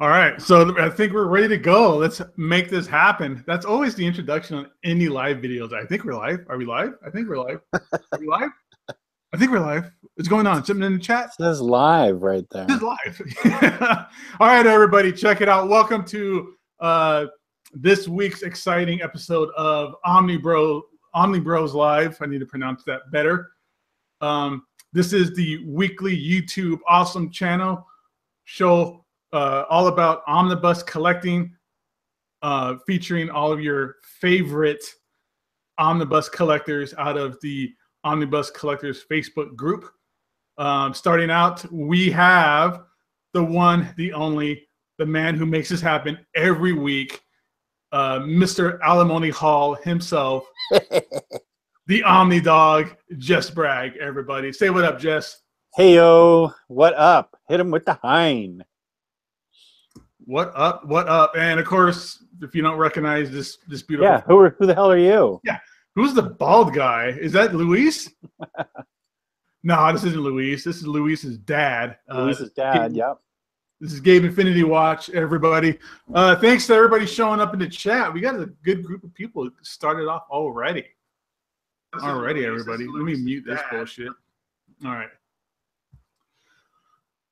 All right, so I think we're ready to go. Let's make this happen. That's always the introduction on any live videos. I think we're live. Are we live? I think we're live. Are we live? I think we're live. What's going on? Something in the chat? It says live right there. Is live. All right, everybody, check it out. Welcome to uh, this week's exciting episode of Omni Bro Omni Bros Live. I need to pronounce that better. Um, this is the weekly YouTube awesome channel show uh, all about omnibus collecting, uh, featuring all of your favorite omnibus collectors out of the Omnibus Collectors Facebook group. Um, starting out, we have the one, the only, the man who makes this happen every week, uh, Mr. Alimony Hall himself, the Omni Dog, Jess Bragg. Everybody, say what up, Jess. Hey yo, what up? Hit him with the hind. What up? What up? And of course, if you don't recognize this this beautiful, Yeah, who are, who the hell are you? Yeah, who's the bald guy? Is that Luis? no, this isn't Luis. This is Luis's dad. Uh, Luis's dad. Gabe- Yep. This is Gabe Infinity Watch, everybody. Uh, thanks to everybody showing up in the chat. We got a good group of people started off already. Already, everybody. Let me mute this bullshit. All right.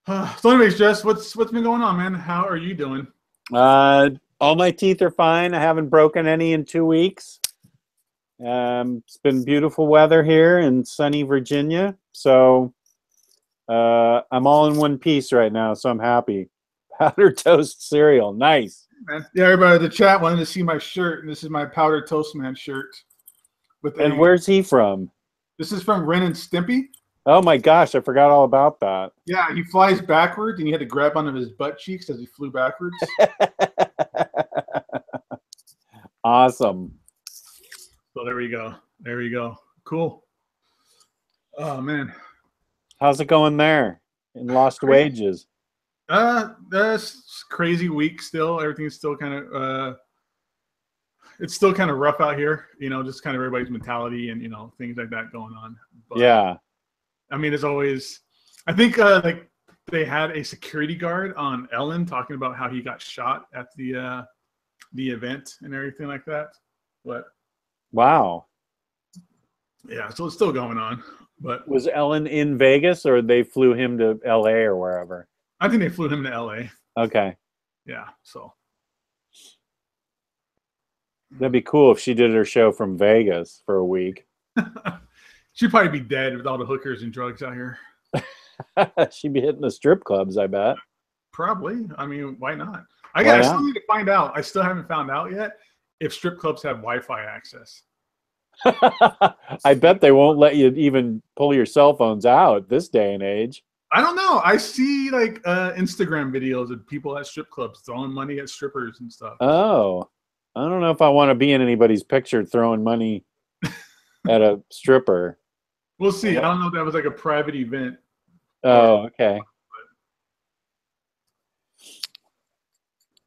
Uh, so, anyways, Jess, what's what's been going on, man? How are you doing? Uh, all my teeth are fine. I haven't broken any in two weeks. Um, it's been beautiful weather here in sunny Virginia, so uh, I'm all in one piece right now. So I'm happy. Powder toast cereal, nice. Yeah, everybody in the chat wanted to see my shirt, and this is my Powder Toast Man shirt. With And a- where's he from? this is from Ren and Stimpy. Oh my gosh, I forgot all about that. Yeah, he flies backwards, and he had to grab onto his butt cheeks as he flew backwards. awesome. so there we go. There we go. Cool. Oh man. How's it going there in lost wages? Uh, that's crazy week still. Everything's still kind of uh, it's still kind of rough out here. You know, just kind of everybody's mentality and you know things like that going on. But, Yeah. I mean, it's always. I think uh, like they had a security guard on Ellen talking about how he got shot at the uh, the event and everything like that. But Wow. yeah, so it's still going on. But Was Ellen in Vegas or they flew him to LA or wherever? I think they flew him to L.A. Okay. Yeah, so That'd be cool if she did her show from Vegas for a week. she'd probably be dead with all the hookers and drugs out here. She'd be hitting the strip clubs, I bet. Probably. I mean, why not? I, Why got, I not? still need to find out. I still haven't found out yet if strip clubs have Wi-Fi access. I bet they won't let you even pull your cell phones out this day and age. I don't know. I see like uh, Instagram videos of people at strip clubs throwing money at strippers and stuff. Oh, I don't know if I want to be in anybody's picture throwing money at a stripper. We'll see. I don't know if that was like a private event. Oh, okay.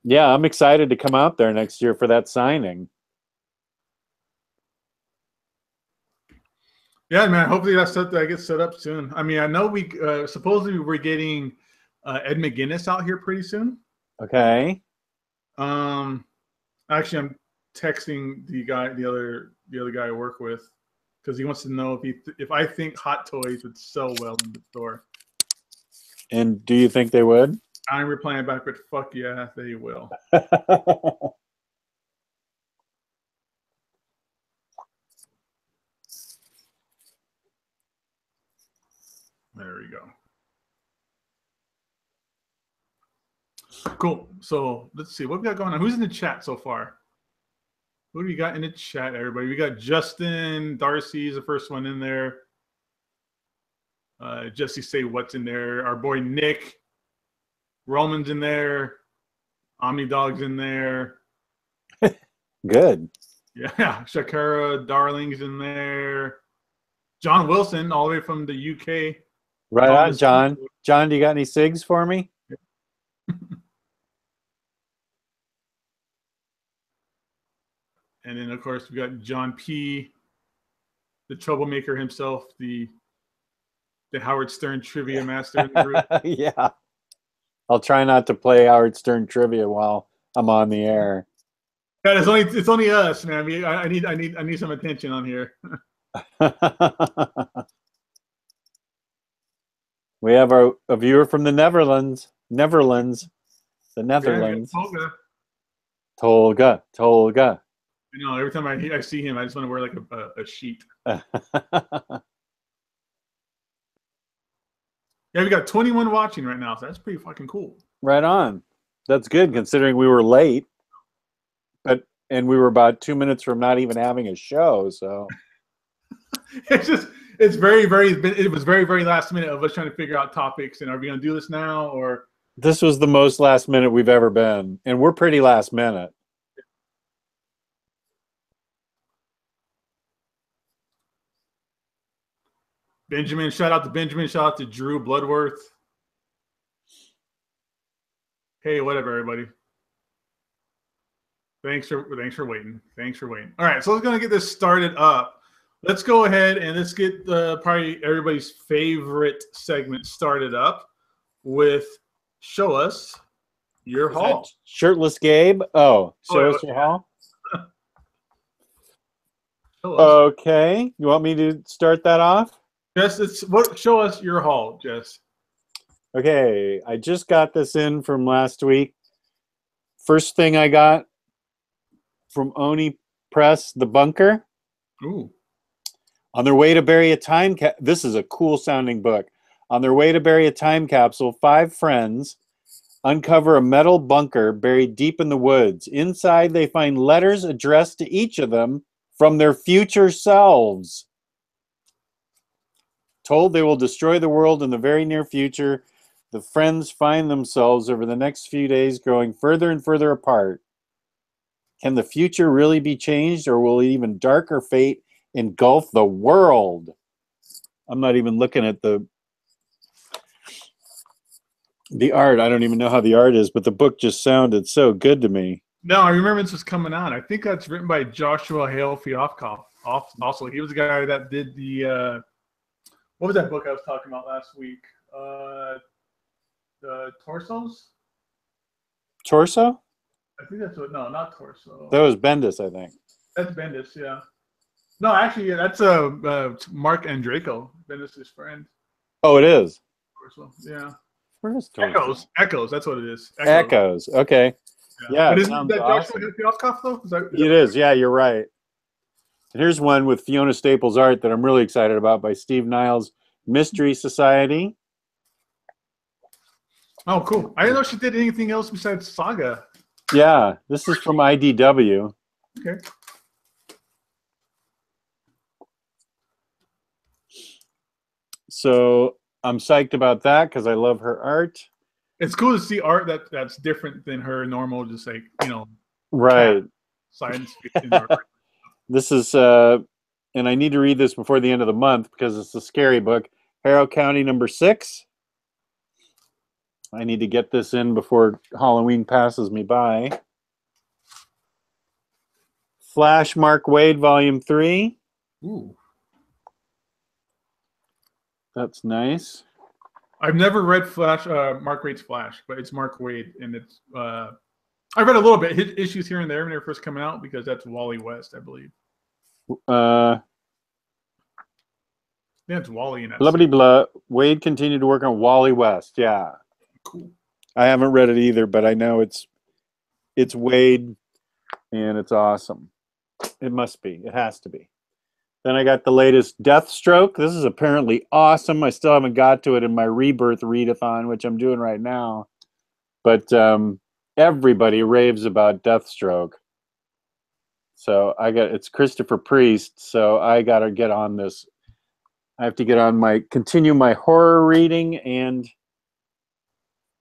Yeah, I'm excited to come out there next year for that signing. Yeah, man. Hopefully that stuff that gets set up soon. I mean, I know we uh, supposedly we're getting uh, Ed McGuinness out here pretty soon. Okay. Um, actually, I'm texting the guy, the other, the other guy I work with, because he wants to know if he, if I think Hot Toys would sell well in the store. And do you think they would? I'm replying back with "fuck yeah, they will." There we go. Cool. So let's see what we got going on. Who's in the chat so far? Who do we got in the chat, everybody? We got Justin Darcy is the first one in there. Uh, Jesse say what's in there. Our boy Nick Roman's in there. Omni Dog's in there. Good. Yeah, Shakira Darling's in there. John Wilson, all the way from the UK. Right on, John. John, do you got any SIGs for me? And then, of course, we got John P, the troublemaker himself, the the Howard Stern trivia master in the group. yeah. I'll try not to play Howard Stern trivia while I'm on the air. God, it's only it's only us, man. I mean, I, I need I need I need some attention on here. we have our a viewer from the Netherlands. Netherlands. The Netherlands. Tolga. Tolga. Tolga. You know, every time I I see him, I just want to wear like a, a, a sheet. Yeah, we got 21 watching right now, so that's pretty fucking cool. right on. That's good considering we were late. But and we were about two minutes from not even having a show, so It's just it's very very it was very very last minute of us trying to figure out topics and are we gonna do this now or this was the most last minute we've ever been. And we're pretty last minute. Benjamin. Shout out to Benjamin. Shout out to Drew Bloodworth. Hey, whatever, everybody. Thanks for thanks for waiting. Thanks for waiting. All right, so let's gonna get this started up. Let's go ahead and let's get the probably everybody's favorite segment started up with "Show Us Your Is Haul." Shirtless Gabe. Oh, Oh, show yeah. us your haul. Okay. You want me to start that off? Jess, it's what? Show us your haul, Jess. Okay, I just got this in from last week. First thing I got from Oni Press, The Bunker. Ooh, On their way to bury a time cap, this is a cool sounding book. On their way to bury a time capsule, five friends uncover a metal bunker buried deep in the woods. Inside, they find letters addressed to each of them from their future selves. Told they will destroy the world in the very near future, the friends find themselves over the next few days growing further and further apart. Can the future really be changed, or will even darker fate engulf the world? I'm not even looking at the the art. I don't even know how the art is, but the book just sounded so good to me. no, I remember this was coming out. I think that's written by Joshua Hale Fialkov. Off- Also, he was the guy that did the uh, what was that book I was talking about last week? Uh, the torsos. Torso? I think that's what. No, not torso. That was Bendis, I think. That's Bendis. Yeah. No, actually, yeah, that's uh, uh Marc Andreyko, Bendis' friend. Oh, it is. Torso. Yeah. Where is Torso? Echoes. Echoes. That's what it is. Echoes. Okay. yeah, But it isn't that awesome. Fialkov though? Is that, It is. Yeah, you're right. And here's one with Fiona Staples art that I'm really excited about by Steve Niles, Mystery Society. Oh, cool. I didn't know she did anything else besides Saga. Yeah, this is from IDW. Okay. So I'm psyched about that because I love her art. It's cool to see art that that's different than her normal, just like you know, Right. science fiction. This is, uh, and I need to read this before the end of the month because it's a scary book. Harrow County number six. I need to get this in before Halloween passes me by. Flash Mark Waid, Volume 3. Ooh. That's nice. I've never read Flash, uh, Mark Waid's Flash, but it's Mark Waid, and it's. Uh, I read a little bit his issues here and there when they were first coming out because that's Wally West, I believe. Uh, Yeah, it's Wally in that. blah, blah, Waid continued to work on Wally West. Yeah. Cool. I haven't read it either, but I know it's it's Waid and it's awesome. It must be. It has to be. Then I got the latest Deathstroke. This is apparently awesome. I still haven't got to it in my Rebirth readathon, which I'm doing right now. But um, everybody raves about Deathstroke. So I got it's Christopher Priest. So I got to get on this. I have to get on my continue my horror reading and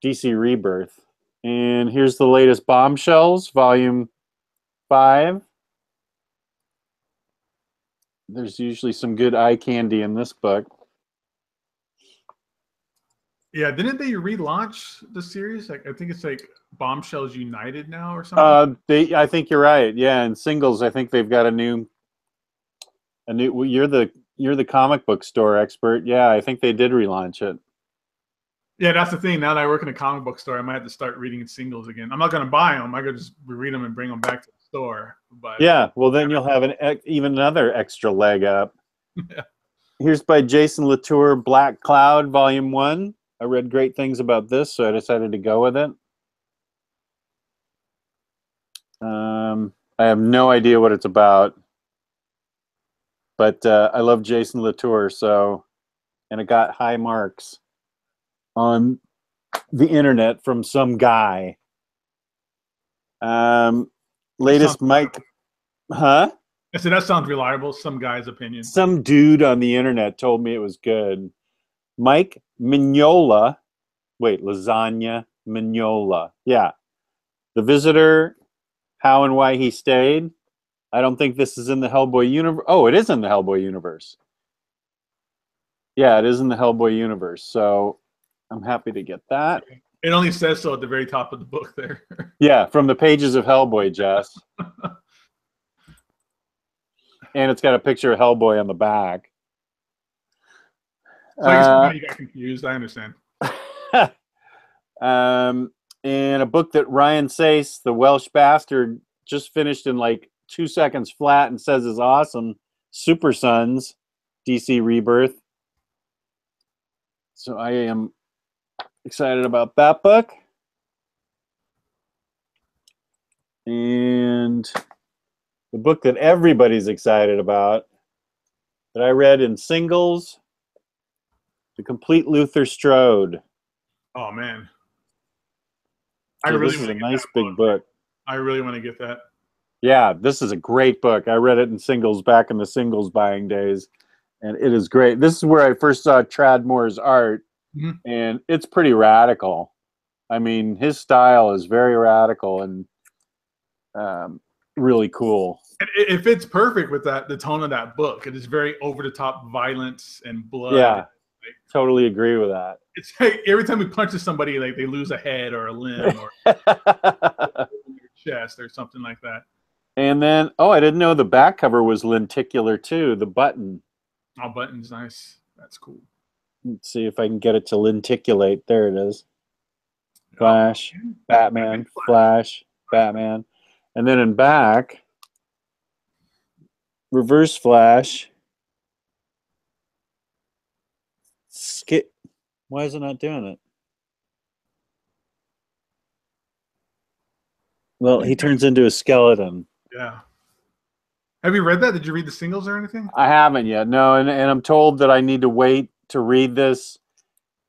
DC Rebirth. And here's the latest Bombshells, Volume 5. There's usually some good eye candy in this book. Yeah, didn't they relaunch the series? Like, I think it's like Bombshells United now or something. Uh, they, I think you're right. Yeah, and singles, I think they've got a new, a new. well, You're the you're the comic book store expert. Yeah, I think they did relaunch it. Yeah, that's the thing. Now that I work in a comic book store, I might have to start reading in singles again. I'm not gonna buy them. I could just read them and bring them back to the store. But Yeah, well then you'll have an even another extra leg up. Yeah. Here's by Jason Latour, Black Cloud, Volume One. I read great things about this, so I decided to go with it. Um, I have no idea what it's about, but uh, I love Jason Latour, so and it got high marks on the internet from some guy. Um, latest Mike, huh? I said that sounds reliable. Some guy's opinion. Some dude on the internet told me it was good. Mike Mignola, wait, lasagna Mignola. Yeah. The Visitor, How and Why He Stayed. I don't think this is in the Hellboy universe. Oh, it is in the Hellboy universe. Yeah, it is in the Hellboy universe. So I'm happy to get that. It only says so at the very top of the book there. Yeah, from the pages of Hellboy, Jess. and it's got a picture of Hellboy on the back. So I guess Uh, you got confused. I understand. um, and a book that Ryan Sace, the Welsh bastard, just finished in like two seconds flat and says is awesome. Super Sons, DC Rebirth. So I am excited about that book. And the book that everybody's excited about that I read in singles, The Complete Luther Strode. Oh man, I really this is want a to get nice that big book. I really want to get that. Yeah, this is a great book. I read it in singles back in the singles buying days, and it is great. This is where I first saw Tradd Moore's art, Mhm. and it's pretty radical. I mean, his style is very radical and um, really cool. It, it fits perfect with that the tone of that book. It is very over the top violence and blood. Yeah, totally agree with that. It's like every time he punches somebody, like they lose a head or a limb or their chest or something like that. and then, oh, I didn't know the back cover was lenticular too. The button. Oh, buttons, nice. That's cool. Let's see if I can get it to lenticulate. There it is. Oh, flash. Batman, Flash, Batman. And then in back, Reverse Flash. Skip. Why is it not doing it? Well, he turns into a skeleton. Yeah. Have you read that? Did you read the singles or anything? I haven't yet. No, and, and I'm told that I need to wait to read this.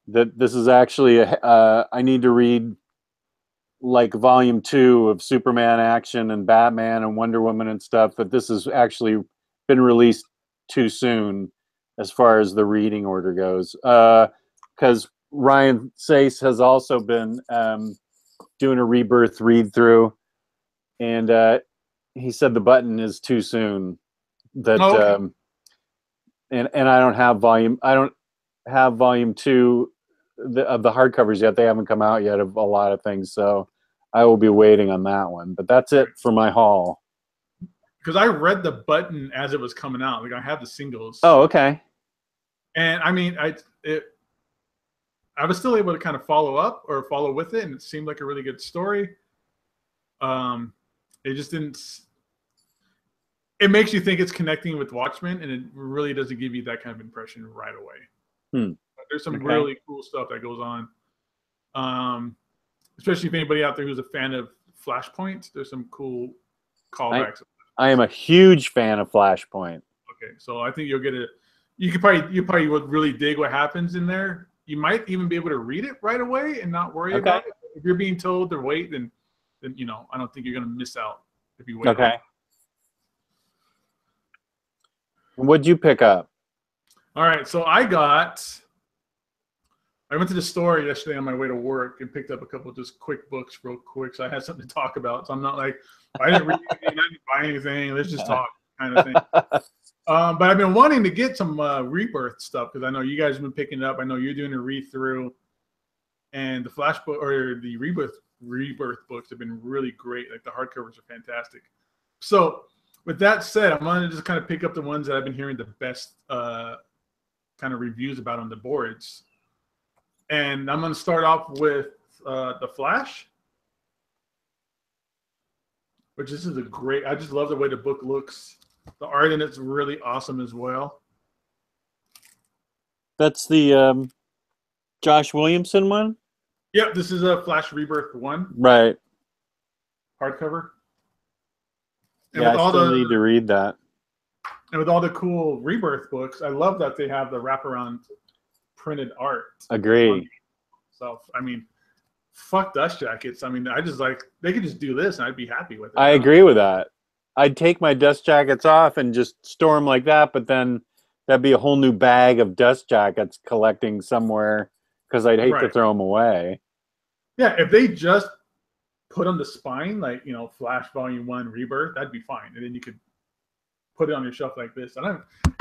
That this is actually a, uh, I need to read like volume two of Superman action and Batman and Wonder Woman and stuff. That this has actually been released too soon as far as the reading order goes. Because Ryan Sace has also been um, doing a rebirth read through, and uh, he said the button is too soon. That Oh, okay. um, and and I don't have volume. I don't have volume two the, of the hardcovers yet. They haven't come out yet of a lot of things, so I will be waiting on that one. But that's it for my haul. Because I read the button as it was coming out. Like I have the singles. Oh, okay. And I mean, I it, I was still able to kind of follow up or follow with it, and it seemed like a really good story. Um, it just didn't. It makes you think it's connecting with Watchmen, and it really doesn't give you that kind of impression right away. Hmm. But there's some Okay. really cool stuff that goes on. Um, especially if anybody out there who's a fan of Flashpoint, there's some cool callbacks. I am a huge fan of Flashpoint. Okay, so I think you'll get a. You could probably you probably would really dig what happens in there. You might even be able to read it right away and not worry Okay. about it. If you're being told to wait, then then you know I don't think you're gonna miss out if you wait. Okay. What'd you pick up? All right, so I got. I went to the store yesterday on my way to work and picked up a couple of just quick books real quick. So I had something to talk about. So I'm not like I didn't read anything, I didn't buy anything. Let's just talk kind of thing. Um, but I've been wanting to get some uh, rebirth stuff because I know you guys have been picking it up. I know you're doing a read through, and the flash book or the rebirth rebirth books have been really great. Like the hardcovers are fantastic. So with that said, I'm gonna just kind of pick up the ones that I've been hearing the best uh, kind of reviews about on the boards. and I'm gonna start off with uh, the Flash, which this is a great. I just love the way the book looks. The art in it's really awesome as well. That's the um, Josh Williamson one, Yep, this is a Flash Rebirth one right? hardcover. And Yeah, with I all still the need to read that. and with all the cool Rebirth books, I love that they have the wraparound printed art. Agree. So I mean, fuck dust jackets. I mean, I just like they could just do this, and I'd be happy with it. I agree with that. I'd take my dust jackets off and just store them like that, but then that'd be a whole new bag of dust jackets collecting somewhere because I'd hate to throw them away. Yeah, if they just put on the spine, like you know, Flash Volume One Rebirth, that'd be fine, and then you could put it on your shelf like this. And I,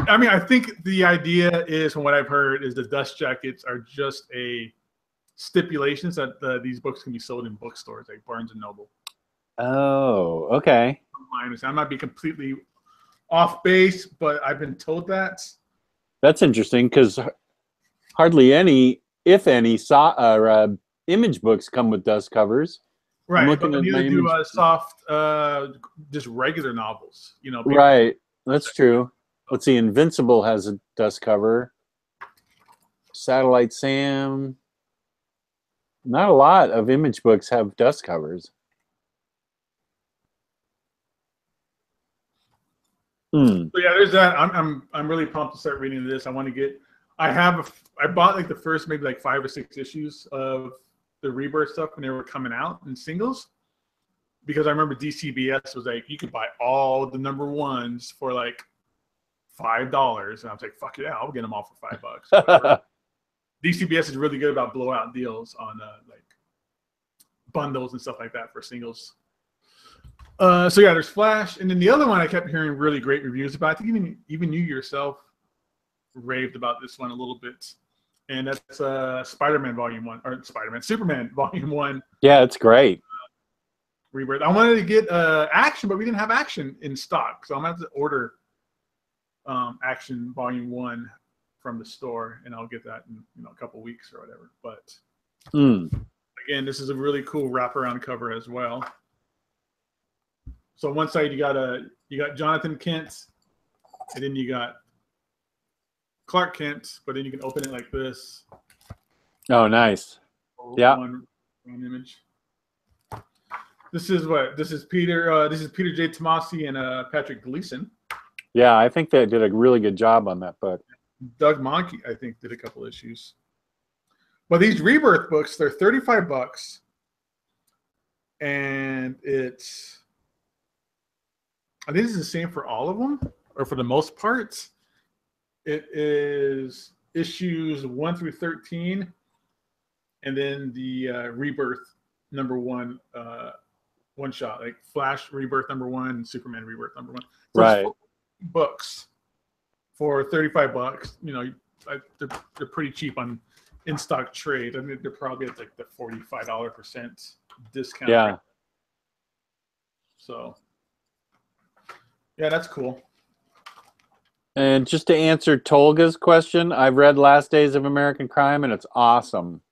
I mean, I think the idea is, from what I've heard, is the dust jackets are just a stipulations that uh, these books can be sold in bookstores like Barnes and Noble. Oh, okay. I understand. I might be completely off base, but I've been told that. That's interesting because hardly any, if any, saw, uh, uh, image books come with dust covers. Right, looking but at neither do uh, soft, uh, just regular novels. You know, Right. That's true. Let's see. Invincible has a dust cover. Satellite Sam. Not a lot of image books have dust covers. Hmm. So yeah, there's that. I'm I'm I'm really pumped to start reading this. I want to get. I have. A, I bought like the first maybe like five or six issues of the Rebirth stuff when they were coming out in singles, because I remember DCBS was like you could buy all the number ones for like five dollars, and I was like, fuck yeah, I'll get them all for five bucks. DCBS is really good about blowout deals on uh, like bundles and stuff like that for singles. Uh, so yeah, there's Flash, and then the other one I kept hearing really great reviews about. I think even even you yourself raved about this one a little bit, and that's uh, Spider-Man Volume One or Spider-Man Superman Volume One yeah, it's great. Rebirth. I wanted to get uh, action, but we didn't have action in stock, so I'm gonna have to order um, Action Volume One from the store, and I'll get that in you know a couple weeks or whatever. But Hmm. again, this is a really cool wraparound cover as well. So on one side you got a you got Jonathan Kent, and then you got Clark Kent, but then you can open it like this. Oh, nice. Yeah. One, one image. This is what this is Peter. Uh, this is Peter J. Tomasi and uh, Patrick Gleason. Yeah, I think they did a really good job on that book. Doug Mahnke, I think, did a couple issues. But these rebirth books, they're 35 bucks. And it's I think it's the same for all of them, or for the most part. It is issues one through 13, and then the uh, rebirth number one uh, one shot, like Flash rebirth number one, and Superman rebirth number one. So Right. Books for 35 bucks. You know, I, they're, they're pretty cheap on in stock trade. I mean, they're probably at like the $45 percent discount. Yeah. rate. So, yeah, that's cool. And just to answer Tolga's question, I've read Last Days of American Crime and it's awesome.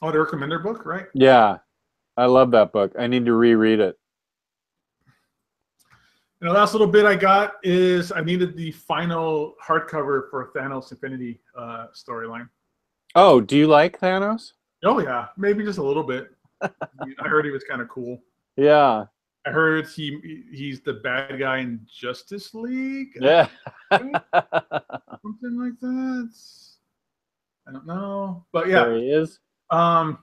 Oh, the Rick Remender book, right? Yeah. I love that book. I need to reread it. And the last little bit I got is I needed the final hardcover for Thanos Infinity uh, storyline. Oh, do you like Thanos? Oh yeah, maybe just a little bit. I heard he was kind of cool. Yeah. I heard he he's the bad guy in Justice League. Yeah. something like that. I don't know, but yeah. There he is. Um,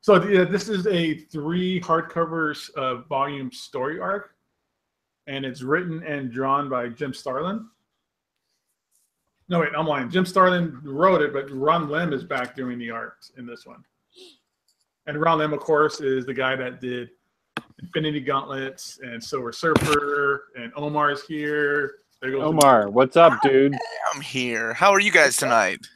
so yeah, this is a three hardcovers uh, volume story arc, and it's written and drawn by Jim Starlin. No, wait, I'm lying. Jim Starlin wrote it, but Ron Lim is back doing the art in this one. And Ron Lim, of course, is the guy that did Infinity Gauntlets and Silver Surfer, and Omar's here. There goes Omar, what's up, dude? I'm here. How are you guys tonight?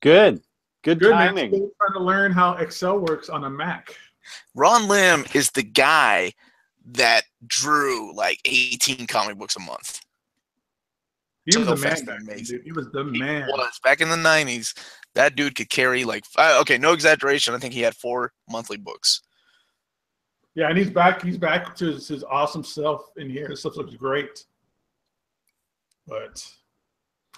Good. Good, Good timing. Still trying to learn how Excel works on a Mac. Ron Lim is the guy that drew like 18 comic books a month. He was So the man. back amazing. dude. He was the He man. was back in the '90s. That dude could carry like uh, okay, no exaggeration. I think he had four monthly books. Yeah, and he's back. He's back to his, his awesome self in here. His stuff looks great. But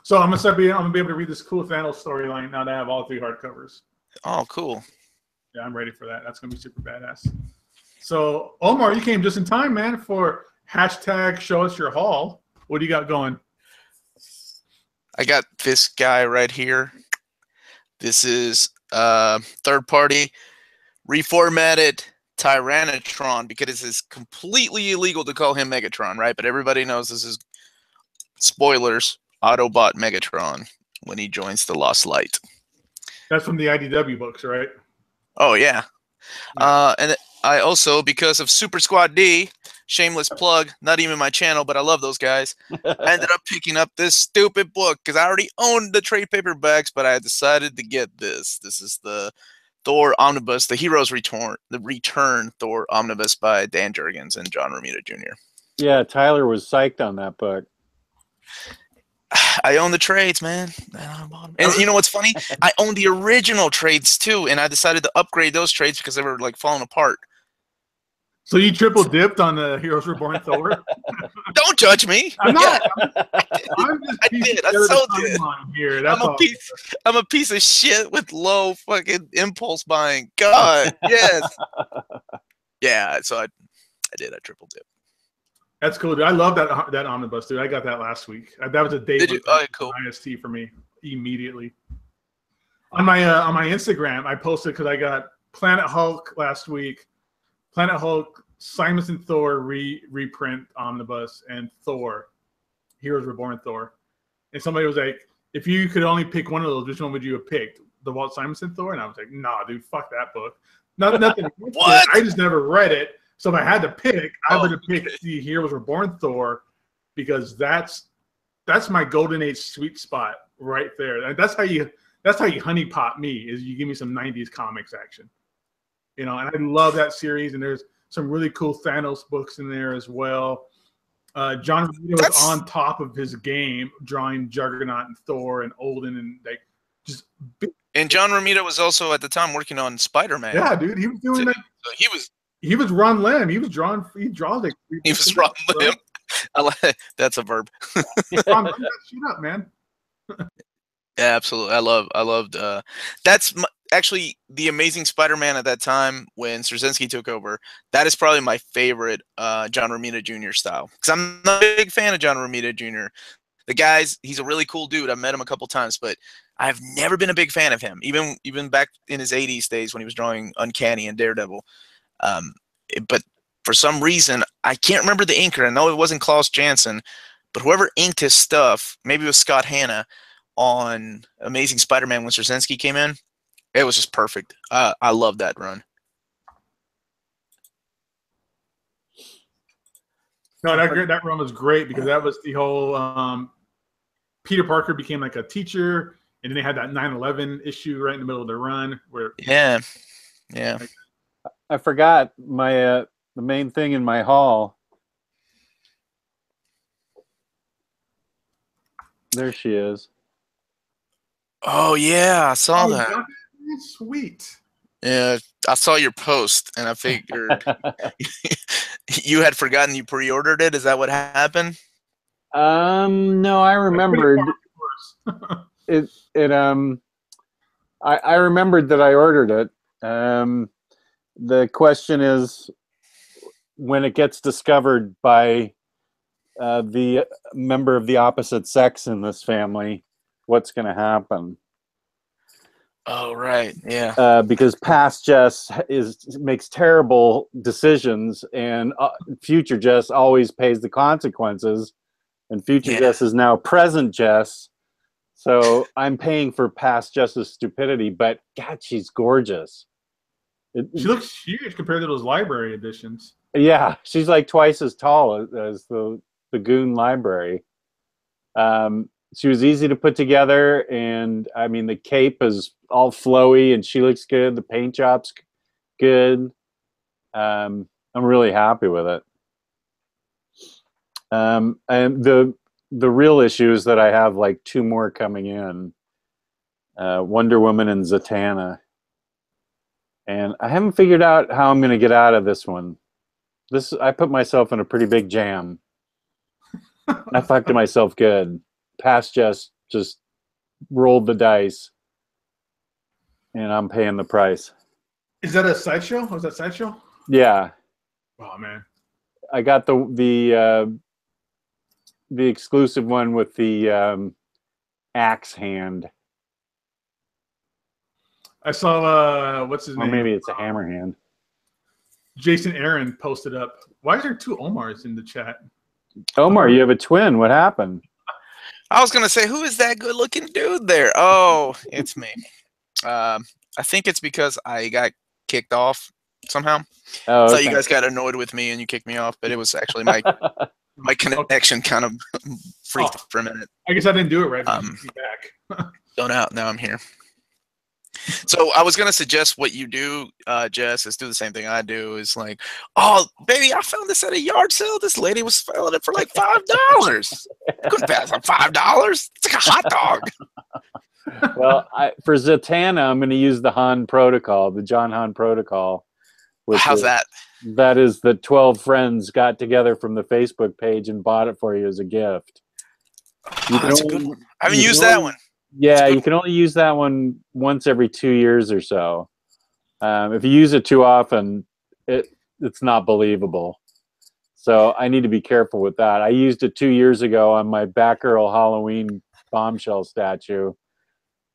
so I'm gonna start being. I'm gonna be able to read this cool Thanos storyline now that I have all three hardcovers. Oh, cool. Yeah, I'm ready for that. That's gonna be super badass. So Omar, you came just in time, man, for hashtag Show Us Your Haul. What do you got going? I got this guy right here. This is uh, third party reformatted Tyrannotron because it's completely illegal to call him Megatron, right? But everybody knows this is spoilers Autobot Megatron when he joins the Lost Light. That's from the IDW books, right? Oh, yeah. Uh, and I also, because of Super Squad D, shameless plug, not even my channel, but I love those guys. I ended up picking up this stupid book because I already owned the trade paperbacks, but I decided to get this. This is the Thor Omnibus, the Heroes Return, the Return Thor Omnibus by Dan Jurgens and John Romita Jr. Yeah, Tyler was psyched on that book. I own the trades, man. And you know what's funny? I own the original trades too, and I decided to upgrade those trades because they were like falling apart. So you triple dipped on the Heroes Reborn Thor? Don't judge me. I'm not. I'm just I did. I so did. Here. That's I'm a all. piece. I'm a piece of shit with low fucking impulse buying. God, yes. yeah, so I, I did. I triple dip. That's cool, dude. I love that that omnibus, dude. I got that last week. That was a day Did you? Oh, cool. IST for me immediately. On my uh, on my Instagram, I posted because I got Planet Hulk last week, Planet Hulk, Simonson Thor re reprint omnibus, and Thor, Heroes Reborn Thor. And somebody was like, "If you could only pick one of those, which one would you have picked? The Walt Simonson Thor?" And I was like, "Nah, dude, fuck that book. Not nothing. What? I just never read it. So if I had to pick, I Oh, would have picked the Heroes Reborn Thor because that's that's my golden age sweet spot right there. And That's how you that's how you honeypot me is you give me some 90s comics action. You know, and I love that series and there's some really cool Thanos books in there as well. Uh, John Romita was on top of his game, drawing Juggernaut and Thor and Odin and like just big, And John Romita was also at the time working on Spider Man. yeah, dude. He was doing that. So he was He was Ron Lim. He was drawing. He draws like he was Ron Lim. Like, that's a verb. Ron Lim that shit up, man. Yeah, absolutely. I love. I loved. Uh, that's m actually the Amazing Spider-Man at that time when Straczynski took over. That is probably my favorite uh, John Romita Jr. style because I'm not a big fan of John Romita Jr. The guy's he's a really cool dude. I've met him a couple times, but I've never been a big fan of him. Even even back in his '80s days when he was drawing Uncanny and Daredevil. Um, it- but for some reason, I can't remember the inker. I know it wasn't Klaus Janson, but whoever inked his stuff, maybe it was Scott Hanna on Amazing Spider-Man when Straczynski came in. It was just perfect. Uh, I love that run. No, that that run was great because that was the whole um, Peter Parker became like a teacher, and then they had that 9/11 issue right in the middle of the run where Yeah, yeah. I forgot my uh, the main thing in my hall. There she is. Oh yeah, I saw Oh, that. God, that's sweet. Yeah, I saw your post, and I figured you had forgotten you pre-ordered it. Is that what happened? um, no, I remembered it. It um, I I remembered that I ordered it. Um, the question is when it gets discovered by uh, the member of the opposite sex in this family, what's going to happen? Oh right, yeah. uh, because past Jess is makes terrible decisions, and uh, future Jess always pays the consequences. And future Yeah. Jess is now present Jess, so I'm paying for past Jess's stupidity. But God, she's gorgeous. It- She looks huge compared to those library editions. yeah, she's like twice as tall as, as the the Goon Library. Um, she was easy to put together, and I mean the cape is all flowy, and she looks good. The paint job's good. Um, I'm really happy with it. Um, and the the real issue is that I have like two more coming in, uh, Wonder Woman and Zatanna, and I haven't figured out how I'm going to get out of this one. This I put myself in a pretty big jam. I fucked myself good. Past just just rolled the dice, and I'm paying the price. Is that a sideshow? Was that sideshow? Yeah, Oh man. I got the the uh, the exclusive one with the um, axe hand, I saw uh what's his or name? maybe it's a hammer hand. Jason Aaron posted up. Why is there two Omars in the chat? Omar, you have a twin. What happened? I was gonna say, who is that good-looking dude there? Oh, it's me. Um, I think it's because I got kicked off somehow. Oh, I thought okay. you guys got annoyed with me and you kicked me off, but it was actually my my connection kind of freaked Oh. for a minute. I guess I didn't do it right. Um, Be back. So now, now I'm here. So I was gonna suggest what you do, uh, Jess, is do the same thing I do. Is like, oh, baby, I found this at a yard sale. This lady was selling it for like five dollars. Couldn't pass on five dollars. It's like a hot dog. well, I, for Zatanna, I'm going to use the Han protocol, the John Han protocol. which How's is- that? That is the 12 friends got together from the Facebook page and bought it for you as a gift. Oh, that's a good one. I haven't used that one. Yeah, you can only use that one once every two years or so. Um, if you use it too often, it it's not believable. So I need to be careful with that. I used it two years ago on my Batgirl Halloween bombshell statue,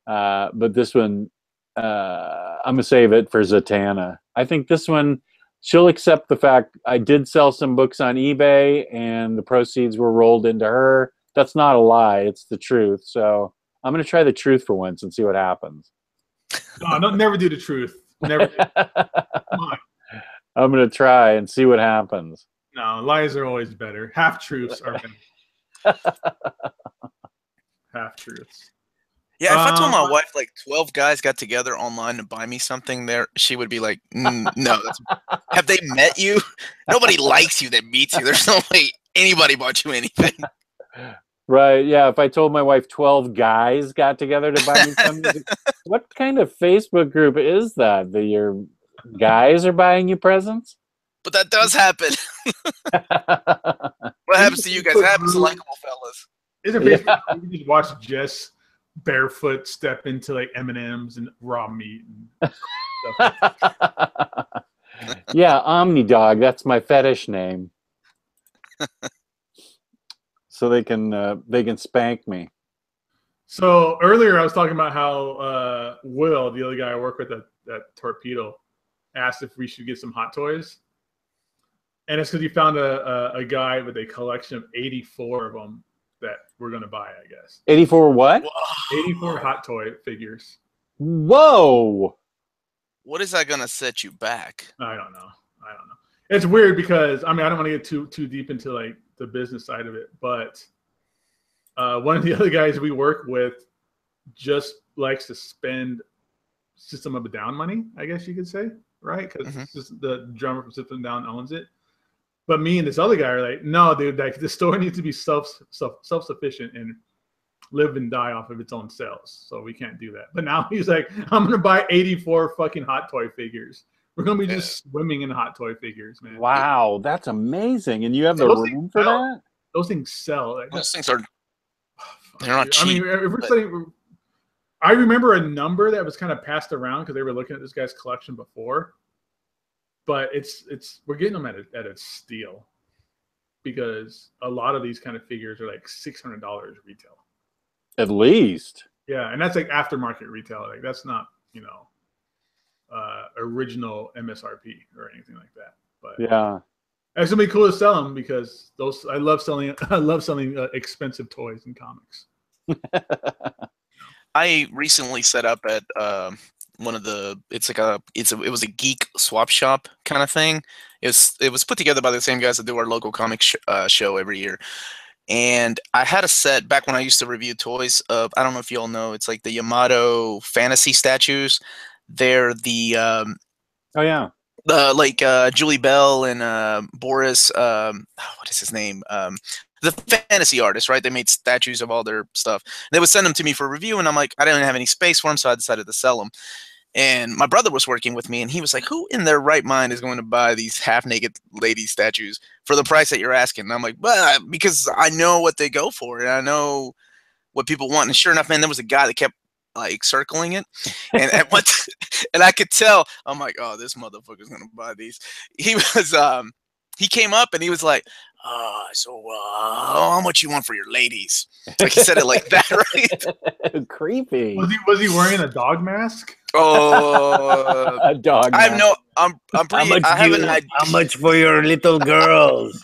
uh, but this one uh, I'm gonna save it for Zatanna. I think this one she'll accept the fact I did sell some books on eBay and the proceeds were rolled into her. That's not a lie; it's the truth. So. I'm gonna try the truth for once and see what happens. No, don't never do the truth. Never. on. I'm gonna try and see what happens. no, lies are always better. Half truths are better. Half truths. Yeah, if I told my Um, wife like twelve guys got together online to buy me something, there she would be like, "Mm, "No, that's, have they met you? Nobody likes you that meets you. There's no way anybody bought you anything." Right? Yeah. If I told my wife 12 guys got together to buy me something, what kind of Facebook group is that? That your guys are buying you presents? But that does happen. What happens to you guys? It happens to likable fellas. Is it basically you just watch Jess barefoot step into like M and M's and raw meat and stuff. yeah, Omni Dog. That's my fetish name. So they can uh, they can spank me. So earlier I was talking about how uh, Will, the other guy I work with at, at Torpedo, asked if we should get some hot toys. And it's because he found a, a, a guy with a collection of 84 of them that we're going to buy, I guess. 84 what? 84 hot toy figures. Whoa! What is that gonna set you back? I don't know. I don't know. It's weird because I mean I don't want to get too too deep into like the business side of it, but uh, one of the other guys we work with just likes to spend System of a Down money, I guess you could say, right? Because Mhm. the drummer from System Down owns it. But me and this other guy are like, no, dude, like the store needs to be self self self sufficient and live and die off of its own sales. So we can't do that. But now he's like, I'm gonna buy 84 fucking hot toy figures. We're gonna be just swimming in hot toy figures, man. Wow, that's amazing. And you have the room for sell. that? Those things sell. Like, Those things are. Oh, they're not dude. I mean, if we're but- selling, I remember a number that was kind of passed around because they were looking at this guy's collection before. But it's it's we're getting them at a, at a steal because a lot of these kind of figures are like six hundred dollars retail. At least. Yeah, and that's like aftermarket retail. Like that's not you know uh, original MSRP or anything like that. But Yeah. it's gonna be cool to sell them because those I love selling. I love selling uh, expensive toys and comics. I recently set up at um, one of the. It's like a. It's a. It was a geek swap shop kind of thing. It was. It was put together by the same guys that do our local comic sh- uh, show every year. And I had a set back when I used to review toys. Of I don't know if you all know. It's like the Yamato fantasy statues. They're the um, oh yeah. uh, like uh, Julie Bell and uh, Boris. Um, what is his name? Um, the fantasy artist, right? They made statues of all their stuff. They would send them to me for review, and I'm like, I didn't have any space for them, so I decided to sell them. And my brother was working with me, and he was like, "Who in their right mind is going to buy these half-naked lady statues for the price that you're asking?" And I'm like, "Well, because I know what they go for, and I know what people want." And sure enough, man, there was a guy that kept like circling it, and and, what, and I could tell. I'm like, "Oh, this motherfucker's gonna buy these." He was, um, he came up and he was like, uh, so uh, how much you want for your ladies? Like he said it like that, right? Creepy. Was he was he wearing a dog mask? Oh, a dog. I have mask. no. I'm. I'm pretty. How much, I do have you, an how much for your little girls?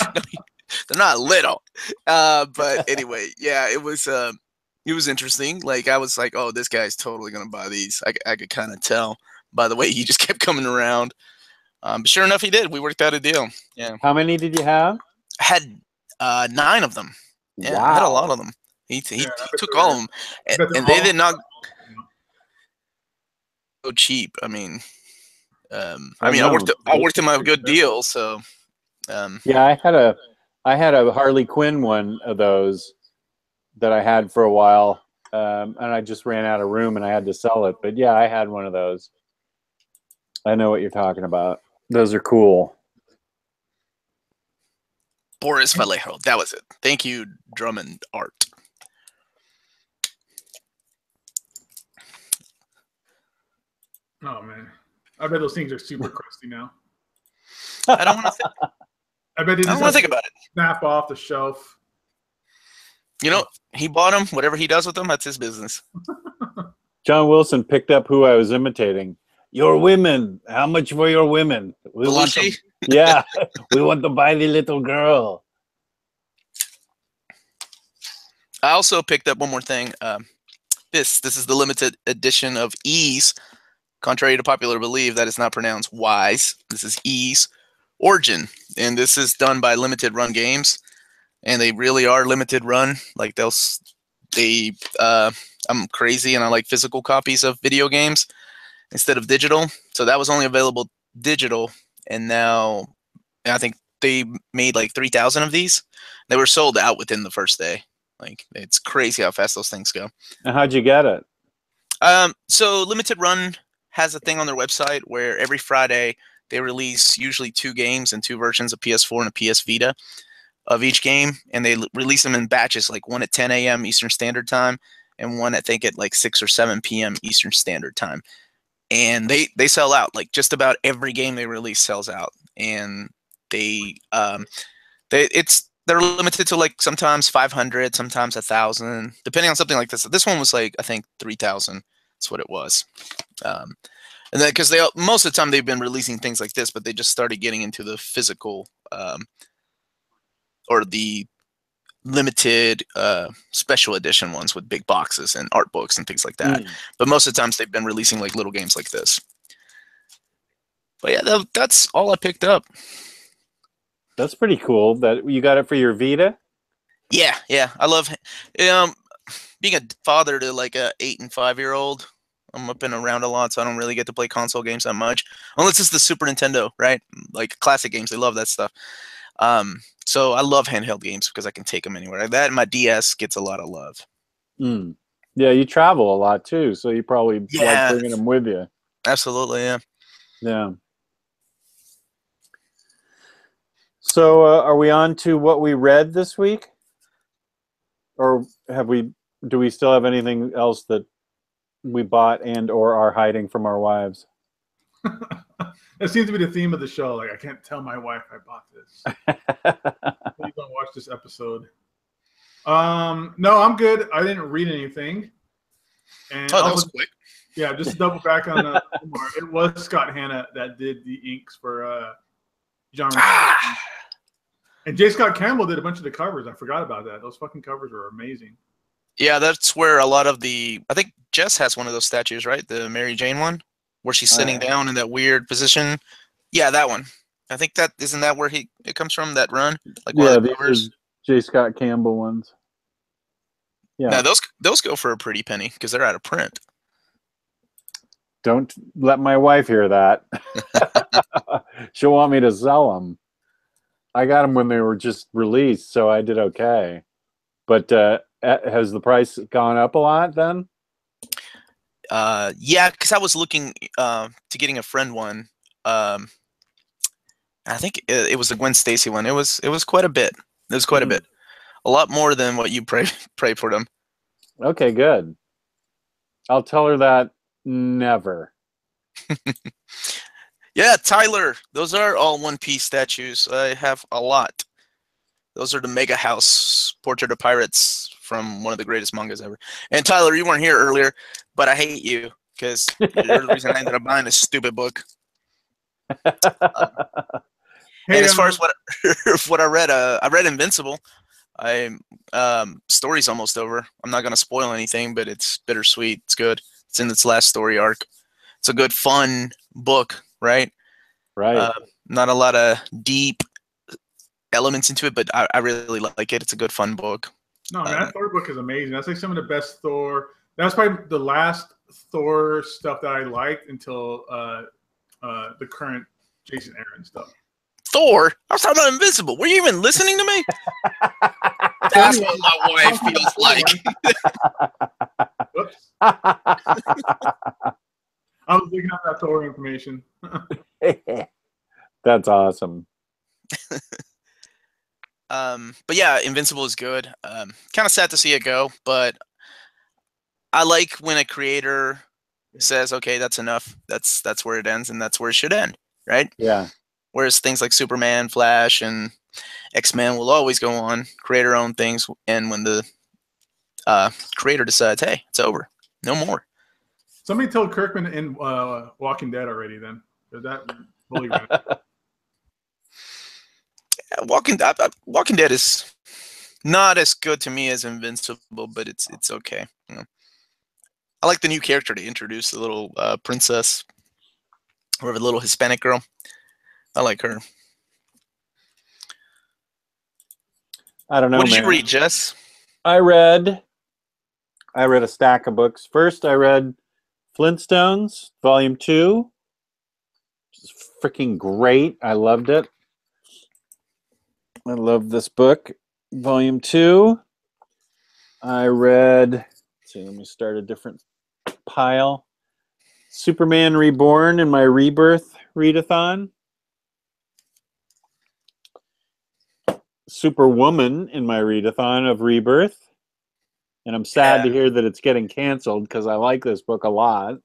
They're not little. Uh, but anyway, yeah, it was. Um, it was interesting. Like I was like, oh, this guy's totally gonna buy these. I, I could kind of tell by the way he just kept coming around. Um, but sure enough, he did. We worked out a deal. Yeah, How many did you have? I had uh, nine of them. Yeah, I had a lot of them. He, he, Yeah, he took all of them, and, they're and they did not so cheap. I mean, um, I I mean, I know. worked I worked him a good deal, so um, Yeah, I had a I had a Harley Quinn one of those that I had for a while, um, and I just ran out of room and I had to sell it. But yeah, I had one of those. I know what you're talking about. Those are cool. Boris Vallejo. That was it. Thank you, Drummond Art. Oh man, I bet those things are super crusty now. I don't want to. I bet they I don't want to like, think about it. snap off the shelf. You know, he bought them. Whatever he does with them, that's his business. John Wilson picked up who I was imitating. Your women. How much for your women? We want to, Yeah, we want to buy the little girl. I also picked up one more thing. Um, this this is the limited edition of Ys. Contrary to popular belief, that is not pronounced wise. This is Ys Origin, and this is done by Limited Run Games, and they really are limited run. Like they'll they uh, I'm crazy and I like physical copies of video games instead of digital. So that was only available digital, and now I think they made like three thousand of these. They were sold out within the first day. Like it's crazy how fast those things go. and how'd you get it? Um, so Limited Run has a thing on their website where every Friday they release usually two games and two versions of PS4 and a PS Vita of each game, and they release them in batches, like one at 10 a.m. Eastern Standard Time and one I think at like 6 or 7 p.m. Eastern Standard Time. And they they sell out. Like just about every game they release sells out, and they um they it's they're limited to like sometimes 500 sometimes a thousand depending on something like this this one was like i think 3000 that's what it was um, and then because they most of the time they've been releasing things like this but they just started getting into the physical um, or the limited uh, special edition ones with big boxes and art books and things like that Mm. but most of the times they've been releasing like little games like this but yeah that, that's all i picked up That's pretty cool. That you got it for your Vita. Yeah, yeah, I love um being a father to like a eight and five year old. I'm up and around a lot, so I don't really get to play console games that much, unless it's the Super Nintendo, right? Like classic games, they love that stuff. Um, so I love handheld games because I can take them anywhere. That and my DS gets a lot of love. Mm. Yeah, you travel a lot too, so you probably Yeah. like bringing them with you. Absolutely, yeah. Yeah. So, uh, are we on to what we read this week, or have we? Do we still have anything else that we bought and or are hiding from our wives? That seems to be the theme of the show. Like I can't tell my wife I bought this. Please don't watch this episode. Um, no, I'm good. I didn't read anything. And Oh, that also- was quick. yeah, just to double back on uh, Omar, it was Scott Hanna that did the inks for uh, John. Ah, And J. Scott Campbell did a bunch of the covers. I forgot about that. Those fucking covers were amazing. yeah, that's where a lot of the. I think Jess has one of those statues, right? The Mary Jane one, where she's sitting Uh, down in that weird position. Yeah, that one. I think that isn't that where he it comes from. That run, like one yeah, of the these are J. Scott Campbell ones. Yeah. Now those those go for a pretty penny because they're out of print. Don't let my wife hear that. She'll want me to sell them. I got them when they were just released, so I did okay. But uh, has the price gone up a lot then? Uh, yeah, because I was looking uh, to getting a friend one. Um, I think it, it was the Gwen Stacy one. It was it was quite a bit. It was quite Mhm. a bit, a lot more than what you pray pray for them. Okay, good. I'll tell her that never. Yeah, Tyler, those are all One Piece statues. I have a lot. Those are the Mega House Portrait of Pirates from one of the greatest mangas ever. And Tyler, you weren't here earlier, but I hate you because you're the reason I ended up buying this stupid book. Hey, and as far um, as what what I read, uh, I read Invincible. I um, story's almost over. I'm not gonna spoil anything, but it's bittersweet. It's good. It's in its last story arc. It's a good, fun book, right? right. Uh, not a lot of deep elements into it, but I, I really like it. It's a good, fun book. No, man, Um, that Thor book is amazing. That's like some of the best Thor. That's probably the last Thor stuff that I liked until uh, uh, the current Jason Aaron stuff. Thor. I was talking about Invincible. Were you even listening to me? That's what my wife feels like. I was looking at that Thor information. That's awesome. Um, but yeah, Invincible is good. Um, kind of sad to see it go, but I like when a creator says, "Okay, that's enough. That's that's where it ends, and that's where it should end." Right? Yeah. Whereas things like Superman, Flash, and X Men will always go on, create their own things, and when the uh, creator decides, "Hey, it's over, no more," Somebody told Kirkman in uh, Walking Dead already. Then Is that fully ran. Yeah, Walking I, I- Walking Dead is not as good to me as Invincible, but it's it's okay. I like the new character to introduce, the little uh, princess, or the little Hispanic girl. I like her. I don't know. what did man. you read, Jess? I read I read a stack of books. First I read Flintstones, Volume Two. It's freaking great. I loved it. I love this book. Volume two. I read let's see, let me start a different pile. Superman Reborn in my rebirth readathon. Superwoman in my readathon of Rebirth. And I'm sad to hear that it's getting canceled because I like this book a lot.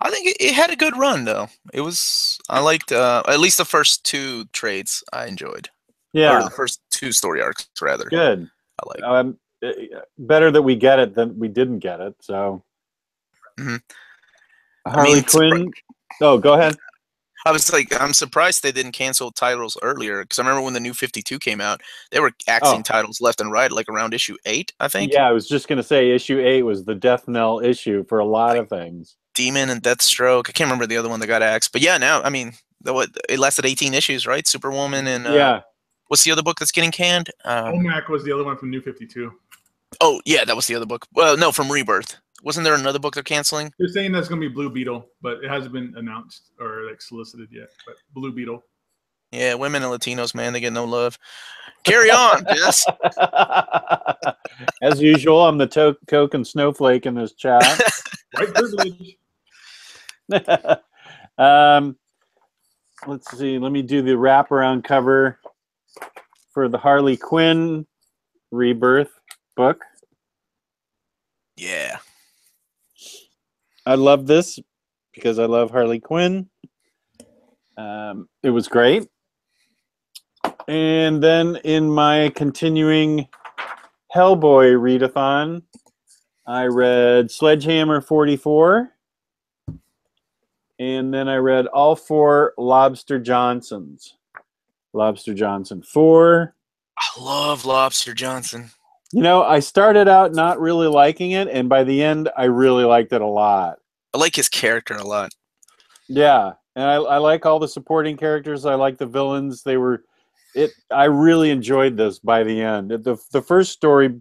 I think it, it had a good run though. It was I liked uh, at least the first two trades I enjoyed. Or Yeah, the first two story arcs rather. good. I like. Um, uh, better that we get it than we didn't get it. So, Mhm. Harley mean, surpri- Quinn. Oh, go ahead. I was like, I'm surprised they didn't cancel titles earlier because I remember when the new 52 came out, they were axing Oh. titles left and right, like around issue eight, I think. Yeah, I was just gonna say issue eight was the death knell issue for a lot of things. Demon and Deathstroke. I can't remember the other one that got axed, but yeah, now I mean, the, what it lasted 18 issues, right? Superwoman and uh, yeah, what's the other book that's getting canned? Um, Omac was the other one from New 52. oh yeah, that was the other book. Well, no, from Rebirth. Wasn't there another book they're canceling? They're saying that's going to be Blue Beetle, but it hasn't been announced or like solicited yet. But Blue Beetle. Yeah, women and Latinos, man, they get no love. Carry on, Jess. as usual, I'm the to- coke and snowflake in this chat. White privilege. um, let's see. Let me do the wraparound cover for the Harley Quinn Rebirth book. Yeah. I love this because I love Harley Quinn. Um, it was great. And then in my continuing Hellboy readathon, I read Sledgehammer 44. And then I read all four Lobster Johnsons. Lobster Johnson 4. I love Lobster Johnson. You know, I started out not really liking it, and by the end, I really liked it a lot. I like his character a lot. Yeah, and I, I like all the supporting characters. I like the villains. They were, it. I really enjoyed this by the end. the The first story,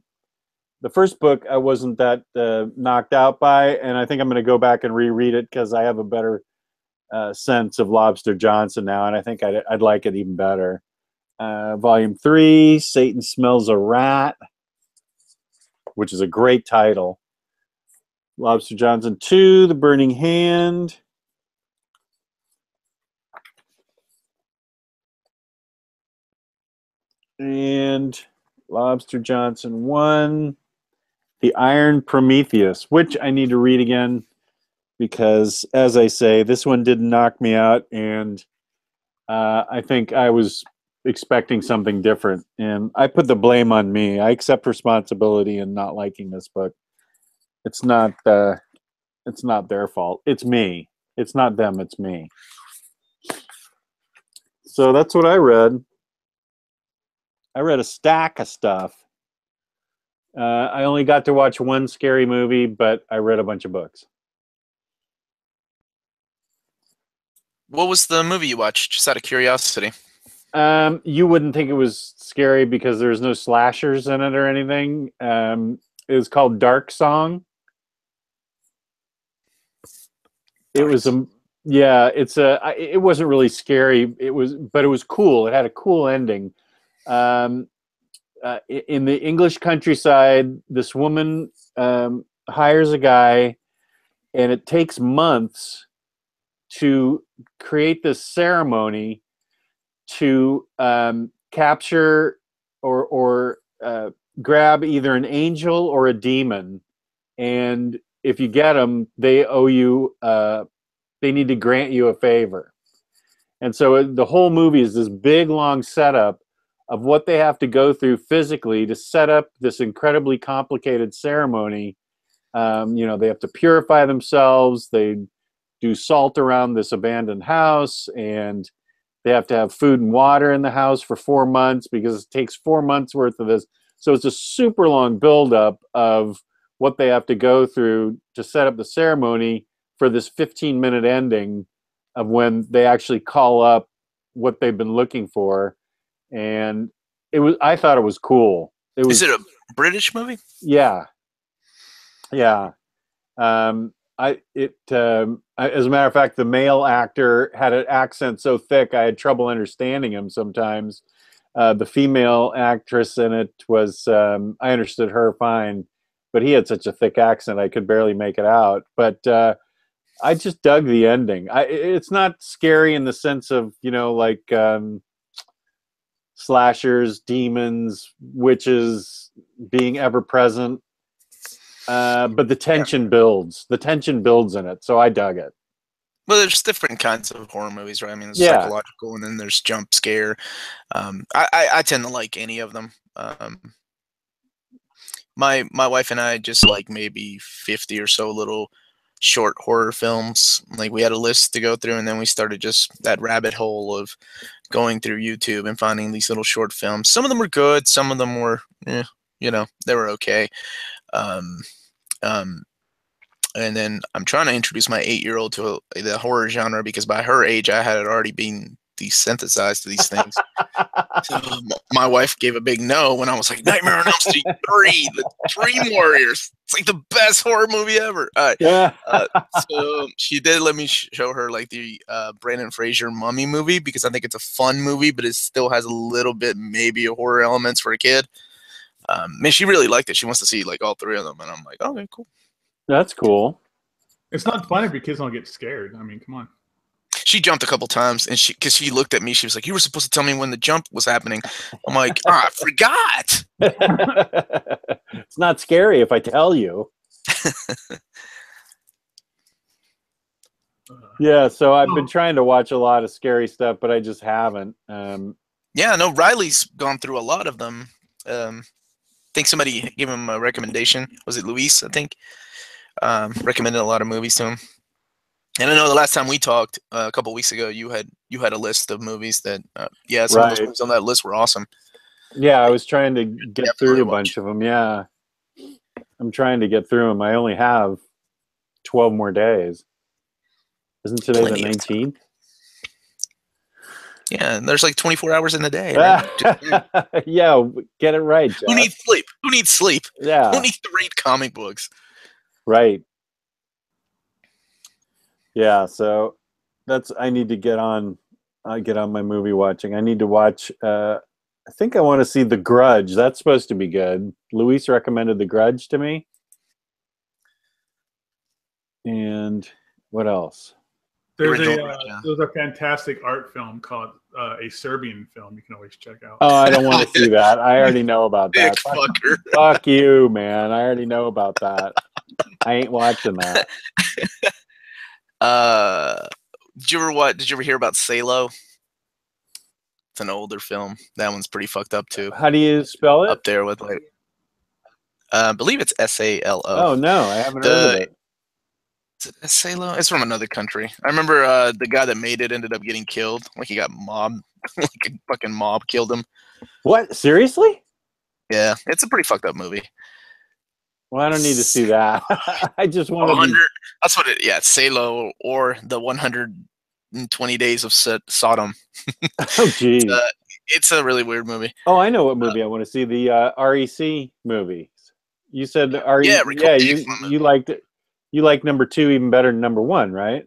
the first book, I wasn't that uh, knocked out by, and I think I'm going to go back and reread it because I have a better uh, sense of Lobster Johnson now, and I think I'd, I'd like it even better. uh, Volume Three, Satan Smells a Rat, which is a great title. Lobster Johnson Two, The Burning Hand. And Lobster Johnson One, The Iron Prometheus, which I need to read again because, as I say, this one didn't knock me out, and uh, I think I was expecting something different, and I put the blame on me. I accept responsibility in not liking this book. It's not uh, it's not their fault. It's me. It's not them. It's me. So that's what I read. I read a stack of stuff. Uh, I only got to watch one scary movie, but I read a bunch of books. What was the movie you watched? Just out of curiosity. Um, you wouldn't think it was scary because there's no slashers in it or anything. Um, it was called Dark Song. It was a yeah. It's a. It wasn't really scary. It was, but it was cool. It had a cool ending. Um, uh, in the English countryside, this woman um, hires a guy, and it takes months to create this ceremony to um, capture or or uh, grab either an angel or a demon, and if you get them, they owe you. Uh, they need to grant you a favor, and so the whole movie is this big long setup of what they have to go through physically to set up this incredibly complicated ceremony. Um, you know, they have to purify themselves. They do salt around this abandoned house, and they have to have food and water in the house for four months because it takes four months worth of this. So it's a super long buildup of what they have to go through to set up the ceremony for this 15 minute ending of when they actually call up what they've been looking for. And it was, I thought it was cool. It was, Is it a British movie? yeah. Yeah. Um, I it um, I, as a matter of fact, the male actor had an accent so thick I had trouble understanding him sometimes. Uh, the female actress in it was um, I understood her fine, but he had such a thick accent I could barely make it out. But uh, I just dug the ending. I, it's not scary in the sense of you know like um, slashers, demons, witches being ever present. Uh, but the tension builds. The tension builds in it, so I dug it. Well, there's different kinds of horror movies, right? I mean, there's Yeah. psychological, and then there's jump scare. Um, I, I I tend to like any of them. Um, my my wife and I just like maybe fifty or so little short horror films. Like we had a list to go through, and then we started just that rabbit hole of going through YouTube and finding these little short films. Some of them were good. Some of them were, eh, you know, they were okay. Um, um, and then I'm trying to introduce my eight year old to a, the horror genre because by her age I had it already been desensitized to these things. so my wife gave a big no when I was like Nightmare on Elm Street three, the Dream Warriors. It's like the best horror movie ever. All right, Yeah. so she did let me sh- show her like the uh, Brendan Fraser Mummy movie because I think it's a fun movie, but it still has a little bit maybe a horror elements for a kid. Um, man, she really liked it. She wants to see like all three of them, and I'm like, okay, cool. That's cool. It's not fun if your kids don't get scared. I mean, come on. she jumped a couple times and she because she looked at me she was like you were supposed to tell me when the jump was happening i'm like ah, i forgot it's not scary if I tell you. Yeah, so I've been Oh. trying to watch a lot of scary stuff, but I just haven't. Um, yeah no riley's gone through a lot of them um i think somebody gave him a recommendation was it luis i think um recommended a lot of movies to him and i know the last time we talked uh, a couple weeks ago you had you had a list of movies that uh, yeah some of those Right. movies on that list were awesome yeah, I was trying to get through a watch. bunch of them. Yeah, I'm trying to get through them. I only have 12 more days. Isn't today Plenty the of 19th? yeah and there's like 24 hours in the day right? Yeah, get it right. who Jeff. needs sleep who needs sleep yeah, who needs to read comic books right. Yeah, so that's I need to get on. I get on my movie watching. I need to watch uh, I think I want to see The Grudge. That's supposed to be good. Luis recommended The Grudge to me. And what else? There's a, uh, there's a fantastic art film called uh, a Serbian film. You can always check out. Oh, I don't want to see that. I already know about Big that. Fuck, fucker. fuck you, man. I already know about that. I ain't watching that. Uh, did you ever what? Did you ever hear about Salo? It's an older film. That one's pretty fucked up too. How do you spell it? Up there with like, uh, I believe it's S A L O. Oh no, I haven't heard of it. Salo? It's from another country. I remember uh, the guy that made it ended up getting killed. Like he got mobbed. like a fucking mob killed him. What? Seriously? Yeah, it's a pretty fucked up movie. Well, I don't need to see that. I just want to. 100. Be, That's what it. Yeah, it's Salo or the 120 Days of Sod- Sodom. oh, geez. uh, It's a really weird movie. Oh, I know what movie I want to see. The uh, REC movie. You said REC. Yeah, yeah. You you liked it. You like number two even better than number one, right?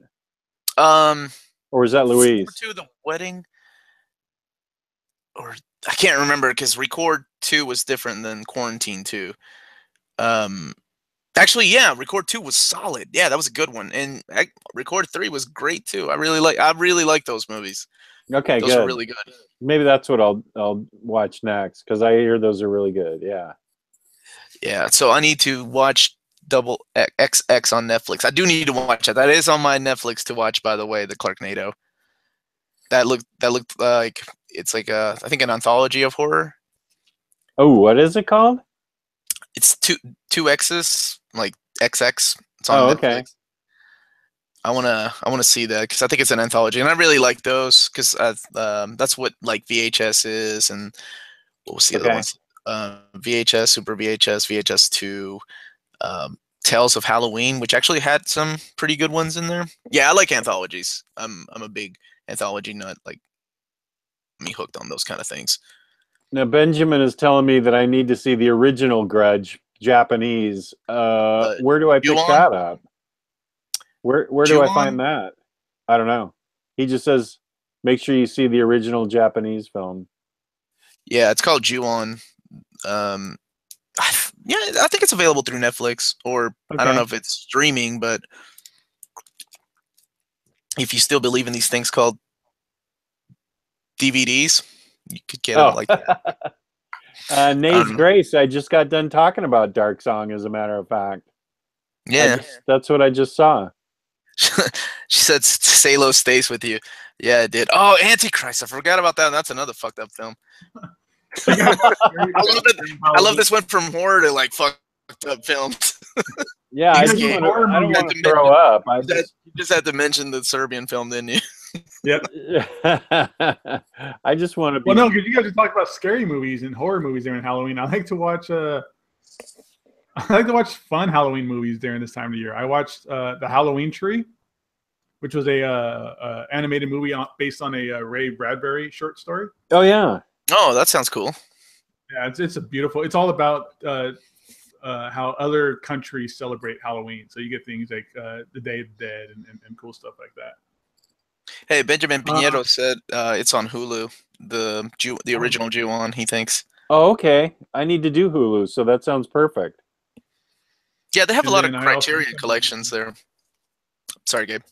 Um, Or was that Louise? Number two, the wedding, or I can't remember because REC Two was different than Quarantine Two. Um, actually, yeah, REC Two was solid. Yeah, that was a good one, and I, REC Three was great too. I really like. I really like those movies. Okay, Those good. are really good. Maybe that's what I'll I'll watch next because I hear those are really good. Yeah. Yeah, so I need to watch Double X- XX on Netflix. I do need to watch it. That is on my Netflix to watch, by the way. The Clarknado. That looked that looked like it's like a I think an anthology of horror. Oh, what is it called? it's two two X's like XX. It's on Oh, Netflix. okay. I wanna I wanna see that because I think it's an anthology, and I really like those because um, that's what like VHS is, and what was the other Okay. ones? Uh, VHS, Super VHS, VHS two, um, Tales of Halloween, which actually had some pretty good ones in there. Yeah, I like anthologies. I'm I'm a big anthology nut. Like me hooked on those kind of things. Now Benjamin is telling me that I need to see the original Grudge Japanese. Uh, Uh, where do I pick that up? Where where do I find that? I don't know. He just says make sure you see the original Japanese film. Yeah, it's called Ju-on. Um, yeah, I think it's available through Netflix, or I don't know if it's streaming, but if you still believe in these things called DVDs, you could get Oh. them like that. uh, Nate's Um, Grace. I just got done talking about Dark Song. As a matter of fact, Yeah, just- that's what I just saw. she said Salo stays with you. Yeah, it did. Oh, Antichrist! I forgot about that. That's another fucked up film. I I love that. I love this went from horror to like fucked up films. Yeah, I, just games- wanna, I don't want to to throw mention up. I just, You just had to mention the Serbian film, didn't you? Yep. I just want to be. Well, no, because you guys are talking about scary movies and horror movies during Halloween. I like to watch. Uh, I like to watch fun Halloween movies during this time of the year. I watched uh, the Halloween Tree, which was a uh, uh, animated movie on, based on a uh, Ray Bradbury short story. Oh yeah. Oh, that sounds cool. Yeah, it's it's a beautiful. It's all about uh, uh, how other countries celebrate Halloween. So you get things like uh, the Day of the Dead and, and, and cool stuff like that. Hey, Benjamin Uh, Pinheiro said uh, it's on Hulu. The Jew, the original Ju-on, he thinks. Oh okay. I need to do Hulu, so that sounds perfect. Yeah, they have a lot of then Criterion collections there. Sorry, Gabe.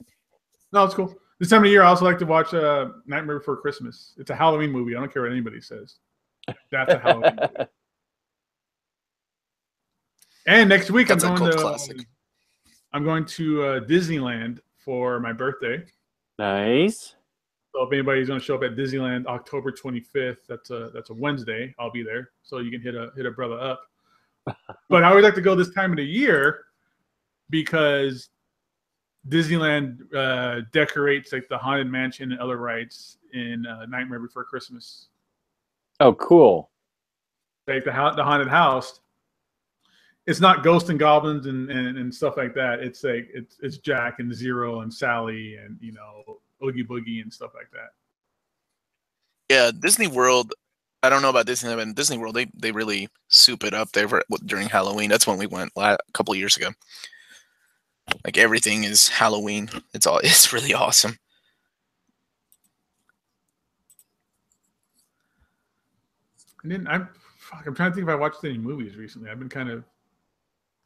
No, it's cool. This time of year, I also like to watch uh, Nightmare Before Christmas. It's a Halloween movie. I don't care what anybody says. That's a Halloween. movie. And next week, That's a I'm cult going to classic. I'm going to uh, Disneyland for my birthday. nice. So if anybody's going to show up at Disneyland October 25th, that's a that's a Wednesday. I'll be there, so you can hit a hit a brother up. but I always like to go this time of the year because Disneyland uh, decorates like the haunted mansion and other rides in uh, Nightmare Before Christmas. Oh cool. Like the hau- the haunted house, it's not ghosts and goblins and, and, and stuff like that. It's like it's it's Jack and Zero and Sally and you know Oogie Boogie and stuff like that. Yeah, Disney World. I don't know about Disney, but Disney World, they, they really soup it up there for, during Halloween. That's when we went la- a couple years ago. Like everything is Halloween. It's all it's really awesome. I didn't. I'm. Fuck, I'm trying to think if I watched any movies recently. I've been kind of.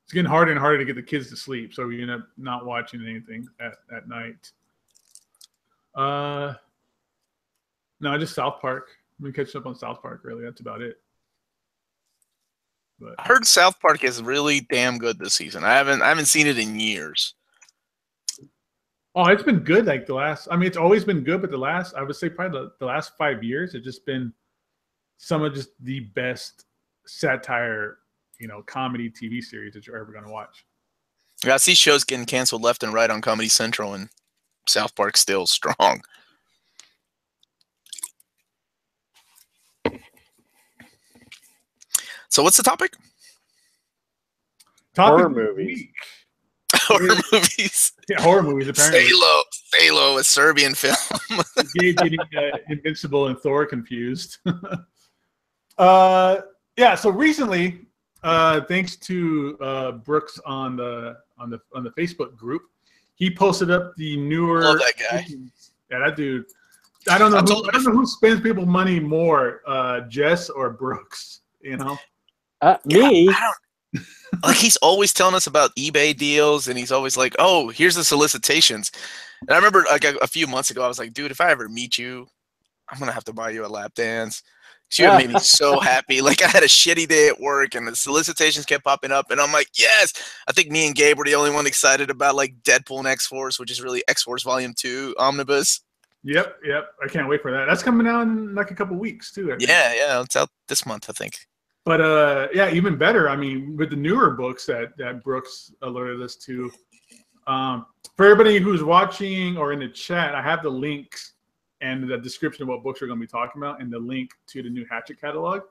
It's getting harder and harder to get the kids to sleep, so we end up not watching anything at at night. Uh. No, just South Park. Been catching up on South Park. Really, that's about it. But I heard South Park is really damn good this season. I haven't I haven't seen it in years. Oh, it's been good. Like the last, I mean, it's always been good, but the last, I would say, probably the, the last five years, it's just been some of just the best satire, you know, comedy TV series that you're ever going to watch. Yeah, I see shows getting canceled left and right on Comedy Central, and South Park still strong. So, what's the topic? Topic Horror movies. week. Horror movies. Yeah, horror movies. Apparently, Stay low, stay low. A Serbian film. Gabe getting uh, Invincible and Thor confused. uh, yeah. So recently, uh, thanks to uh, Brooks on the on the on the Facebook group, he posted up the newer. Love that guy. Yeah, that dude. I don't know. Who, I don't know who spends people money more, uh, Jess or Brooks. You know. Uh, me? I don't. Like he's always telling us about eBay deals, and he's always like, "Oh, here's the solicitations." And I remember like a, a few months ago, I was like, "Dude, if I ever meet you, I'm gonna have to buy you a lap dance." She would made me so happy. Like I had a shitty day at work, and the solicitations kept popping up, and I'm like, "Yes!" I think me and Gabe were the only one excited about like Deadpool and X Force, which is really X Force Volume Two omnibus. Yep, yep. I can't wait for that. That's coming out in like a couple weeks too. I think. Yeah, yeah, it's out this month, I think. But uh, yeah, even better. I mean, with the newer books that that Brooks alerted us to. Um, for everybody who's watching or in the chat, I have the links and the description of what books we're going to be talking about, and the link to the new Hachette catalog.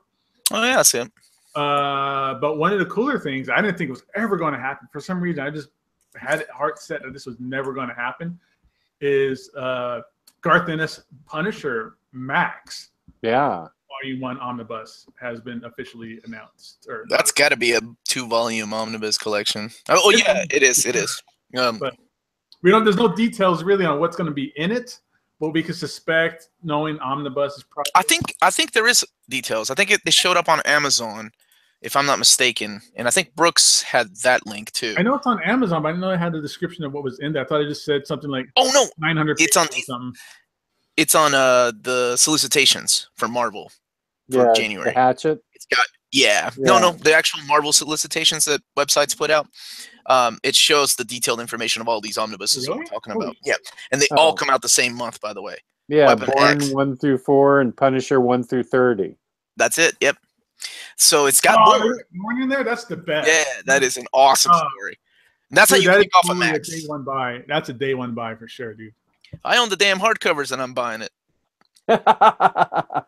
Oh yeah, that's it. Uh, but one of the cooler things I didn't think was ever going to happen. For some reason, I just had it heart set that this was never going to happen. Is uh, Garth Ennis Punisher Max Yeah. One Omnibus has been officially announced. Or That's got to be a two-volume omnibus collection. Oh, oh, yeah, it is. It is. Um, But- we don't. There's no details really on what's going to be in it, but we can suspect, knowing Omnibus is probably. I think I think there is details. I think it, it showed up on Amazon, if I'm not mistaken, and I think Brooks had that link too. I know it's on Amazon, but I didn't know it had the description of what was in there. I thought it just said something like Oh no, 900. It's on something. it's on uh the solicitations for Marvel for yeah, January. The Hachette. It's got yeah. No, Yeah. no, the actual Marvel solicitations that websites put out. Um, it shows the detailed information of all these omnibuses that we're Really? talking Holy about. Yeah, and they all Oh. come out the same month, by the way. Yeah, Weapon Born X. 1 through 4 and Punisher 1 through 30. That's it. Yep. So it's got Oh, Born. there's Born in there. That's the best. Yeah, that is an awesome Oh. story. And that's Dude, how you is kick off a totally max. day one buy. That's a day one buy for sure, dude. I own the damn hardcovers and I'm buying it.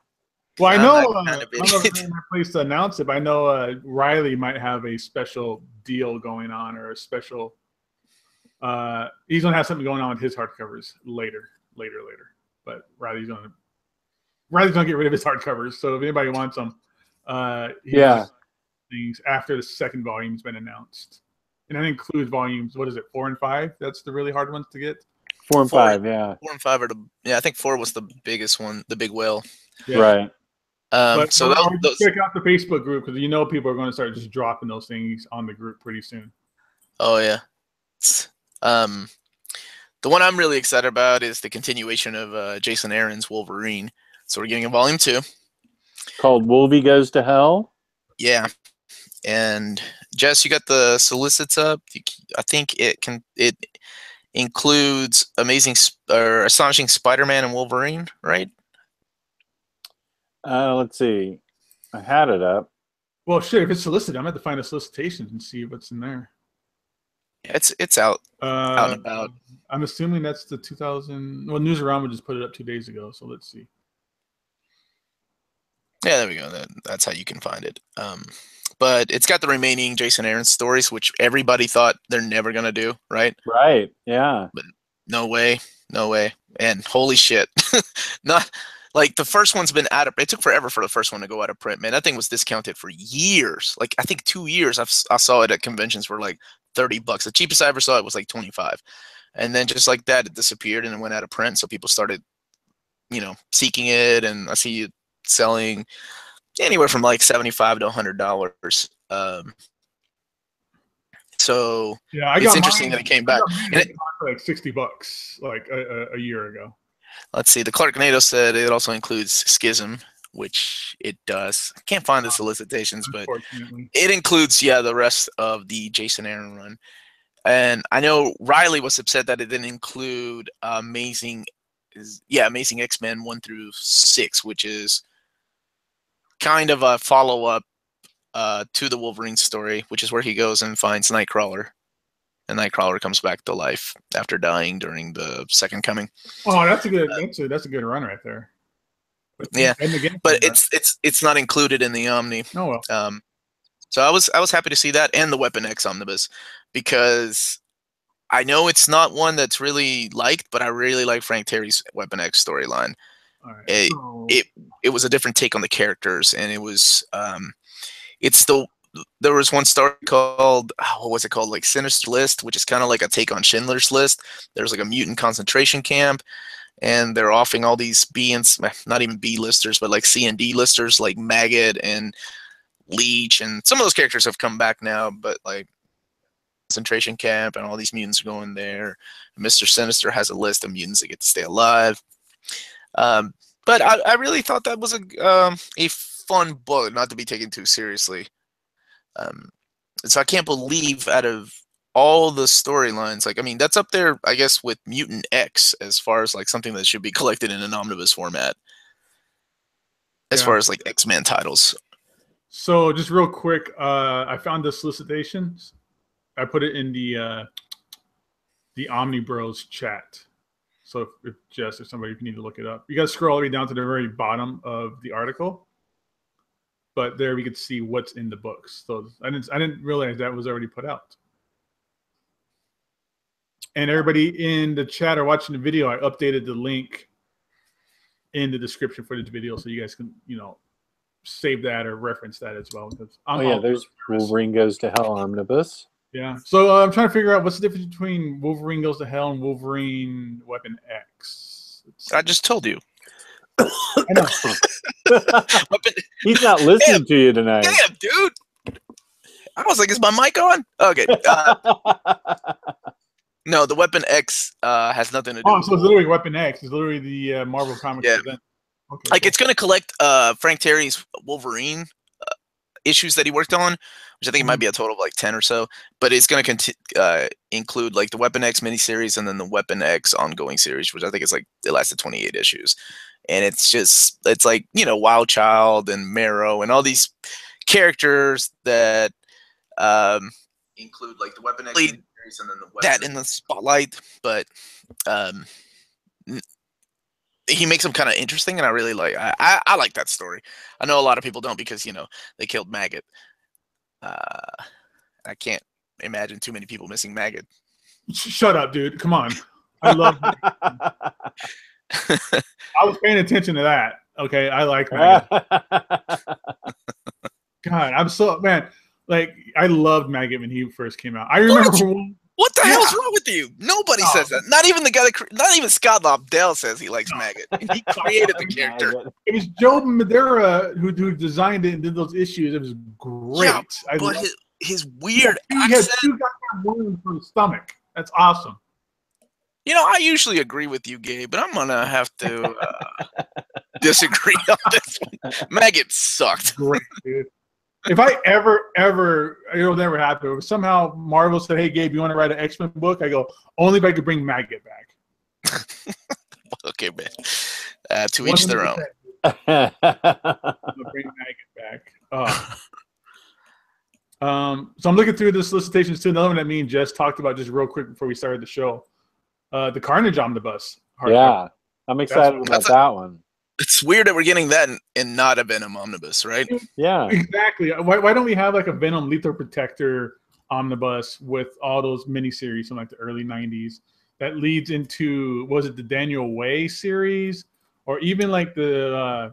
Well, I know. that Uh, kind of I don't know if idiot. there's any place to announce it, but I know uh, Riley might have a special deal going on or a special. Uh, he's gonna have something going on with his hardcovers later, later, later. But Riley's gonna Riley's gonna get rid of his hardcovers. So if anybody wants them, uh, Yeah. things after the second volume's been announced, and that includes volumes. What is it, four and five? That's the really hard ones to get. 4 and Four. 5, yeah. Four and five are the yeah. I think four was the biggest one, the big whale. Yeah. Right. Um, But so or those, just those, check out the Facebook group because you know people are going to start just dropping those things on the group pretty soon. oh yeah. Um, the one I'm really excited about is the continuation of uh, Jason Aaron's Wolverine. So we're getting a volume two. Called Wolvie Goes to Hell. Yeah. And Jess, you got the solicits up. I think it can it includes amazing or astonishing Spider-Man and Wolverine, right? Uh, let's see. I had it up. Well, shit, if it's solicited, I'm gonna have find the solicitations and see what's in there. It's it's out Uh, out and about. I'm assuming that's the 2000. Well, Newsarama just put it up two days ago, so let's see. Yeah, there we go. That, that's how you can find it. Um, but it's got the remaining Jason Aaron stories, which everybody thought they're never gonna do, right? Right. Yeah. But no way, no way. And holy shit, not like the first one's been out of. It took forever for the first one to go out of print. Man, that thing was discounted for years. Like I think two years. I've, I saw it at conventions for like thirty bucks. The cheapest I ever saw it was like twenty five, and then just like that, it disappeared and it went out of print. So people started, you know, seeking it, and I see it selling anywhere from like seventy-five to hundred dollars. Um, so Yeah, I it's got interesting mine- that it came back. And it- like sixty bucks, like a, a year ago. Let's see. The Clark Nato said it also includes Schism, which it does. I can't find the solicitations, but it includes yeah the rest of the Jason Aaron run. And I know Riley was upset that it didn't include Amazing, yeah Amazing X Men one through six, which is kind of a follow up uh, to the Wolverine story, which is where he goes and finds Nightcrawler, and Nightcrawler comes back to life after dying during the Second Coming. oh, that's a good. That's a that's a good run right there. But, Yeah, But it's it's it's not included in the Omni. oh well. Um, so I was I was happy to see that and the Weapon X omnibus because I know it's not one that's really liked, but I really like Frank Tieri's Weapon X storyline. All right. it- so- It it was a different take on the characters, and it was um, it's the there was one story called oh, what was it called like Sinister List, which is kind of like a take on Schindler's List. There's like a mutant concentration camp, and they're offering all these b and not even B listers, but like C and D listers like Maggot and Leech, and some of those characters have come back now, but like concentration camp and all these mutants are going there. Mister Sinister has a list of mutants that get to stay alive. Um, but I, I really thought that was a um, a fun book, not to be taken too seriously. Um, so I can't believe out of all the storylines, like I mean, that's up there, I guess, with Mutant X as far as like something that should be collected in an omnibus format. As Yeah. far as like X Men titles, So just real quick, uh, I found the solicitations. I put it in the uh, the Omni Bros chat. So if, if Jess or somebody, if you need to look it up, you got to scroll all the way down to the very bottom of the article. But there we could see what's in the books. So I didn't I didn't realize that was already put out. And everybody in the chat or watching the video, I updated the link in the description for this video so you guys can, you know, save that or reference that as well. Because Oh I'm yeah, all- there's Wolverine goes to hell omnibus. yeah. So uh, I'm trying to figure out what's the difference between Wolverine Goes to Hell and Wolverine Weapon X. It's- I just told you. I know. Weapon- He's not listening to you tonight. Damn, dude. I was like, is my mic on? Okay. Uh, no, the Weapon X uh, has nothing to do. Oh, with so it's literally Weapon X. It's literally the uh, Marvel Comics Yeah. event. Okay. like cool. it's gonna collect uh Frank Tieri's Wolverine uh, issues that he worked on, which I think it might be a total of like ten or so. But it's gonna conti- uh, include like the Weapon X miniseries and then the Weapon X ongoing series, which I think is like it lasted twenty eight issues, and it's just it's like you know Wild Child and Marrow and all these characters that um include like the Weapon X miniseries and then the that in the spotlight, but um he makes them kind of interesting, and I really like. I, I I like that story. I know a lot of people don't because you know they killed Maggot. Uh, I can't imagine too many people missing Maggot. Shut up, dude. Come on. I love. I was paying attention to that. Okay, I like Maggot. God, I'm so man. Like I loved Maggot when he first came out. I remember when- What the Yeah. hell's wrong with you? Nobody Oh. says that. Not even the guy that, not even Scott Lobdell says he likes Maggot. He created the character. it was Joe Madureira who, who designed it and did those issues. It was great. Yeah, I But his, his weird he had accent. two goddamn wounds for his stomach. That's awesome. You know, I usually agree with you, Gabe, but I'm gonna have to uh, disagree on this one. Maggot sucked. Great, dude. If I ever, ever, it'll never happen. If somehow Marvel said, "Hey, Gabe, you want to write an X Men book?" I go, "Only if I could bring Maggot back." Okay, man. Uh, to each their own. I'll bring Maggot back. Uh, um, so I'm looking through the solicitations too. Another one that me and Jess talked about just real quick before we started the show. Uh, the Carnage Omnibus. hardcover. yeah, I'm excited about That's a- that one. It's weird that we're getting that and, and not a Venom omnibus, right? Yeah, Exactly. Why, why don't we have like a Venom Lethal Protector omnibus with all those miniseries from like the early 90s that leads into, was it the Daniel Way series? Or even like the uh,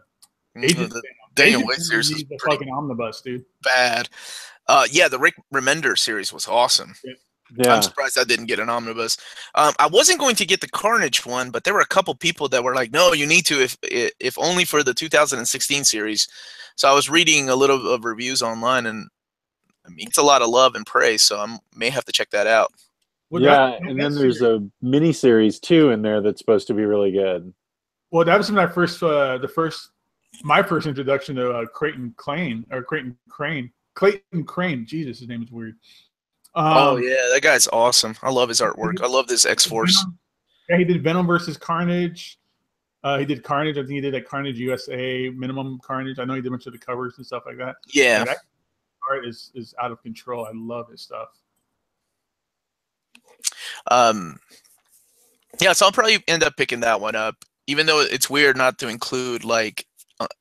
Agent the Daniel Way series is a fucking omnibus, dude. bad. Uh, yeah, the Rick Remender series was awesome. Yeah. I'm surprised I didn't get an omnibus. Um, I wasn't going to get the Carnage one, but there were a couple people that were like, "No, you need to, if if only for the 2016 series." So I was reading a little of reviews online, and I mean, it's a lot of love and praise. So I may have to check that out. Well, yeah, that- and then there's your- a mini series too in there that's supposed to be really good. Well, that was my first, uh, the first, my first introduction to uh, Creighton Crane or Creighton Crane, Clayton Crane. Jesus, his name is weird. Um, oh yeah, that guy's awesome. I love his artwork. I love this X Force. Yeah, he did Venom versus Carnage. Uh, he did Carnage. I think he did like Carnage USA, Minimum Carnage. I know he did a bunch of the covers and stuff like that. Yeah, That art is is out of control. I love his stuff. Um, yeah, so I'll probably end up picking that one up, even though it's weird not to include like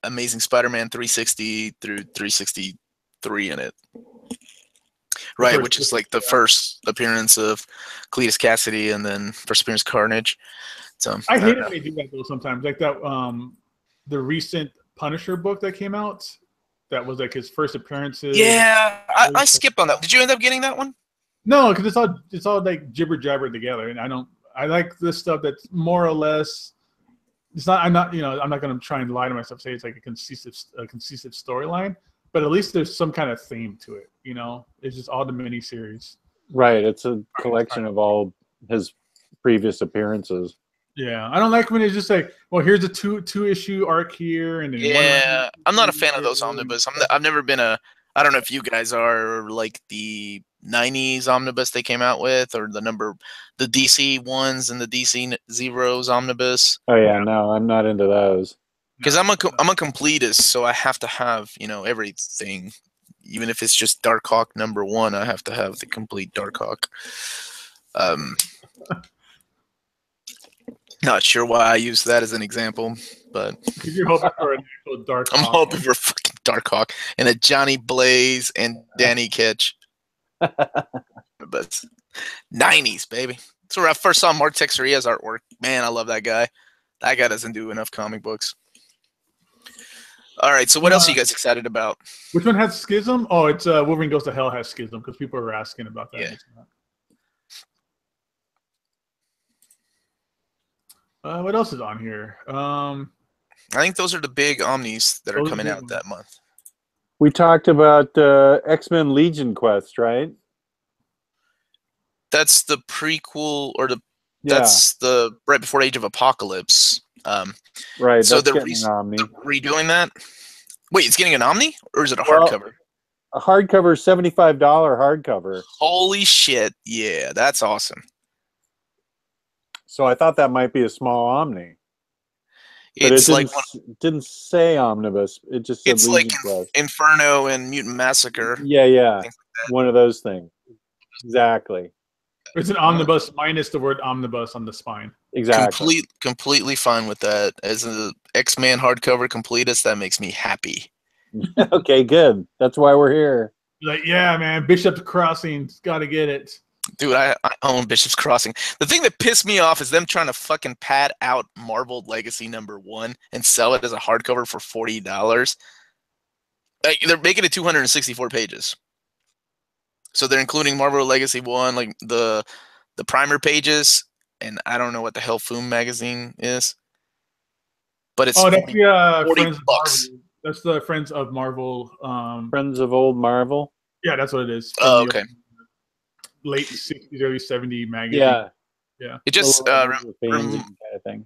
Amazing Spider-Man 360 through 363 in it. Right, first- which is like the first appearance of Cletus Kasady and then first appearance of Carnage. So I hate don't it know. when they do that though. Sometimes, like that, um, the recent Punisher book that came out. That was like his first appearances. Yeah, I, I skipped on that. Did you end up getting that one? No, because it's all it's all like jibber jabber together, and I don't. I like this stuff that's more or less. It's not. I'm not. You know. I'm not going to try and lie to myself. Say it's like a consistent, a consistent storyline, but at least there's some kind of theme to it. You know, it's just all the mini series. Right, it's a collection of all his previous appearances. Yeah, I don't like when it's just like, well, here's a two two issue arc here, and then Yeah, arc- I'm not a fan of those omnibus. I'm I've never been a. I don't know if you guys are like the '90s omnibus they came out with, or the number, the DC ones and the DC zeros omnibus. Oh yeah, no, I'm not into those. Because I'm a co- I'm a completist, so I have to have you know everything, even if it's just Darkhawk number one. I have to have the complete Darkhawk. Um, not sure why I use that as an example, but you're hoping for an actual dark. I'm Hawk. hoping for fucking Darkhawk and a Johnny Blaze and Danny Ketch. but 90s, baby. So when I first saw Mark Texeira's artwork, man, I love that guy. That guy doesn't do enough comic books. All right, so what else are you guys excited about? Which one has Schism? Oh, it's uh, Wolverine Goes to Hell has Schism because people were asking about that. Yeah. Uh, what else is on here? Um, I think those are the big omnis that are Those are coming out ones. that month. We talked about uh, X Men Legion Quest, right? That's the prequel or the Yeah, that's the right before Age of Apocalypse. Um, right. so that's the re- an Omni. they're redoing that. Wait, it's getting an omni or is it a Well- hardcover? A hardcover, seventy-five dollar hardcover. Holy shit! Yeah, that's awesome. So I thought that might be a small Omni, but It's it like didn't, one- s- didn't say omnibus. It just said It's like Legion Quest. Inferno and Mutant Massacre. Yeah, yeah, like one of those things. Exactly, it's an omnibus minus the word omnibus on the spine. Exactly. Complete, completely fine with that. As an X Man hardcover completist, that makes me happy. okay, good. That's why we're here. Like, yeah, man, Bishop's Crossing's got to get it. Dude, I, I own Bishop's Crossing. The thing that pissed me off is them trying to fucking pad out Marvel Legacy number one and sell it as a hardcover for forty dollars. Like, they're making it two hundred and sixty-four pages. So they're including Marvel Legacy one, like the the primer pages, and I don't know what the hell Foom magazine is, but it's Oh, that's the uh, 40 Friends of bucks. Marvel. That's the Friends of Marvel. Um, Friends of Old Marvel. yeah, that's what it is. Oh, okay. Late 60s, early 70s magazine. Yeah, yeah. it just uh, Red re- Fanzine rem- kind of thing.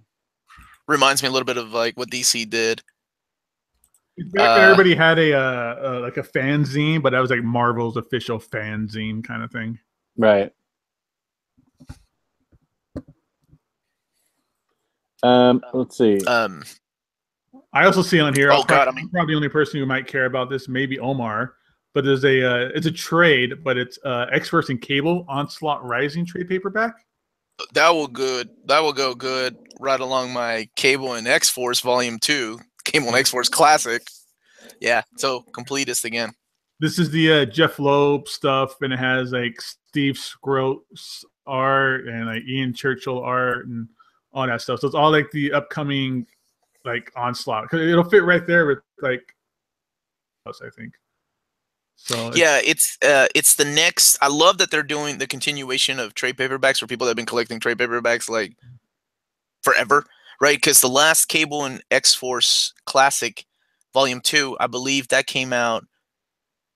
reminds me a little bit of like what DC did. Back Uh, everybody had a uh, uh, like a fanzine, but that was like Marvel's official fanzine kind of thing. Right. Um, let's see. Um, I also see on here. Oh, I'll God, probably, I mean- I'm probably the only person who might care about this. Maybe Omar, but there's a uh, it's a trade, but it's uh, X Force and Cable Onslaught Rising trade paperback. that will good. That will go good right along my Cable and X Force Volume Two, Cable and X Force Classic. Yeah, so completist again. This is the uh, Jeph Loeb stuff, and it has like Steve Skroce art and like Ian Churchill art and all that stuff. So it's all like the upcoming like onslaught. 'Cause it'll fit right there with like us, I think. So Yeah, it's uh, it's the next. I love that they're doing the continuation of trade paperbacks for people that have been collecting trade paperbacks like forever, right? Because the last Cable and X Force Classic Volume Two. I believe that came out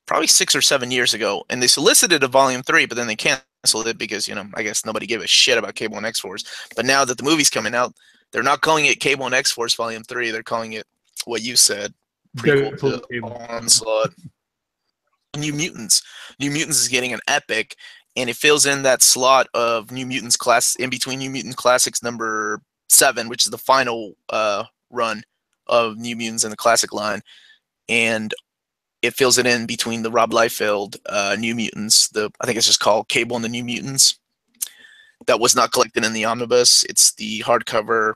probably six or seven years ago, and they solicited a Volume Three, but then they canceled it because you know I guess nobody gave a shit about Cable and X Force. But now that the movie's coming out, they're not calling it Cable and X Force Volume Three. They're calling it what you said, prequel to Onslaught. New Mutants. New Mutants is getting an epic, and it fills in that slot of New Mutants class in between New Mutant Classics number seven, which is the final uh, run of New Mutants in the classic line, and it fills it in between the Rob Liefeld uh, New Mutants. The I think it's just called Cable and the New Mutants. That was not collected in the omnibus. It's the hardcover,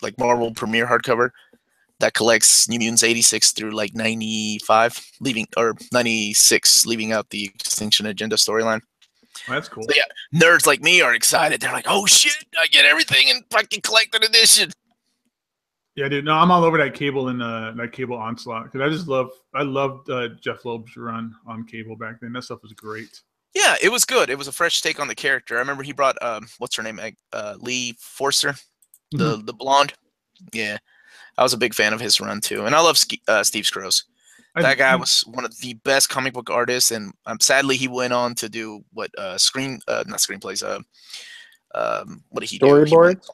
like Marvel Premiere hardcover that collects New Mutants 86 through like 95, leaving or 96, leaving out the Extinction Agenda storyline. Oh, that's cool. So, yeah, nerds like me are excited. They're like, "Oh shit, I get everything in fucking collected edition." Yeah, dude. No, I'm all over that cable and uh, that cable onslaught because I just love. I loved uh, Jeph Loeb's run on cable back then. That stuff was great. Yeah, it was good. It was a fresh take on the character. I remember he brought um, what's her name, uh, Lee Forster, the the blonde. Yeah, I was a big fan of his run too, and I love Ski- uh, Steve Skroce. That guy was one of the best comic book artists, and um, sadly he went on to do what uh, screen, uh, not screenplays, uh, um, what did he do? He went-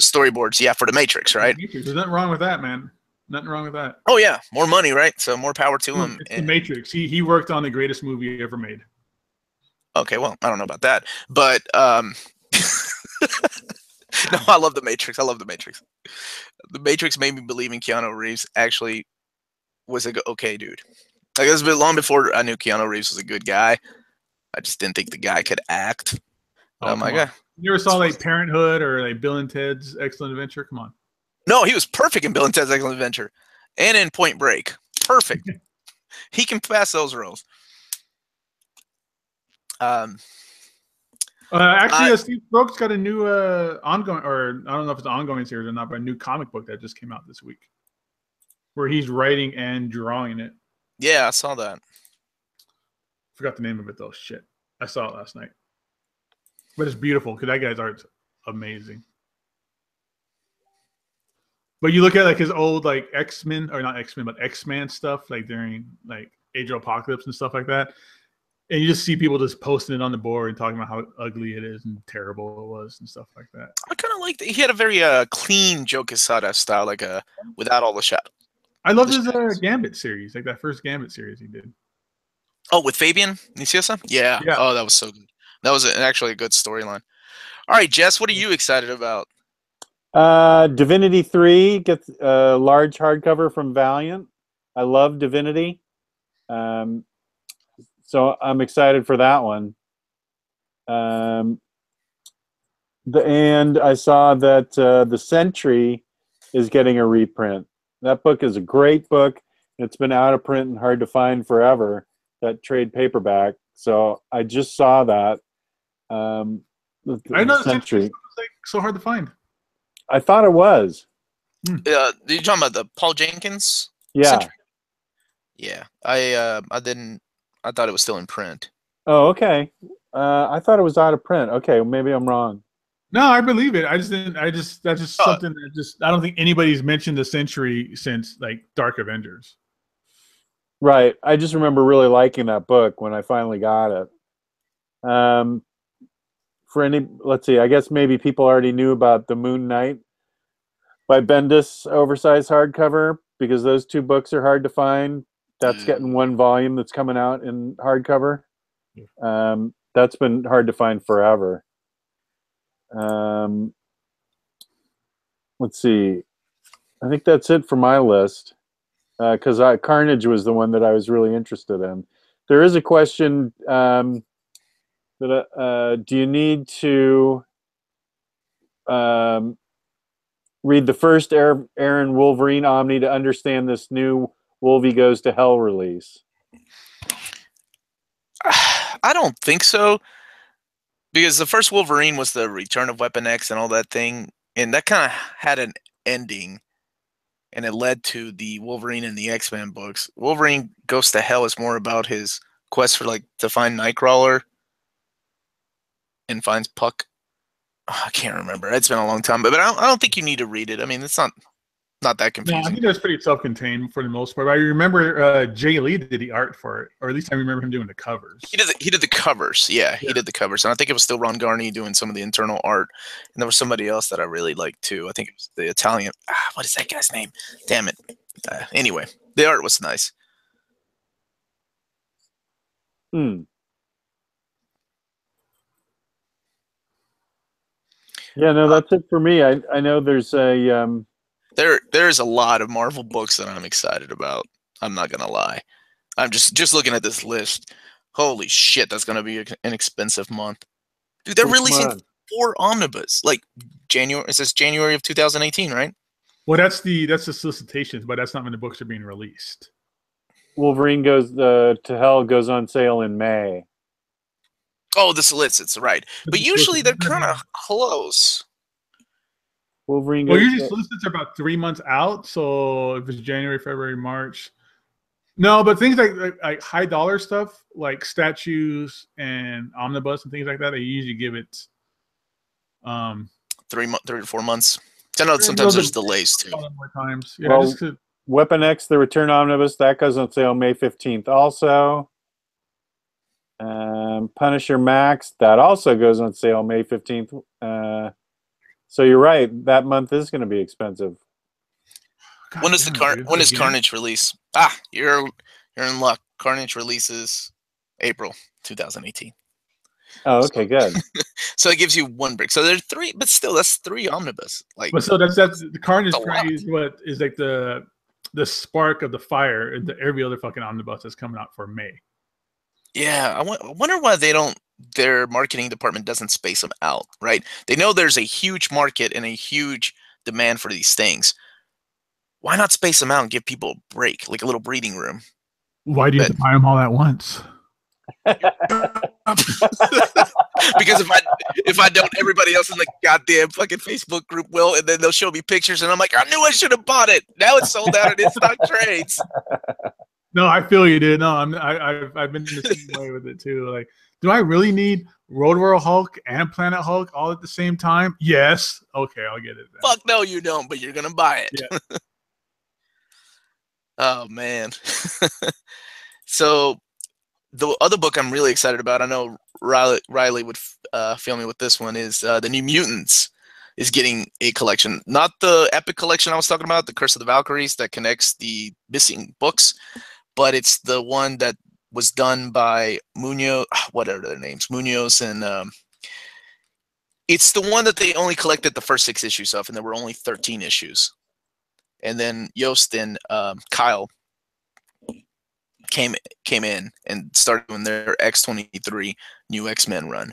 Storyboards? yeah, for the Matrix, right? Matrix. There's nothing wrong with that, man. Nothing wrong with that. Oh yeah, more money, right? So more power to him. It's the Matrix. He he worked on the greatest movie ever made. Okay, well, I don't know about that, but um, no, I love the Matrix. I love the Matrix. The Matrix made me believe in Keanu Reeves. Actually, was a go- okay dude. Like it was a bit long before I knew Keanu Reeves was a good guy. I just didn't think the guy could act. Oh, my god! You ever saw like Parenthood or like Bill and Ted's Excellent Adventure? Come on. No, he was perfect in Bill and Ted's Excellent Adventure, and in Point Break. Perfect. he can pass those roles. Um, Uh, actually, Uh, uh, Steve Brooks got a new uh, ongoing, or I don't know if it's an ongoing series or not, but a new comic book that just came out this week, where he's writing and drawing it. yeah, I saw that. Forgot the name of it though. Shit, I saw it last night. But it's beautiful because that guy's art's amazing. But you look at like his old like X Men or not X Men but X Man stuff like during like Age of Apocalypse and stuff like that, and you just see people just posting it on the board and talking about how ugly it is and terrible it was and stuff like that. I kind of liked. He had a very uh, clean Joe Quesada style, like a without all the shadow. I love his uh. Gambit series, like that first Gambit series he did. Oh, with Fabian Nicieza? Yeah. Yeah. Oh, that was so good. That was actually a good storyline. All right, Jess, what are you excited about? Uh, Divinity 3 gets a large hardcover from Valiant. I love Divinity. Um, so I'm excited for that one. Um, the, and I saw that uh, The Sentry is getting a reprint. That book is a great book. It's been out of print and hard to find forever, that trade paperback. So I just saw that. Um, the, I know The century. Sentry. Sentry was like so hard to find. I thought it was. Uh, you talking about the Paul Jenkins? Yeah. Sentry? Yeah. I uh, I didn't. I thought it was still in print. Oh, okay. Uh, I thought it was out of print. Okay, well, maybe I'm wrong. No, I believe it. I just didn't. I just that's just Uh, something that just I don't think anybody's mentioned the Sentry since like Dark Avengers. Right. I just remember really liking that book when I finally got it. Um, for any, let's see. I guess maybe people already knew about the Moon Knight by Bendis oversized hardcover because those two books are hard to find. That's Mm. getting one volume that's coming out in hardcover. Um, that's been hard to find forever. Um, let's see. I think that's it for my list because I Carnage was the one that I was really interested in. There is a question um, uh, uh, do you need to um, read the first Aaron Wolverine Omni to understand this new Wolvie Goes to Hell release? I don't think so. Because the first Wolverine was the return of Weapon X and all that thing, and that kind of had an ending, and it led to the Wolverine and the X Men books. Wolverine Goes to Hell is more about his quest for like to find Nightcrawler and finds Puck. Ah, I can't remember. It's been a long time, but, but I, don't, I don't think you need to read it. I mean, it's not not that No, I think that's pretty self-contained for the most part. I remember uh, Jae Lee did the art for it, or at least I remember him doing the covers. He did the, he did the covers. Yeah, he Yeah. did the covers, and I think it was still Ron Garney doing some of the internal art, and there was somebody else that I really liked too. I think it was the Italian. Ah, what is that guy's name? Damn it. Uh, anyway, the art was nice. Hmm. Yeah, no, that's it for me. I I know there's a um There there's a lot of Marvel books that I'm excited about. I'm not gonna lie. I'm just just looking at this list. Holy shit, that's gonna be a- an expensive month, dude. They're which releasing one? four omnibus like January. It says January of 2018, right? Well, that's the that's the solicitations, but that's not when the books are being released. Wolverine goes uh, to hell goes on sale in May. Oh, the solicits, right? But usually they're kind of close. Wolverine Well, usually solicits are about three months out. So if it's January, February, March. No, but things like, like like high dollar stuff, like statues and omnibus and things like that, they usually give it. Um, Three months, three to four months. I know sometimes there's delays too. more times. Yeah, Well, just 'cause- Weapon X, the Return Omnibus, that goes on sale May 15th also. Um, Punisher Max, that also goes on sale May 15th. Uh, so you're right, that month is going to be expensive. God When does the damn, car? dude, When again. Carnage release? Ah, you're you're in luck. Carnage releases April 2018. Oh, okay, good. So it gives you one break. So there's three, but still, that's three omnibus. Like, But so that's that's the Carnage That's is what is like the the spark of the fire into every other fucking omnibus that's coming out for May. Yeah, I, wonder why they don't. Their marketing department doesn't space them out, right? They know there's a huge market and a huge demand for these things. Why not space them out and give people a break, like a little breathing room? Why do you to buy them all at once? because if I if I don't, everybody else in the goddamn fucking Facebook group will, and then they'll show me pictures, and I'm like, I knew I should have bought it. Now it's sold out in stock trades. No, I feel you, dude. No, I'm I, I've I've been in the same way with it too. Like, do I really need Road World Hulk and Planet Hulk all at the same time? Yes. Okay, I'll get it. Then. Fuck no, you don't, but you're gonna buy it. Yeah. oh man. so the other book I'm really excited about, I know Riley, Riley would uh, feel me with this one, is uh, the New Mutants is getting a collection. Not the epic collection I was talking about, the Curse of the Valkyries that connects the missing books, but it's the one that was done by Munoz, what are their names? Munoz and um, it's the one that they only collected the first six issues of, and there were only 13 issues. And then Yost and um, Kyle came came in and started doing their X23 new X-Men run.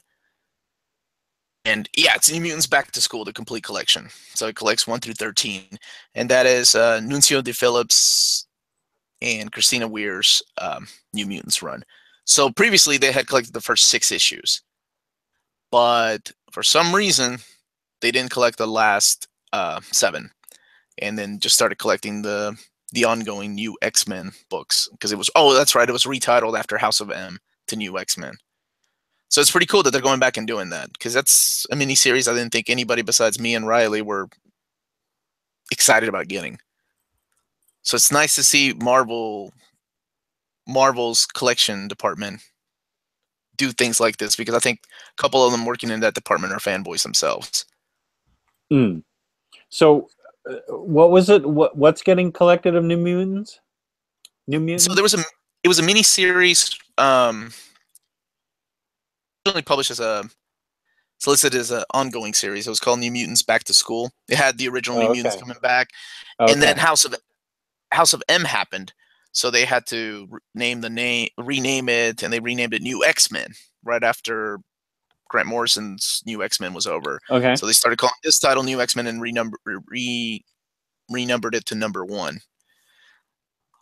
And yeah, it's New Mutants Back to School, the complete collection. So it collects 1 through 13. And that is uh, Nunzio DeFilippis and Christina Weir's um, New Mutants run. So previously they had collected the first six issues. But for some reason, they didn't collect the last uh, seven. And then just started collecting the the ongoing new X-Men books because it was oh that's right it was retitled after House of M to New X-Men. So it's pretty cool that they're going back and doing that because that's a mini series I didn't think anybody besides me and Riley were excited about getting. So it's nice to see Marvel Marvel's collection department do things like this because I think a couple of them working in that department are fanboys themselves. Hmm. So, uh, what was it? What what's getting collected of New Mutants? New Mutants. So there was a it was a mini series um originally published as a solicited as an ongoing series. It was called New Mutants Back to School. It had the original Oh, New Mutants coming back, Okay. and then House of House of M happened, so they had to name the name, rename it, and they renamed it New X Men right after Grant Morrison's New X Men was over. okay. So they started calling this title New X Men and renumber, re, renumbered it to number one.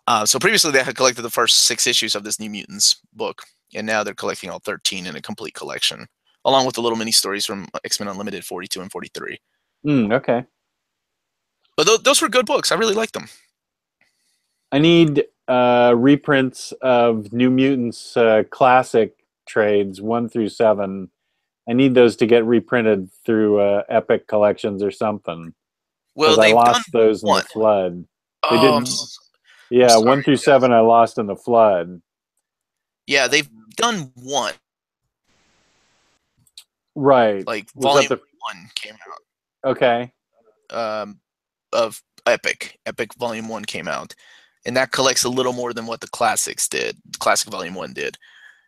Uh, so previously they had collected the first six issues of this New Mutants book, and now they're collecting all 13 in a complete collection, along with the little mini stories from X Men Unlimited 42 and 43. Hmm, okay. But th- those were good books. I really liked them. I need uh, reprints of New Mutants uh, classic trades one through seven. I need those to get reprinted through uh, Epic Collections or something. Well, I lost those in the flood. Oh, didn't- I'm s- Yeah, sorry, one through yes. seven I lost in the flood. yeah, they've done one. Right. Like volume the- one came out. Okay. um, of Epic. Epic Volume One came out, and that collects a little more than what the classics did. Classic Volume One did.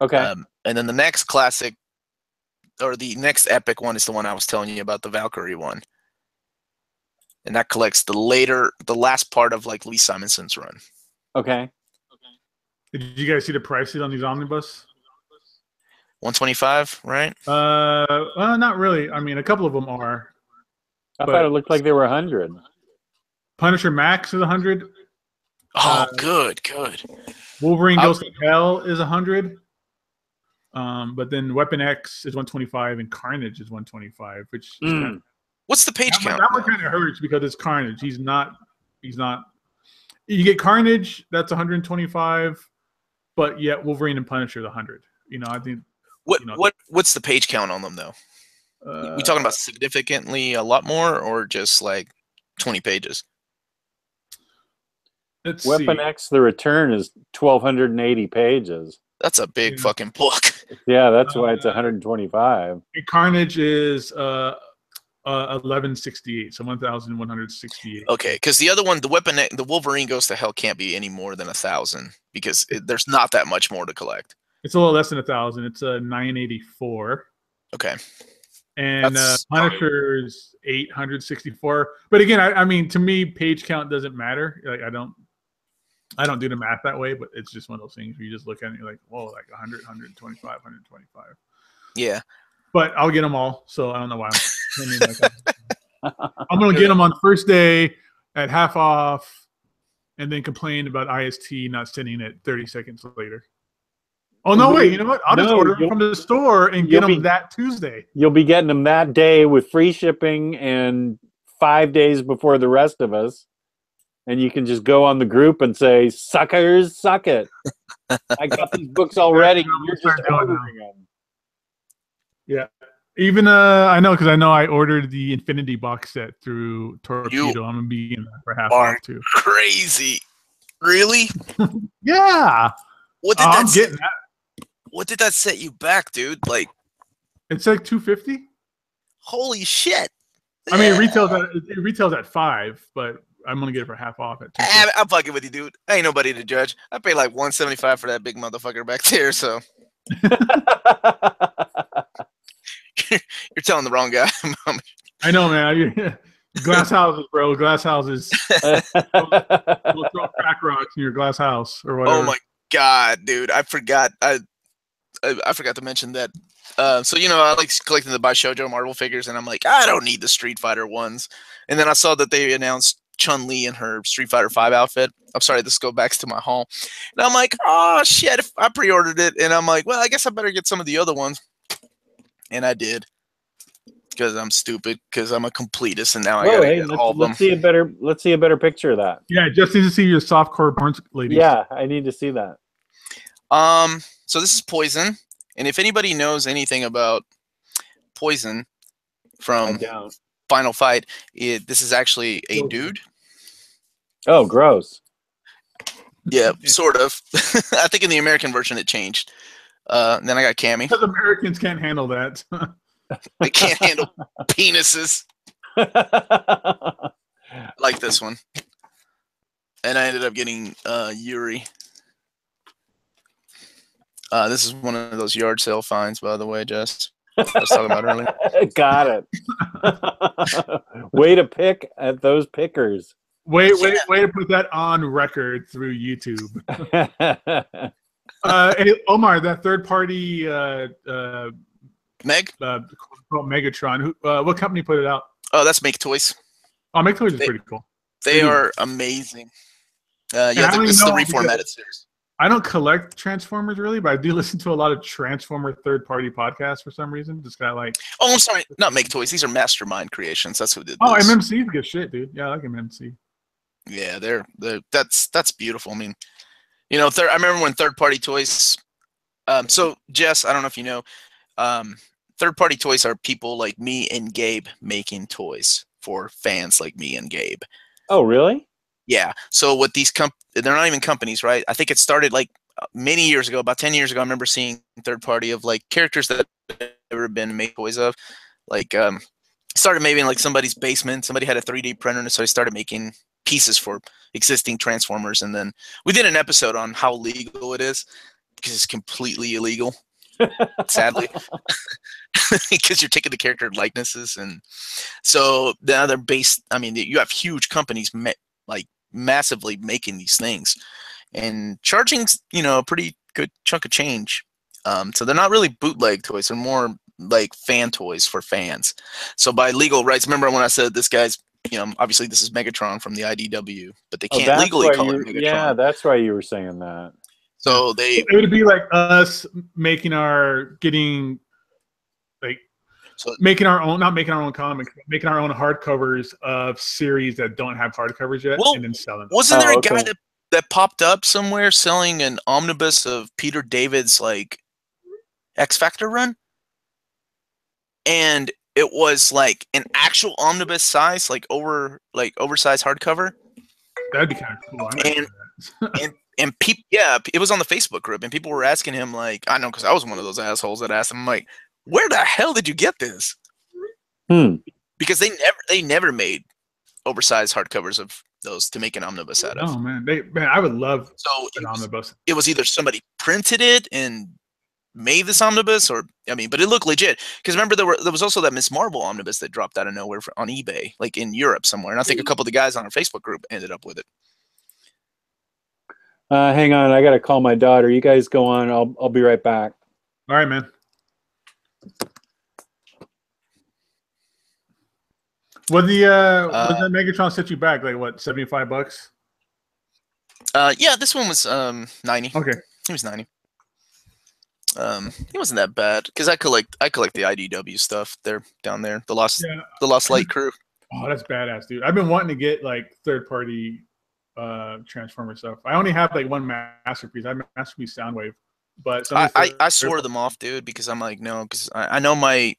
Okay. Um, and then the next classic, or the next Epic one, is the one I was telling you about, the Valkyrie one, and that collects the later, the last part of like Lee Simonson's run. okay. Did you guys see the prices on these omnibus? One twenty five, right? Uh, well, not really. I mean, a couple of them are. I thought it looked like they were a hundred. Punisher Max is 100. Oh, Uh, good, good. Wolverine Goes to Hell is 100. Um, but then Weapon X is 125 and Carnage is 125, which is Mm. kinda- What's the page that, one, count? that one kind of hurts because it's Carnage. He's not. He's not. You get Carnage, that's 125, but yet Wolverine and Punisher is 100. You know, I think. What you know- what what's the page count on them though? Uh, we talking about significantly a lot more, or just like twenty pages? Let's Weapon see. X: The Return is twelve hundred and eighty pages. That's a big Yeah. fucking book. Yeah, that's why it's Uh, one hundred and twenty-five. And Carnage is uh, uh 1168, so 1168. Okay, because the other one, the weapon, the Wolverine goes to hell can't be any more than a thousand because it, there's not that much more to collect. It's a little less than a thousand. It's a 984. Okay, and uh, That's- Punisher's 864. But again, I, I mean, to me, page count doesn't matter. Like, I don't, I don't do the math that way. But it's just one of those things where you just look at it, and you're like, whoa, like 100, 125, 125. yeah, But I'll get them all, so I don't know why I'm. spending like that. I'm gonna get them on first day at half off, and then complain about IST not sending it 30 seconds later. Oh no! Wait, you know what? I'll just order them you'll- from the store and get them be- that Tuesday. You'll be getting them that day with free shipping and five days before the rest of us. And you can just go on the group and say, "Suckers, suck it! I got these books already. We'll You're just ordering them." Even uh, I know because I know I ordered the Infinity box set through Torpedo. I'm gonna be in that for half are off too. crazy. Really? Yeah, What did Oh, that? I'm set, getting that. what did that set you back, dude? Like, It's like 250. holy shit! I mean, it retails at it retails at five, but I'm gonna get it for half off at. Ah, I'm fucking with you, dude. I ain't nobody to judge. I paid like 175 for that big motherfucker back there, so you're telling the wrong guy. I know, man. Glass houses, bro. Glass houses. We'll throw crack rocks in your glass house or whatever. Oh my god, dude! I forgot. I I, I forgot to mention that. Uh, so you know, I like collecting the Bishojo Marvel figures, and I'm like, I don't need the Street Fighter ones. And then I saw that they announced Chun Li in her Street Fighter Five outfit. I'm sorry, this go back to my haul, and I'm like, oh shit! If I pre-ordered it, and I'm like, well, I guess I better get some of the other ones, and I did. Because I'm stupid. Because I'm a completist, and now I Oh, gotta hey, get let's, all of them. let's see a better. Let's see a better picture of that. Yeah, just need to see your softcore porn lady. Yeah, I need to see that. Um, so this is Poison, and if anybody knows anything about Poison from don't. Final Fight, it, this is actually a dude. Oh, gross. Yeah, sort of. I think in the American version it changed. Uh, then I got Cammy. because Americans can't handle that. They can't handle penises like this one. And I ended up getting uh, Yuri. Uh, this is one of those yard sale finds, by the way, Jess. I was talking about earlier. Got it. Way to pick at those pickers. wait, wait, Yeah. wait to put that on record through YouTube. Uh, hey, Omar, that third party uh, uh, Meg? uh, called Megatron. Who, uh, what company put it out? Oh, that's Make Toys. Oh, Make Toys is They- pretty cool. They are amazing. Uh, yeah, don't this is the even know reformatted series. I don't collect Transformers really, but I do listen to a lot of Transformer third party podcasts for some reason. Just got like, Oh, I'm sorry, not Make Toys. These are Mastermind Creations. That's who did oh, this. MMC is good shit, dude. Yeah, I like MMC. Yeah, they're, they're that's that's beautiful. I mean, you know, thir- I remember when third party toys. Um, so Jess, I don't know if you know, um, third party toys are people like me and Gabe making toys for fans like me and Gabe. Oh, really? Yeah. So what these comp they're not even companies, right? I think it started like uh, many years ago, about 10 years ago. I remember seeing third party of like characters that I've never been made toys of. Like um started maybe in like somebody's basement. Somebody had a 3D printer, and so I started making pieces for existing transformers. And then we did an episode on how legal it is because it's completely illegal, sadly, because you're taking the character likenesses. And so now they're based I mean, you have huge companies ma- like massively making these things and charging, you know, a pretty good chunk of change. Um, so they're not really bootleg toys; they're more like fan toys for fans. So by legal rights, remember when I said this guy's, you know, obviously this is Megatron from the IDW, but they Oh, can't that's legally why call it Megatron. Yeah, that's why you were saying that. So they, It would be like us making our getting like so making our own, not making our own comics, but making our own hardcovers of series that don't have hardcovers yet, Well, and then selling. them. wasn't Oh, there a oh, okay. guy that that popped up somewhere selling an omnibus of Peter David's like X Factor run, and it was like an actual omnibus size, like over like oversized hardcover. That'd be kind of cool. I might And- and people yeah it was on the facebook group and people were asking him like i know because i was one of those assholes that asked him like where the hell did you get this Hmm. because they never they never made oversized hardcovers of those to make an omnibus out of oh man, they man, I would love so an it was, omnibus. it was either somebody printed it and made this omnibus or i mean but it looked legit because remember there were there was also that miss marvel omnibus that dropped out of nowhere for, on ebay like in europe somewhere and i think a couple of the guys on our facebook group ended up with it Uh, hang on, I gotta call my daughter. You guys go on. I'll I'll be right back. All right, man. What the uh, Uh, Megatron set you back? Like what, seventy five bucks? uh yeah this one was um 90 Okay. it was ninety. Um, he wasn't that bad because I collect I collect the IDW stuff there down there. The lost Yeah. the Lost Light crew. Oh, that's badass, dude. I've been wanting to get like third party uh Transformer stuff. I only have like one masterpiece. I have masterpiece Soundwave, but I, I, I swore them off, dude, because I'm like no, because I, I know my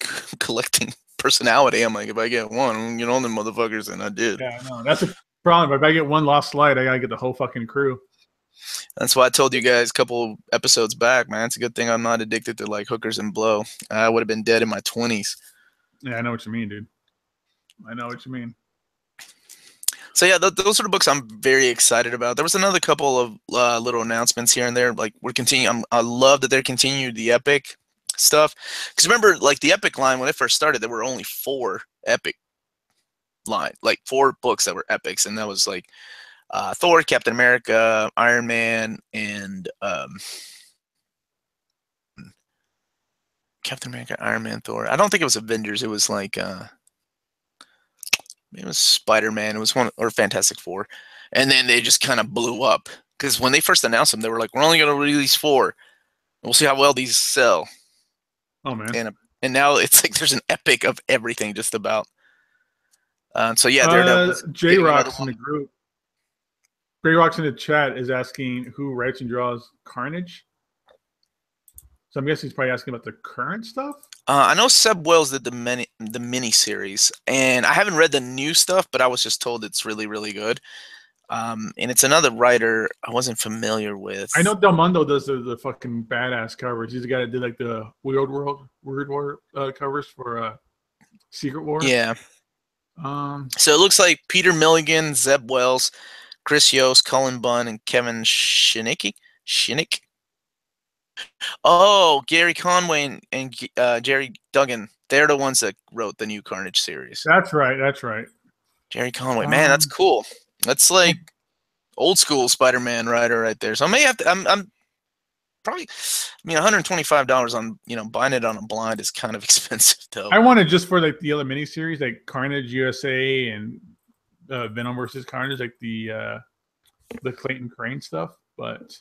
collecting personality. I'm like if I get one, I'm gonna get all them motherfuckers, and I did. Yeah, no, that's a problem. If I get one lost light, I gotta get the whole fucking crew. That's why I told you guys a couple episodes back, man. It's a good thing I'm not addicted to like hookers and blow. I would have been dead in my twenties. Yeah, I know what you mean, dude. I know what you mean. So yeah, th- those are the books I'm very excited about. There was another couple of uh, little announcements here and there. Like we're continuing. I love that they're continuing the Epic stuff. Because remember, like the Epic line when it first started, there were only four Epic line, like four books that were epics, and that was like uh, Thor, Captain America, Iron Man, and um, Captain America, Iron Man, Thor. I don't think it was Avengers. It was like. Uh, it was Spider Man. It was one or Fantastic Four, and then they just kind of blew up because when they first announced them, they were like, "We're only going to release four. We'll see how well these sell." Oh man. And and now it's like there's an epic of everything just about. Uh, so yeah, uh, J Rock's in the group. J Rocks in the chat is asking who writes and draws Carnage. So I'm guessing he's probably asking about the current stuff. Uh, I know Zeb Wells did the mini the mini series, and I haven't read the new stuff, but I was just told it's really really good. Um, and it's another writer I wasn't familiar with. I know Del Mundo does the, the fucking badass covers. He's the guy that did like the Weird World Weird War uh, covers for uh, Secret War. Yeah. Um. So it looks like Peter Milligan, Zeb Wells, Chris Yost, Cullen Bunn, and Kevin Shinicki. Shinick. Oh, Gary Conway and, and uh, Gerry Duggan. They're the ones that wrote the new Carnage series. That's right. That's right. Gerry Conway, man, that's Um, cool. That's like old school Spider-Man writer right there. So I may have to. I'm, I'm probably. I mean, 125 dollars on you know buying it on a blind is kind of expensive though. I wanted just for like the other miniseries, like Carnage USA and uh, Venom versus Carnage, like the uh, the Clayton Crain stuff. But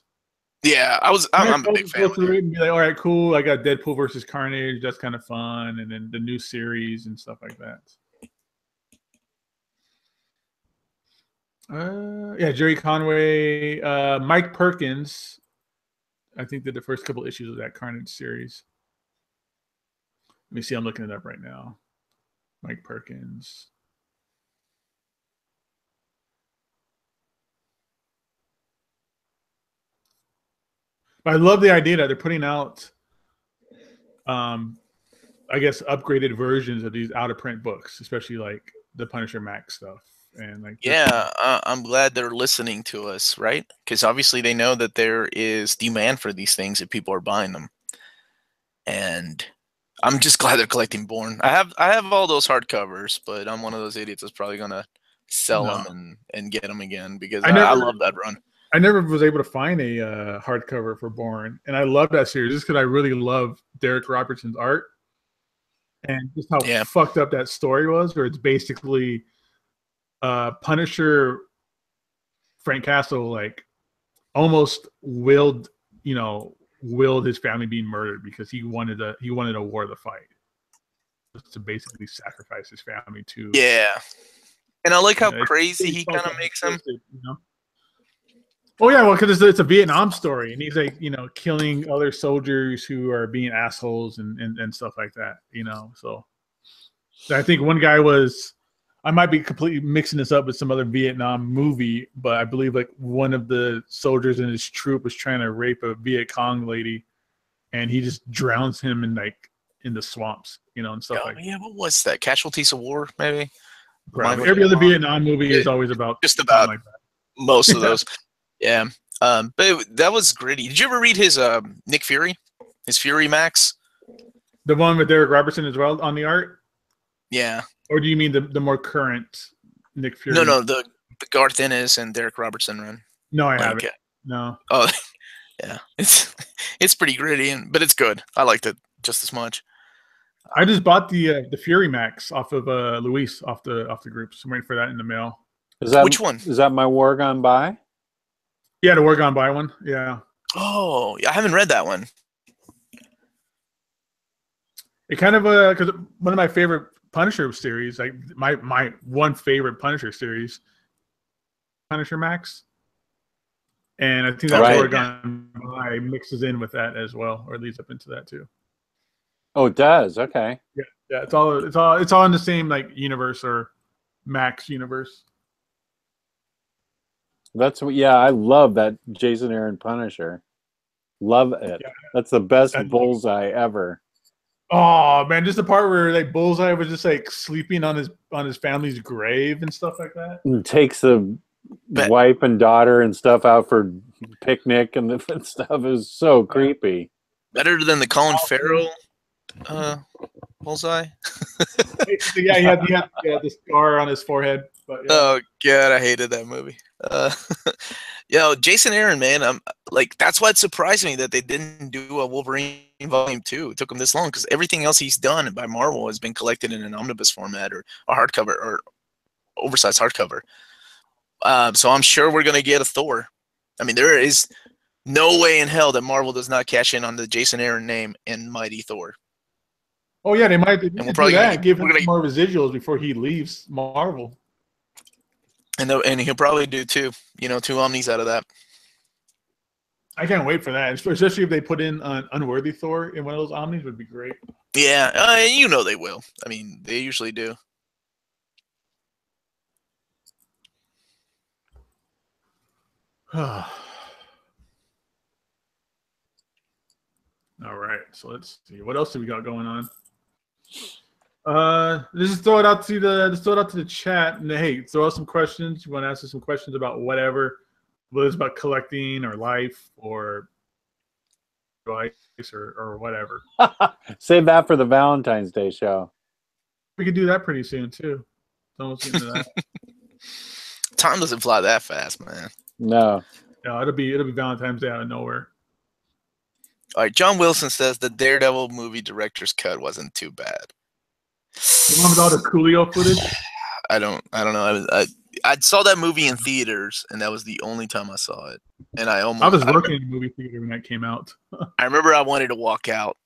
yeah, I was. I'm, I'm a big fan. Through it. it and be like, all right, cool. I got Deadpool versus Carnage. That's kind of fun, and then the new series and stuff like that. Uh, yeah, Gerry Conway, uh, Mike Perkins. I think did the first couple issues of that Carnage series. Let me see. I'm looking it up right now. Mike Perkins. But I love the idea that they're putting out, um, I guess, upgraded versions of these out of print books, especially like the Punisher Max stuff and like Yeah, uh, I'm glad they're listening to us, right? Because obviously they know that there is demand for these things if people are buying them, and I'm just glad they're collecting Born. I have I have all those hardcovers, but I'm one of those idiots that's probably gonna sell No. them and and get them again because I I, I love that run. I never was able to find a uh, hardcover for Born, and I love that series just because I really love Darick Robertson's art and just how Yeah. fucked up that story was. Where it's basically uh, Punisher Frank Castle like almost willed, you know, willed his family being murdered because he wanted a he wanted a war to fight, just to basically sacrifice his family to. Yeah, and I like how Yeah, it's- crazy he kind of makes him. You know? Oh yeah, well, because it's, a- it's a Vietnam story, and he's like, you know, killing other soldiers who are being assholes and and, and stuff like that. You know, so I think one guy was. I might be completely mixing this up with some other Vietnam movie, but I believe like one of the soldiers in his troop was trying to rape a Viet Cong lady, and he just drowns him in like in the swamps, you know, and stuff Oh, like that. yeah, what was that? Casualties of War, maybe. Right. Every other Vietnam movie is always about Just about like most of those. Yeah. Um, but it- that was gritty. Did you ever read his um, Nick Fury? His Fury Max? The one with Darick Robertson as well on the art, Yeah. or do you mean the, the more current Nick Fury? No, no, the, the Garth Ennis and Darick Robertson run. no, I Like, haven't. uh, No, Oh, yeah. It's it's pretty gritty, and but it's good. I liked it just as much. I just bought the uh, the Fury Max off of uh, Luis off the off the groups. I'm waiting for that in the mail. Is that Which one? Is that my war gone by? Yeah, to work on buy one. Yeah, Oh, yeah, I haven't read that one. it kind of uh because one of my favorite Punisher series, like my my one favorite Punisher series, Punisher Max, and I think that Right. Oregon by mixes in with that as well, or leads up into that too. Oh, it does. Okay. Yeah, Yeah, it's all it's all it's all in the same like universe or Max universe. That's what. Yeah, I love that Jason Aaron Punisher. Love it. Yeah. That's the best I- bullseye ever. Oh man, just the part where like Bullseye was just like sleeping on his on his family's grave and stuff like that. And takes the But- wife and daughter and stuff out for picnic and, the, and stuff. is so creepy. Better than the Colin Farrell uh, bullseye. yeah, he had, he had yeah, the scar on his forehead. But yeah. Oh god, I hated that movie. Uh, yo, Jason Aaron, man, I'm like that's why it surprised me that they didn't do a Wolverine Volume Two. It took him this long because everything else he's done by Marvel has been collected in an omnibus format or a hardcover or oversized hardcover. Um, so I'm sure we're gonna get a Thor. I mean, there is no way in hell that Marvel does not cash in on the Jason Aaron name and Mighty Thor. oh yeah, they might they we're probably do gonna give him gonna- more residuals before he leaves Marvel. And and he'll probably do two, you know, two omnis out of that. I can't wait for that, especially if they put in an unworthy Thor in one of those omnis would be great. Yeah, uh, you know they will. I mean, they usually do. All right, so let's see what else do we got going on. Uh, let's just throw it out to the let's throw it out to the chat and hey, throw out some questions. You want to ask us some questions about whatever, whether it's about collecting or life or advice or or whatever. Save that for the Valentine's Day show. We could do that pretty soon too. It's almost getting to that. Time doesn't fly that fast, man. No. no, it'll be it'll be Valentine's Day out of nowhere. All right, John Wilson says the Daredevil movie director's cut wasn't too bad. One with all the Coolio footage. I don't, I don't know. I, I, I saw that movie in theaters, and that was the only time I saw it. And I almost, I was I, working in the movie theater when that came out. I remember I wanted to walk out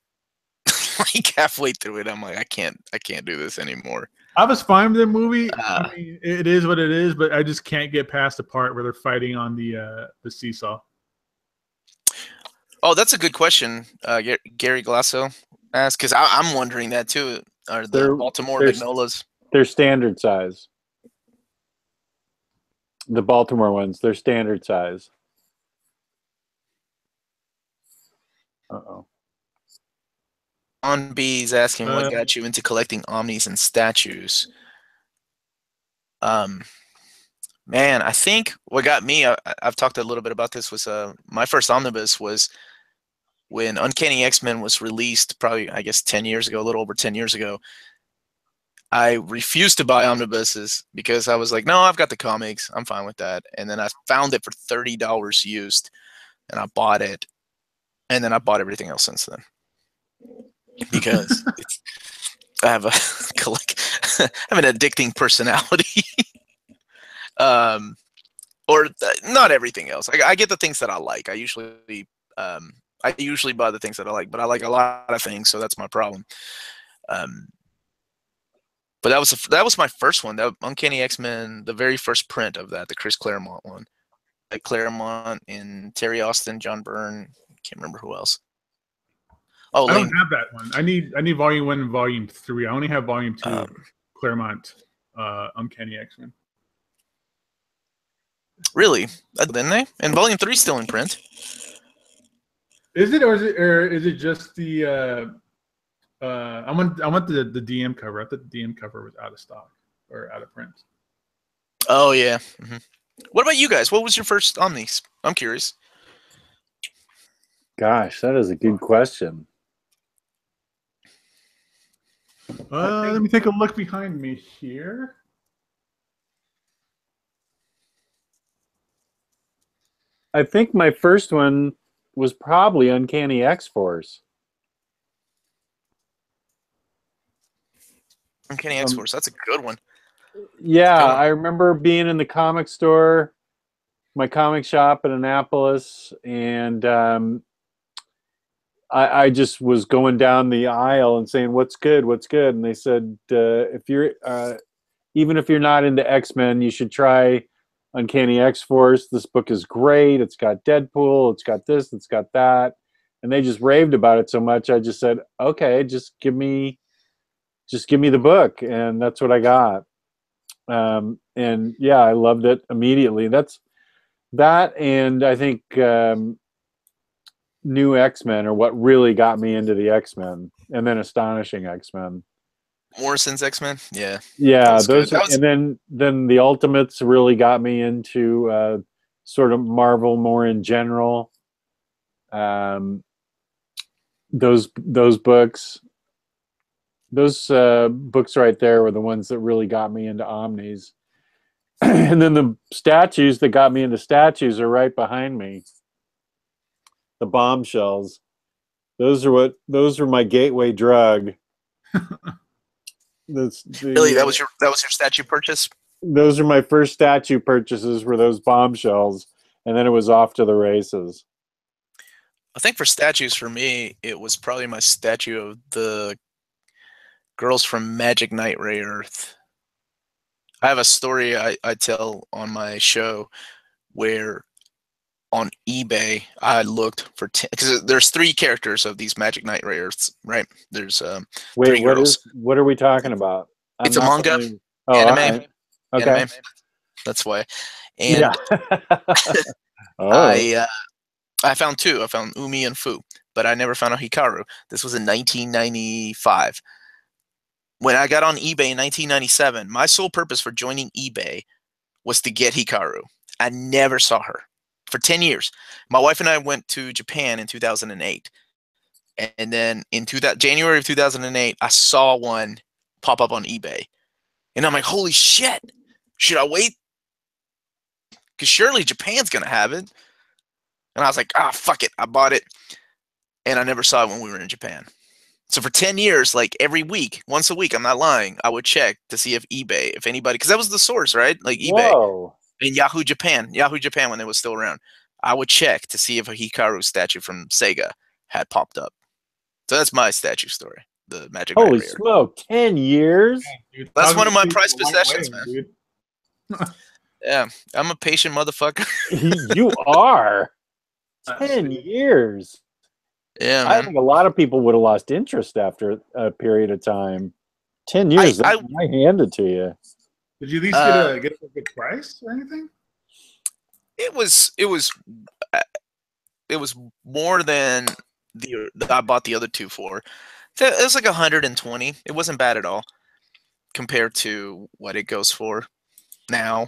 like halfway through it. I'm like, I can't, I can't do this anymore. I was fine with the movie. Ah. I mean, it is what it is, but I just can't get past the part where they're fighting on the uh, the seesaw. Oh, that's a good question, uh, Gary Glasso asked because I'm wondering that too. Or the They're- Baltimore they're- Magnolas. They're standard size. The Baltimore ones, they're standard size. Uh oh. On B's asking Uh, what got you into collecting omnis and statues. Um, man, I think what got me. I, I- I've talked a little bit about this. Was uh my first omnibus was when Uncanny X Men was released. Probably I guess ten years ago, a little over ten years ago. I refused to buy omnibuses because I was like, no, I've got the comics. I'm fine with that. And then I found it for thirty dollars used, and I bought it. And then I bought everything else since then because I have a collect, I have an addicting personality. um, or th- not everything else. I, I get the things that I like. I usually, um, I usually buy the things that I like, but I like a lot of things, so that's my problem. Um, but that was f- that was my first one. That Uncanny X Men, the very first print of that, the Chris Claremont one. Like Claremont and Terry Austin, John Byrne, can't remember who else. Oh, I Lane don't have that one. I need I need volume one and volume three. I only have volume two. Um, Claremont, uh, Uncanny X Men. Really? Uh, Didn't they? And Volume Three still in print. Is it or is it or is it just the? Uh, uh, I want I want the the DM cover. I thought the DM cover was out of stock or out of print. Oh yeah. hmm What about you guys? What was your first Omnis? I'm curious. Gosh, that is a good question. Uh, let me take a look behind me here. I think my first one was probably Uncanny X Force. Uncanny X Um, Force. That's a good one. Yeah, Go on. I remember being in the comic store, my comic shop in Annapolis, and um, I, I just was going down the aisle and saying, "What's good? What's good?" And they said, uh, "If you're uh, even if you're not into X Men, you should try Uncanny X Force. This book is great. It's got Deadpool. It's got this. It's got that." And they just raved about it so much. I just said, "Okay, just give me, just give me the book," and that's what I got um, and yeah, I loved it immediately. That's that, and I think um, New X Men are what really got me into the X Men, and then Astonishing X Men. Morrison's X Men. Yeah. Yeah, those, That was- and then then the Ultimates really got me into uh, sort of Marvel more in general. Um, those those books, those uh, books right there were the ones that really got me into Omnis. and then the statues that got me into statues are right behind me. The bombshells. Those are what those are my gateway drug. That's the, Really, that was your that was your statue purchase. those are my first statue purchases were those bombshells and then it was off to the races I think for statues for me, it was probably my statue of the girls from Magic Knight Rayearth. I have a story I, I tell on my show where on eBay I looked for because there's three characters of these Magic Knight Earths, right? There's um wait Three what girls. is what are we talking about I'm It's a manga. familiar- oh anime, okay anime. That's why. And yeah oh I uh, I found two. I found Umi and Fu, but I never found a Hikaru. This was in 1995. When I got on eBay in 1997, my sole purpose for joining eBay was to get Hikaru. I never saw her for 10 years. My wife and I went to Japan in 2008. And then in two January of 2008, I saw one pop up on eBay. And I'm like, holy shit, should I wait? Because surely Japan's going to have it. And I was like, ah, fuck it. I bought it. And I never saw it when we were in Japan. So for 10 years, like every week, once a week, I'm not lying, I would check to see if eBay, if anybody, because that was the source, right? Like eBay Whoa. And Yahoo Japan, Yahoo Japan when it was still around. I would check to see if a Hikaru statue from Sega had popped up. So that's my statue story. The Magic holy Raider. smoke 10 years Dude, That's one of my thousands prized possessions, away, man. Yeah, I'm a patient motherfucker. you are 10 years yeah, i think a lot of people would have lost interest after a period of time Ten years. I- I, I hand it to you. Did you at least Uh, get a get a good price or anything? It was it was uh, it was more than the that I bought the other two for. It was like 120. It wasn't bad at all compared to what it goes for now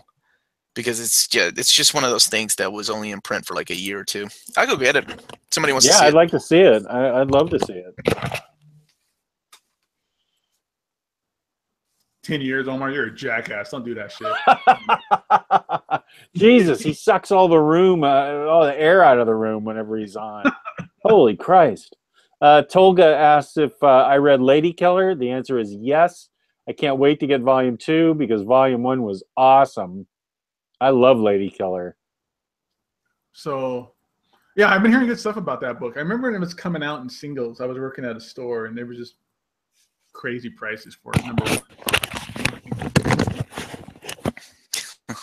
because it's just it's just one of those things that was only in print for like a year or two. I go get it. Somebody wants Yeah, to see I'd it. like to see it. I, I'd love to see it. Ten years, Omar. You're a jackass. Don't do that shit. Jesus, he sucks all the room, uh, all the air out of the room whenever he's on. Holy Christ. Uh, Tolga asks if uh, I read Lady Killer. The answer is yes. I can't wait to get volume two because volume one was awesome. I love Lady Killer. So, yeah, I've been hearing good stuff about that book. I remember when it was coming out in singles. I was working at a store, and they were just crazy prices for it. Number one.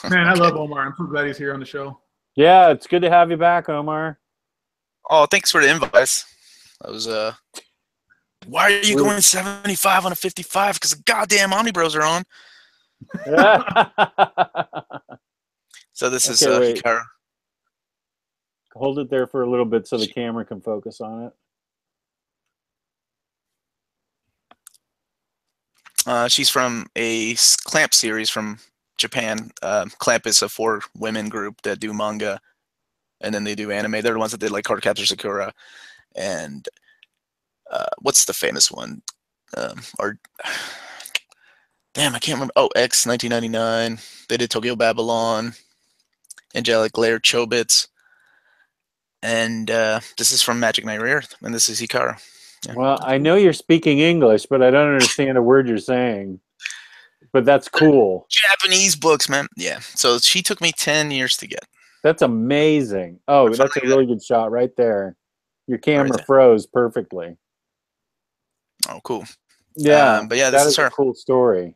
Man, I love Omar. I'm so glad he's here on the show. Yeah, it's good to have you back, Omar. Oh, thanks for the invite. That was uh. Why are you going 75 on a 55? Because the goddamn Omni Bros are on. So this is Okay, uh, wait. Hikaru. Hold it there for a little bit so the camera can focus on it. Uh, she's from a Clamp series from Japan. Uh, Clamp is a four women group that do manga, and then they do anime. They're the ones that did like Cardcaptor Sakura, and uh, what's the famous one? Um, or damn, I can't remember. Oh, X 1999. They did Tokyo Babylon, Angelic Layer Chobits, and uh, this is from Magic Knight Earth, and this is Hikaru. Yeah. Well, I know you're speaking English, but I don't understand a word you're saying. But that's cool. Japanese books, man. Yeah. So she took me 10 years to get. That's amazing. Oh, That's that's a really good shot right there. Your camera froze perfectly. Oh, cool. Yeah, Um, but yeah, this is is a her. cool story.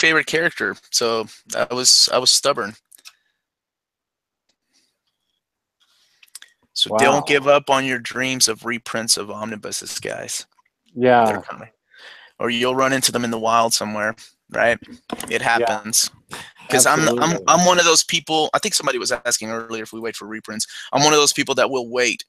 Favorite character. So I was I was stubborn. So Wow. don't give up on your dreams of reprints of omnibuses, guys. Yeah, They're coming. Or you'll run into them in the wild somewhere, right? It happens. Because I'm I'm. I'm one of those people. I think somebody was asking earlier if we wait for reprints. I'm one of those people that will wait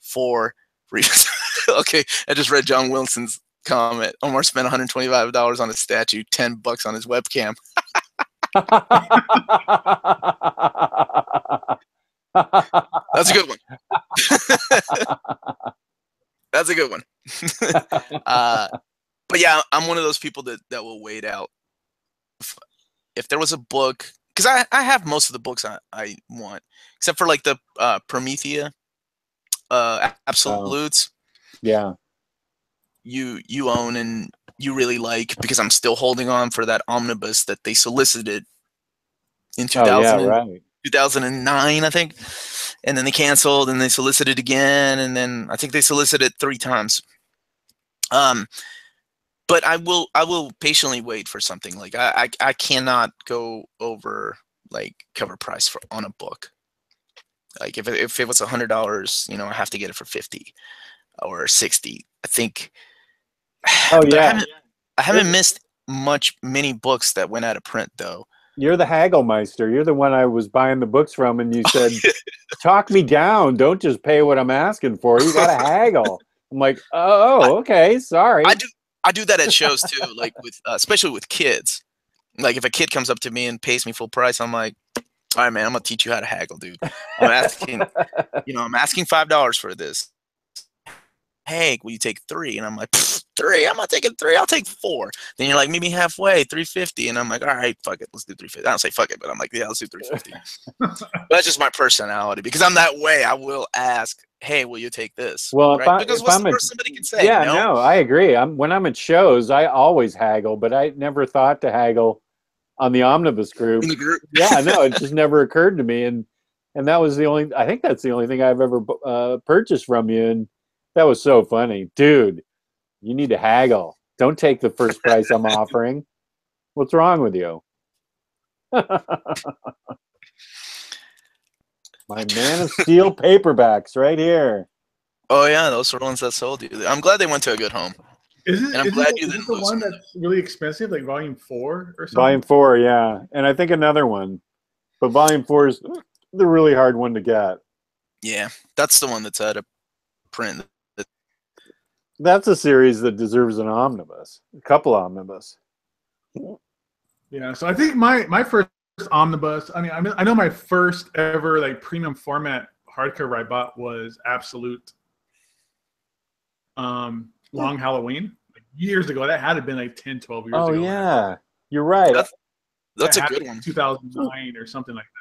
for reprints. okay, I just read John Wilson's comment. Omar spent 125 dollars on a statue, 10 bucks on his webcam. That's a good one. That's a good one. uh, but yeah, I'm one of those people that, that will wait out. If, if there was a book, because I, I have most of the books I, I want, except for like the uh, Promethea uh, Absolutes. yeah, You you own and you really like because I'm still holding on for that omnibus that they solicited in oh yeah, right. 2009, I think. And then they canceled and they solicited again. And then I think they solicited three times. Um, but I will, I will patiently wait for something like I, I, I cannot go over like cover price for on a book. Like if it, if it was a hundred dollars, you know, I have to get it for 50 or 60. I think. Oh, but I yeah. haven't, I haven't missed much, many books that went out of print though. You're the Hagelmeister. You're the one I was buying the books from, and you said, "Talk me down. Don't just pay what I'm asking for. You got to haggle." I'm like, "Oh, okay. Sorry." I do I do that at shows too, like with uh, especially with kids. Like if a kid comes up to me and pays me full price, I'm like, "All right, man, I'm gonna teach you how to haggle, dude. I'm asking, you know, I'm asking five dollars for this. Hey, will you take three? And I'm like, three? I'm not taking three. I'll take four. Then you're like, meet me halfway, three fifty. And I'm like, all right, fuck it, let's do three fifty. I don't say fuck it, but I'm like, yeah, let's do three fifty. That's just my personality because I'm that way. I will ask, hey, will you take this? Well, if I- because if what's I'm the worst somebody can say? yeah, you know? no, I agree. I'm when I'm at shows, I always haggle, but I never thought to haggle on the omnibus group. In the group. yeah, no, it just never occurred to me, and and that was the only. I think that's the only thing I've ever uh, purchased from you, and that was so funny, dude. You need to haggle. Don't take the first price I'm offering. What's wrong with you? My Man of Steel paperbacks right here. Oh yeah, those were the ones that sold you. I'm glad they went to a good home. Is it, And I'm is glad it, you is didn't the lose one me. that's really expensive, like Volume Four or something? Volume four, yeah, and I think another one, but volume four is the really hard one to get. Yeah, that's the one that's out of print. That's a series that deserves an omnibus, a couple omnibus. Yeah, so I think my my first omnibus. I mean, I mean, I know my first ever like premium format hardcover I bought was Absolute. Um, Long Halloween, like years ago. That had to have been like 10, 12 years Oh ago. yeah, you're right. That's- That's a good one. 2009 or something like that.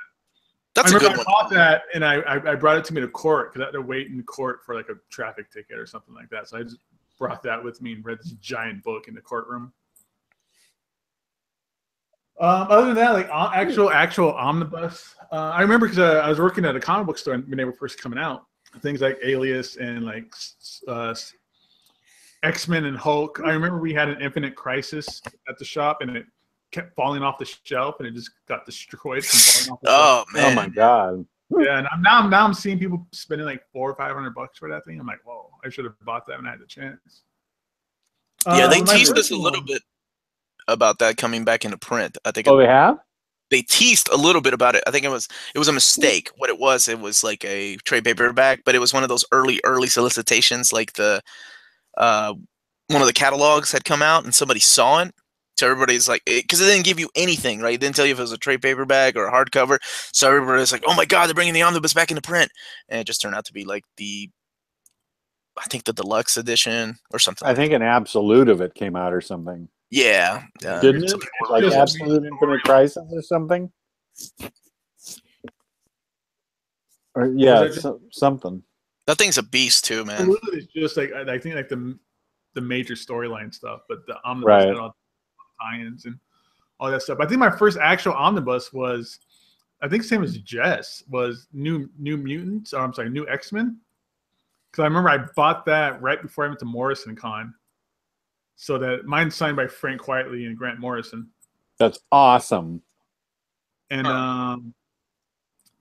That's I a good I bought that and I, I I brought it to me to court because I had to wait in court for like a traffic ticket or something like that. So I just brought that with me and read this giant book in the courtroom. Um, other than that, like actual actual omnibus, uh, I remember because uh, I was working at a comic book store when they were first coming out. Things like Alias and like uh, X Men and Hulk. I remember we had an Infinite Crisis at the shop and it kept falling off the shelf and it just got destroyed from falling off the shelf. Oh man, Oh my god. Yeah, and I'm, now I'm now I'm seeing people spending like four or five hundred bucks for that thing. I'm like, whoa, I should have bought that when I had the chance. yeah, Uh, they teased us a little one- bit about that coming back into print. I think Oh, they have. they teased a little bit about it. I think it was it was a mistake. What it was, it was like a trade paperback, but it was one of those early early solicitations. Like the uh, one of the catalogs had come out, and somebody saw it. So everybody's like, because it, didn't give you anything, right? It didn't tell you if it was a trade paperback or a hardcover. So everybody's like, oh my god, they're bringing the omnibus back into print, and it just turned out to be like the, I think the deluxe edition or something. I like think an absolute of it came out or something. Yeah. uh, Didn't it? Like Just- absolute infinite crisis or something. Or yeah, so, something. that thing's a beast too, man. Absolutely, it's just like I I think like the the major storyline stuff, but the omnibus Right. Had tie-ins and all that stuff. I think my first actual omnibus was, I think same as Jess was New New Mutants. Or I'm sorry, New X Men. Because I remember I bought that right before I went to Morrison Con. So that mine's signed by Frank Quitely and Grant Morrison. That's awesome. And um,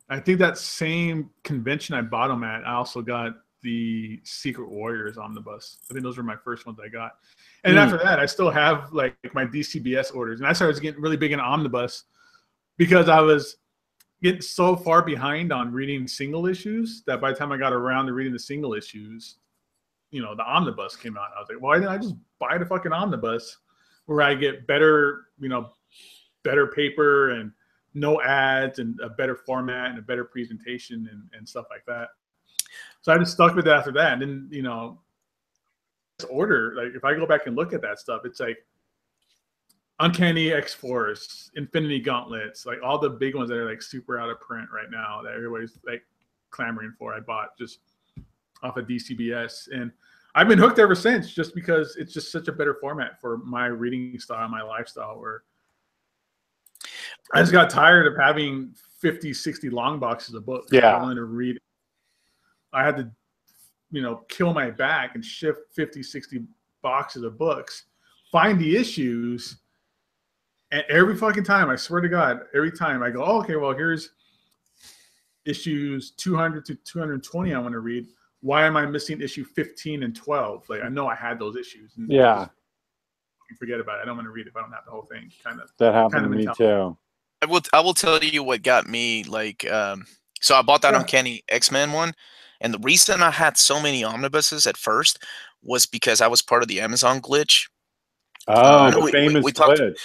I think that same convention I bought them at, I also got the Secret Warriors omnibus. I think those were my first ones I got. And Hmm. after that, I still have like my DCBS orders. And I started getting really big in omnibus because I was getting so far behind on reading single issues that by the time I got around to reading the single issues, you know, the omnibus came out. I was like, why didn't I just buy the fucking omnibus where I get better, you know, better paper and no ads and a better format and a better presentation and, and stuff like that. So I just stuck with it after that. And then, you know, this order, like if I go back and look at that stuff, it's like Uncanny X Force, Infinity Gauntlets, like all the big ones that are like super out of print right now that everybody's like clamoring for. I bought just off of DCBS. And I've been hooked ever since just because it's just such a better format for my reading style, my lifestyle, where I just got tired of having 50, 60 long boxes of books. Yeah. I wanted to read. I had to, you know, kill my back and shift 50, 60 boxes of books, find the issues. And every fucking time, I swear to God, every time I go, oh, okay, well, here's issues 200 to 220 I want to read. Why am I missing issue 15 and 12? Like, I know I had those issues. And Yeah, just forget about it. I don't want to read it if I don't have the whole thing. Kind of. that happened Kind to me mentality. too. I will I will tell you what got me like um so I bought that Yeah. Uncanny X-Men one and the reason I had so many omnibuses at first was because I was part of the Amazon glitch. Oh, Uh, the we- we- famous we talked- glitch.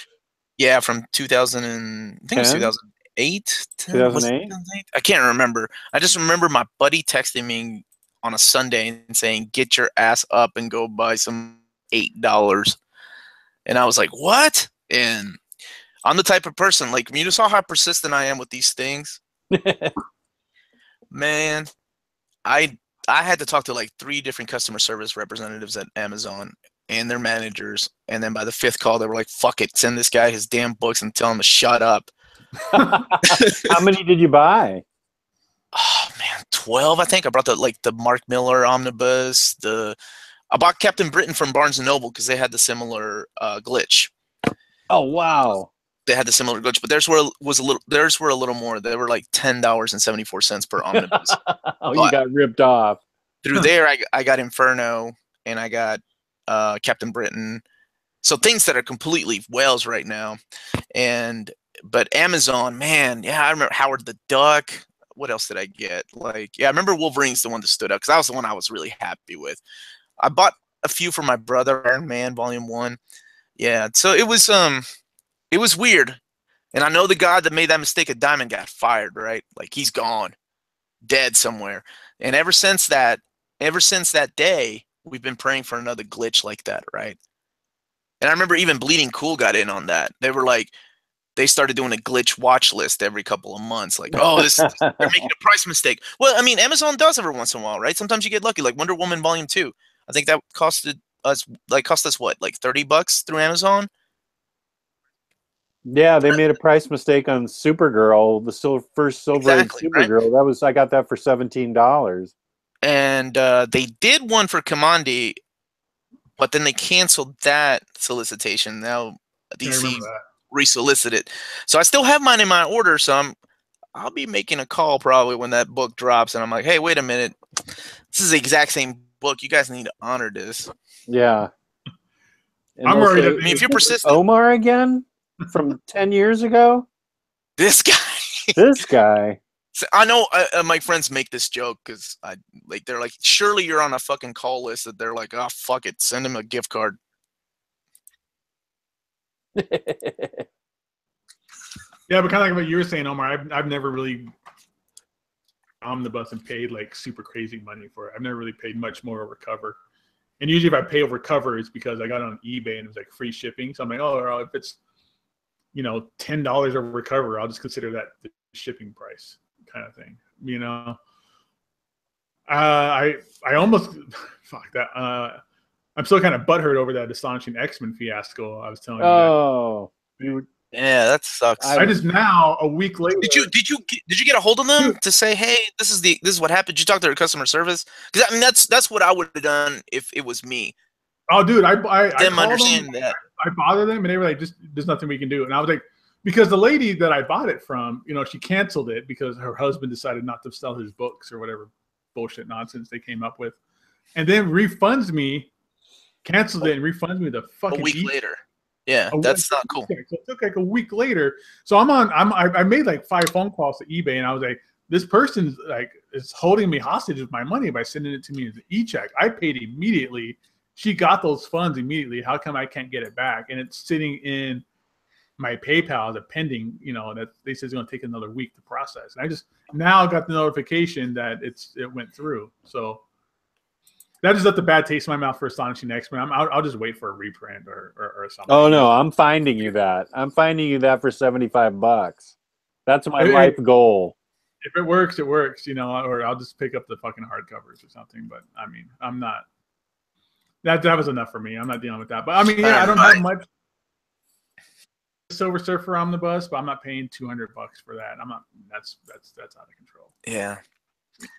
Yeah, from 2000 and I think it was 10? 2008. 10? Was it 2008? 2008? I can't remember. I just remember my buddy texting me on a Sunday and saying, "Get your ass up and go buy some $8." And I was like, "What?" And I'm the type of person like you saw how persistent I am with these things. Man, I I had to talk to like three different customer service representatives at Amazon and their managers, and then by the fifth call, they were like, "Fuck it, send this guy his damn books and tell him to shut up." How many did you buy? Oh man, twelve, I think. I brought the like the Mark Millar omnibus. The I bought Captain Britain from Barnes and Noble because they had the similar uh, glitch. Oh wow! They had the similar glitch, but theirs were was a little. Theirs were a little more. They were like ten dollars and seventy four cents per omnibus. oh, you got ripped off. Through there, I I got Inferno and I got uh, Captain Britain. So things that are completely whales right now. And but Amazon, man, yeah, I remember Howard the Duck. What else did I get? Like, yeah, I remember Wolverine's the one that stood out because that was the one I was really happy with. I bought a few for my brother, Iron Man Volume One. Yeah, so it was um, it was weird, and I know the guy that made that mistake at Diamond got fired, right? Like he's gone, dead somewhere. And ever since that, ever since that day, we've been praying for another glitch like that, right? And I remember even Bleeding Cool got in on that. They were like, they started doing a glitch watch list every couple of months. Like, oh, this they're making a price mistake. Well, I mean, Amazon does every once in a while, right? Sometimes you get lucky, like Wonder Woman Volume Two. I think that costed us like cost us what, like thirty bucks through Amazon. Yeah, they made a price mistake on Supergirl, the sil- first Silver Age Exactly, right? Supergirl. That was I got that for seventeen dollars. and uh, they did one for Kamandi, but then they canceled that solicitation. Now DC remember that. resolicited. So I still have mine in my order. So I'm I'll be making a call probably when that book drops, and I'm like, hey, wait a minute, this is the exact same book. You guys need to honor this. Yeah. And I'm worried say, I mean, if you're persistent, Omar again from ten years ago. this guy. This guy. So I know uh, uh, my friends make this joke because I like they're like, surely you're on a fucking call list that they're like, oh fuck it, send him a gift card. Yeah, but kind of like what you were saying, Omar. I've, I've never really omnibus and paid like super crazy money for it. I've never really paid much more over cover. And usually, if I pay over cover, it's because I got it on eBay and it was like free shipping. So I'm like, oh, if it's you know ten dollars over cover, I'll just consider that the shipping price, kind of thing. You know, uh, I I almost fuck that. Uh, I'm still kind of butthurt over that astonishing X Men fiasco. I was telling you. Oh, you, Yeah, that sucks. I- I just now a week later. Did you did you get- did you get a hold of them to say, hey, this is the this is what happened? Did you talk to their customer service? Because I mean, that's that's what I would have done if it was me. Oh, dude, I I, I Them called understand them, that. I bothered them, and they were like, "Just there's nothing we can do." And I was like, because the lady that I bought it from, you know, she canceled it because her husband decided not to sell his books or whatever bullshit nonsense they came up with, and then refunds me, canceled it, and refunds me the A fucking week e- later. Yeah, a that's week- not cool. So it took like a week later. So I'm on. I'm. I, I made like five phone calls to eBay, and I was like, "This person's like is holding me hostage with my money by sending it to me as an e-check. I paid immediately. She got those funds immediately. How come I can't get it back? And it's sitting in my PayPal as a pending. You know that they said it's going to take another week to process. And I just now got the notification that it's it went through. So. That just left a bad taste in my mouth for Astonishing X Men. I'll, I'll just wait for a reprint or, or, or something. oh no, I'm finding you that. I'm finding you that for seventy five bucks. That's my life goal. if it works, it works, you know, or I'll just pick up the fucking hardcovers or something. But I mean, I'm not. That that was enough for me. I'm not dealing with that. But I mean, yeah, I don't have much. Silver Surfer omnibus, but I'm not paying 200 bucks for that. I'm not. That's that's that's out of control. Yeah.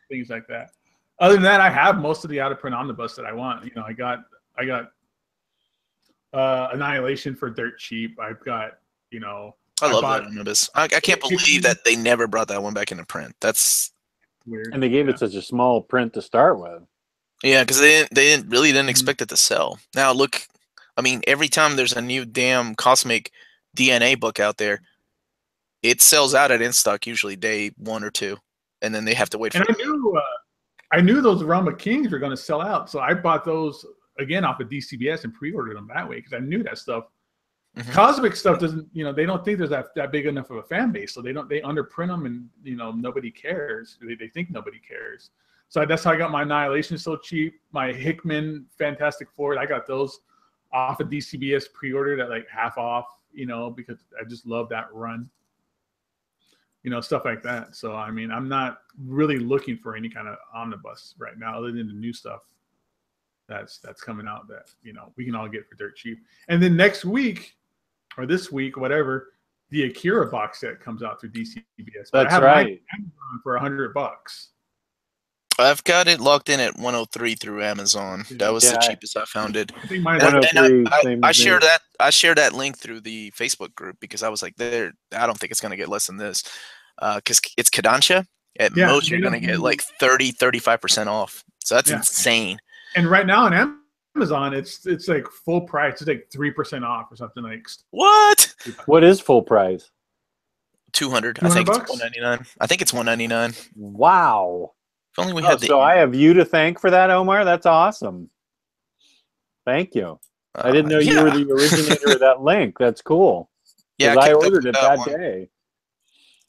Things like that. Other than that, I have most of the out of print omnibus that I want. You know, I got I got uh Annihilation for dirt cheap. I've got you know I I love bought- that omnibus. I, I can't believe that they never brought that one back into print. That's weird. And they gave Yeah. it such a small print to start with. Yeah, because they didn't they didn't really didn't Mhm. expect it to sell. Now look, I mean, every time there's a new damn cosmic DNA book out there, it sells out at in stock usually day one or two, and then they have to wait for. And I knew uh, I knew those of Kings were going to sell out, so I bought those again off of DCBS and pre-ordered them that way because I knew that stuff. Mhm. Cosmic stuff doesn't, you know, they don't think there's that, that big enough of a fan base, so they don't they underprint them and you know nobody cares. They, they think nobody cares. So that's how I got my Annihilation so cheap. My Hickman Fantastic Four, I got those off of DCBS pre-ordered at like half off, you know, because I just love that run you know, stuff like that. So I mean, I'm not really looking for any kind of omnibus right now, other than the new stuff that's that's coming out that you know we can all get for dirt cheap. And then next week or this week, whatever, the Akira box set comes out through DCBS. That's have right. for a hundred bucks. I've got it locked in at 103 through Amazon. That was the Yeah, I- cheapest I found it. I think. And, oh and I, I, I as shared that I shared that link through the Facebook group because I was like, there. I don't think it's gonna get less than this, uh, because it's Kodansha. At Yeah, most, you're gonna don't get like 30, 35 percent off. So that's Yeah. insane. and right now on Amazon, it's it's like full price. It's like three percent off or something like. What? What is full price? Two hundred. I think bucks? it's one ninety nine. I think it's one ninety nine. If only we Oh, had so I have you to thank for that, Omar. That's awesome. Thank you. I didn't uh, know you were the originator of that link. That's cool. Yeah, I, up ordered it that, one. day.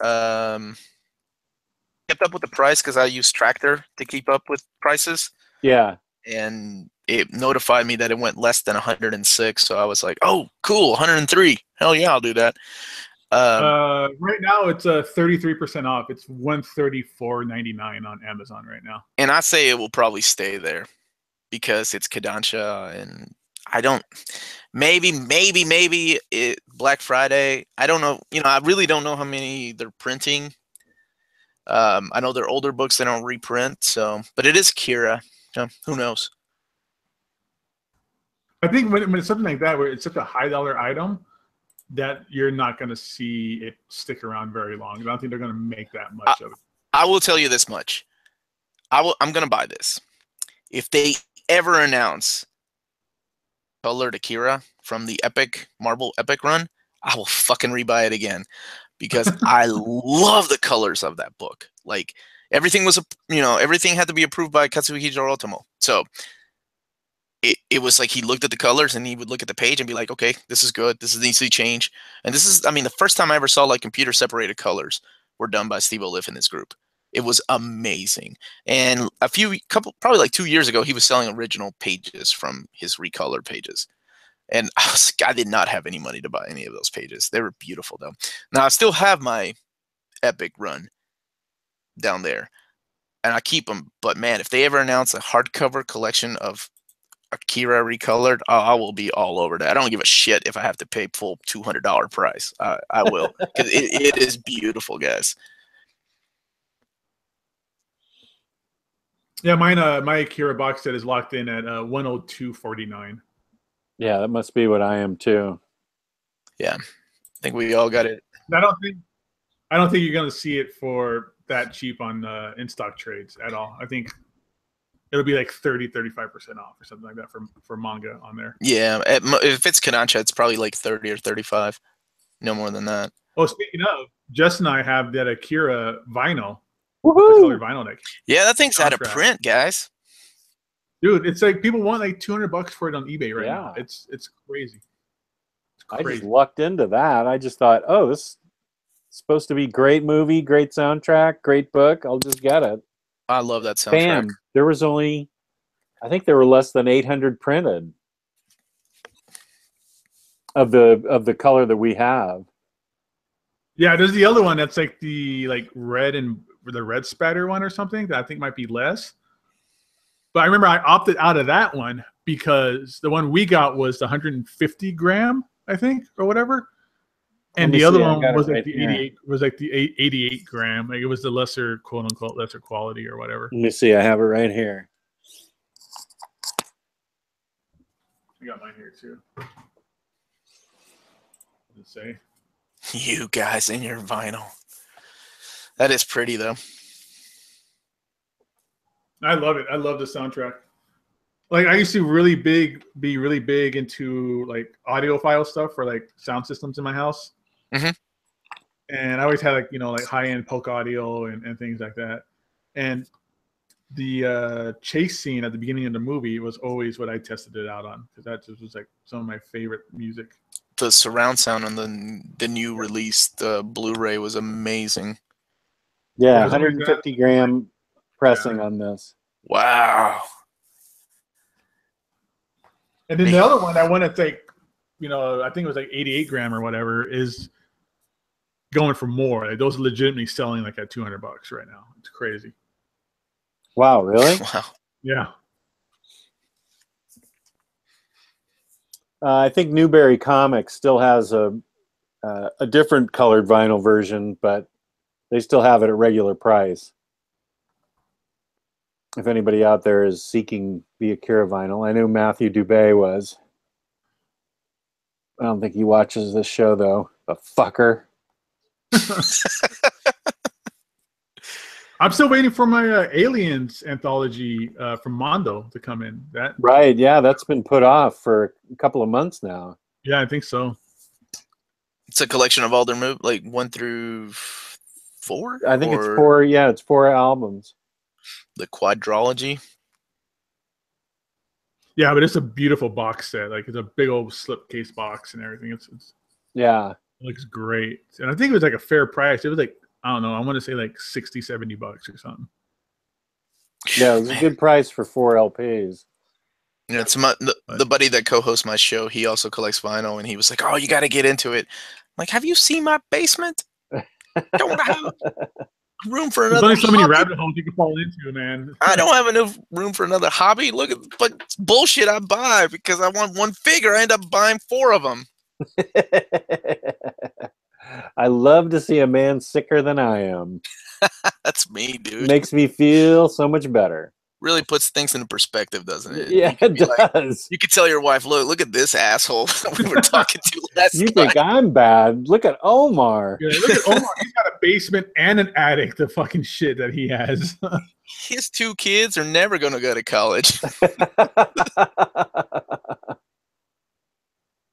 Um, kept up with the price because I use Tractor to keep up with prices, Yeah. and it notified me that it went less than 106. So I was like, "Oh, cool, 103. Hell yeah, I'll do that." Um, Uh, right now it's a thirty-three percent off. It's one thirty-four ninety-nine on Amazon right now. and I say it will probably stay there because it's Kodansha, and I don't. Maybe, maybe, maybe it, Black Friday. I don't know. You know, I really don't know how many they're printing. Um, I know they're older books; they don't reprint. So, but it is Kira. So who knows? I think when, when it's something like that, where it's such a high dollar item, that you're not going to see it stick around very long. I don't think they're going to make that much of it. I will tell you this much. I will. I'm gonna buy this. If they ever announce colored Akira from the Epic Marvel Epic run, I will fucking rebuy it again because I love the colors of that book. Like everything was, a you know, everything had to be approved by Katsuhiro Otomo. So it, it was like he looked at the colors and he would look at the page and be like, okay, this is good. This is needs to change. And this is, I mean, the first time I ever saw like computer separated colors were done by Steve Oliff in this group. It was amazing. And a few couple probably like two years ago, he was selling original pages from his recolored pages. And I was I did not have any money to buy any of those pages. They were beautiful though. Now I still have my epic run down there. And I keep them, but man, if they ever announce a hardcover collection of Akira recolored, I, I will be all over that. I don't give a shit if I have to pay full two hundred dollar price. I, I will, 'Cause it, it is beautiful, guys. Yeah, mine. Uh, my Akira box set is locked in at uh, one hundred two forty-nine. Yeah, that must be what I am too. Yeah, I think we all got it. I don't think. I don't think you're going to see it for that cheap on uh, in stock trades at all. I think it'll be like 30 35 percent off or something like that for for manga on there. Yeah, at if it's Kodansha, it's probably like thirty or thirty-five. No more than that. Oh, speaking of, Jess and I have that Akira vinyl, the Woohoo! vinyl deck. Yeah, that thing's out of print, guys. Dude, it's like people want like 200 bucks for it on eBay right now. It's it's crazy. It's I just lucked into that. I just thought, oh, this supposed to be great movie, great soundtrack, great book. I'll just get it. I love that soundtrack. Bam! There was only, I think there were less than 800 printed of the of the color that we have. Yeah, there's the other one that's like the like red and the red spatter one or something that I think might be less. But I remember I opted out of that one because the one we got was the 150 gram, I think, or whatever. And the other see, one was like right the 88 was like the 88 gram. Like it was the lesser quote unquote lesser quality or whatever. Let me see. I have it right here. I got mine here too. Let's say. You guys in your vinyl. That is pretty though. I love it. I love the soundtrack. Like I used to really big be really big into like audiophile stuff for like sound systems in my house. Mhm. And I always had like, you know, like high end polk audio and, and things like that. And the uh chase scene at the beginning of the movie was always what I tested it out on because that just was like some of my favorite music. The surround sound on the the new release, the Blu-ray was amazing. Yeah, What was it like 150 gram pressing on this. Wow. And then the other one I want to take, you know, I think it was like 88 gram or whatever, is going for more. Like those are legitimately selling like at 200 bucks right now. It's crazy. Wow, really? Wow. Yeah. Uh, I think Newbury Comics still has a uh, a different colored vinyl version, but they still have it at regular price. If anybody out there is seeking the Akira vinyl, I knew Matthew Dubay was. I don't think he watches this show though. The fucker. I'm still waiting for my uh, Aliens anthology uh, from Mondo to come in. That Right. Yeah, that's been put off for a couple of months now. yeah, I think so. It's a collection of all their movies, like one through four. I think it's four. Yeah, it's four albums. The quadrology. Yeah, but it's a beautiful box set. Like it's a big old slipcase box and everything. It's, it's Yeah. It looks great. And I think it was like a fair price. It was like I don't know. I want to say like 60, 70 bucks or something. Yeah, it was a good price for four LPs. You know, it's my the, the buddy that co-hosts my show. He also collects vinyl, and he was like, "Oh, you got to get into it." I'm like, have you seen my basement? Don't have room for There's another. only so many rabbit holes you can fall into, man. I don't have enough room for another hobby. Look at but it's bullshit I buy because I want one figure. I end up buying four of them. I love to see a man sicker than I am. That's me, dude. Makes me feel so much better. really puts things into perspective, doesn't it? Yeah, You it be like- does. you could tell your wife, "Look, look at this asshole we were talking to last You night." think I'm bad? Look at Omar. Yeah, look at Omar. He's got a basement and an attic. The fucking shit that he has. His two kids are never going to go to college.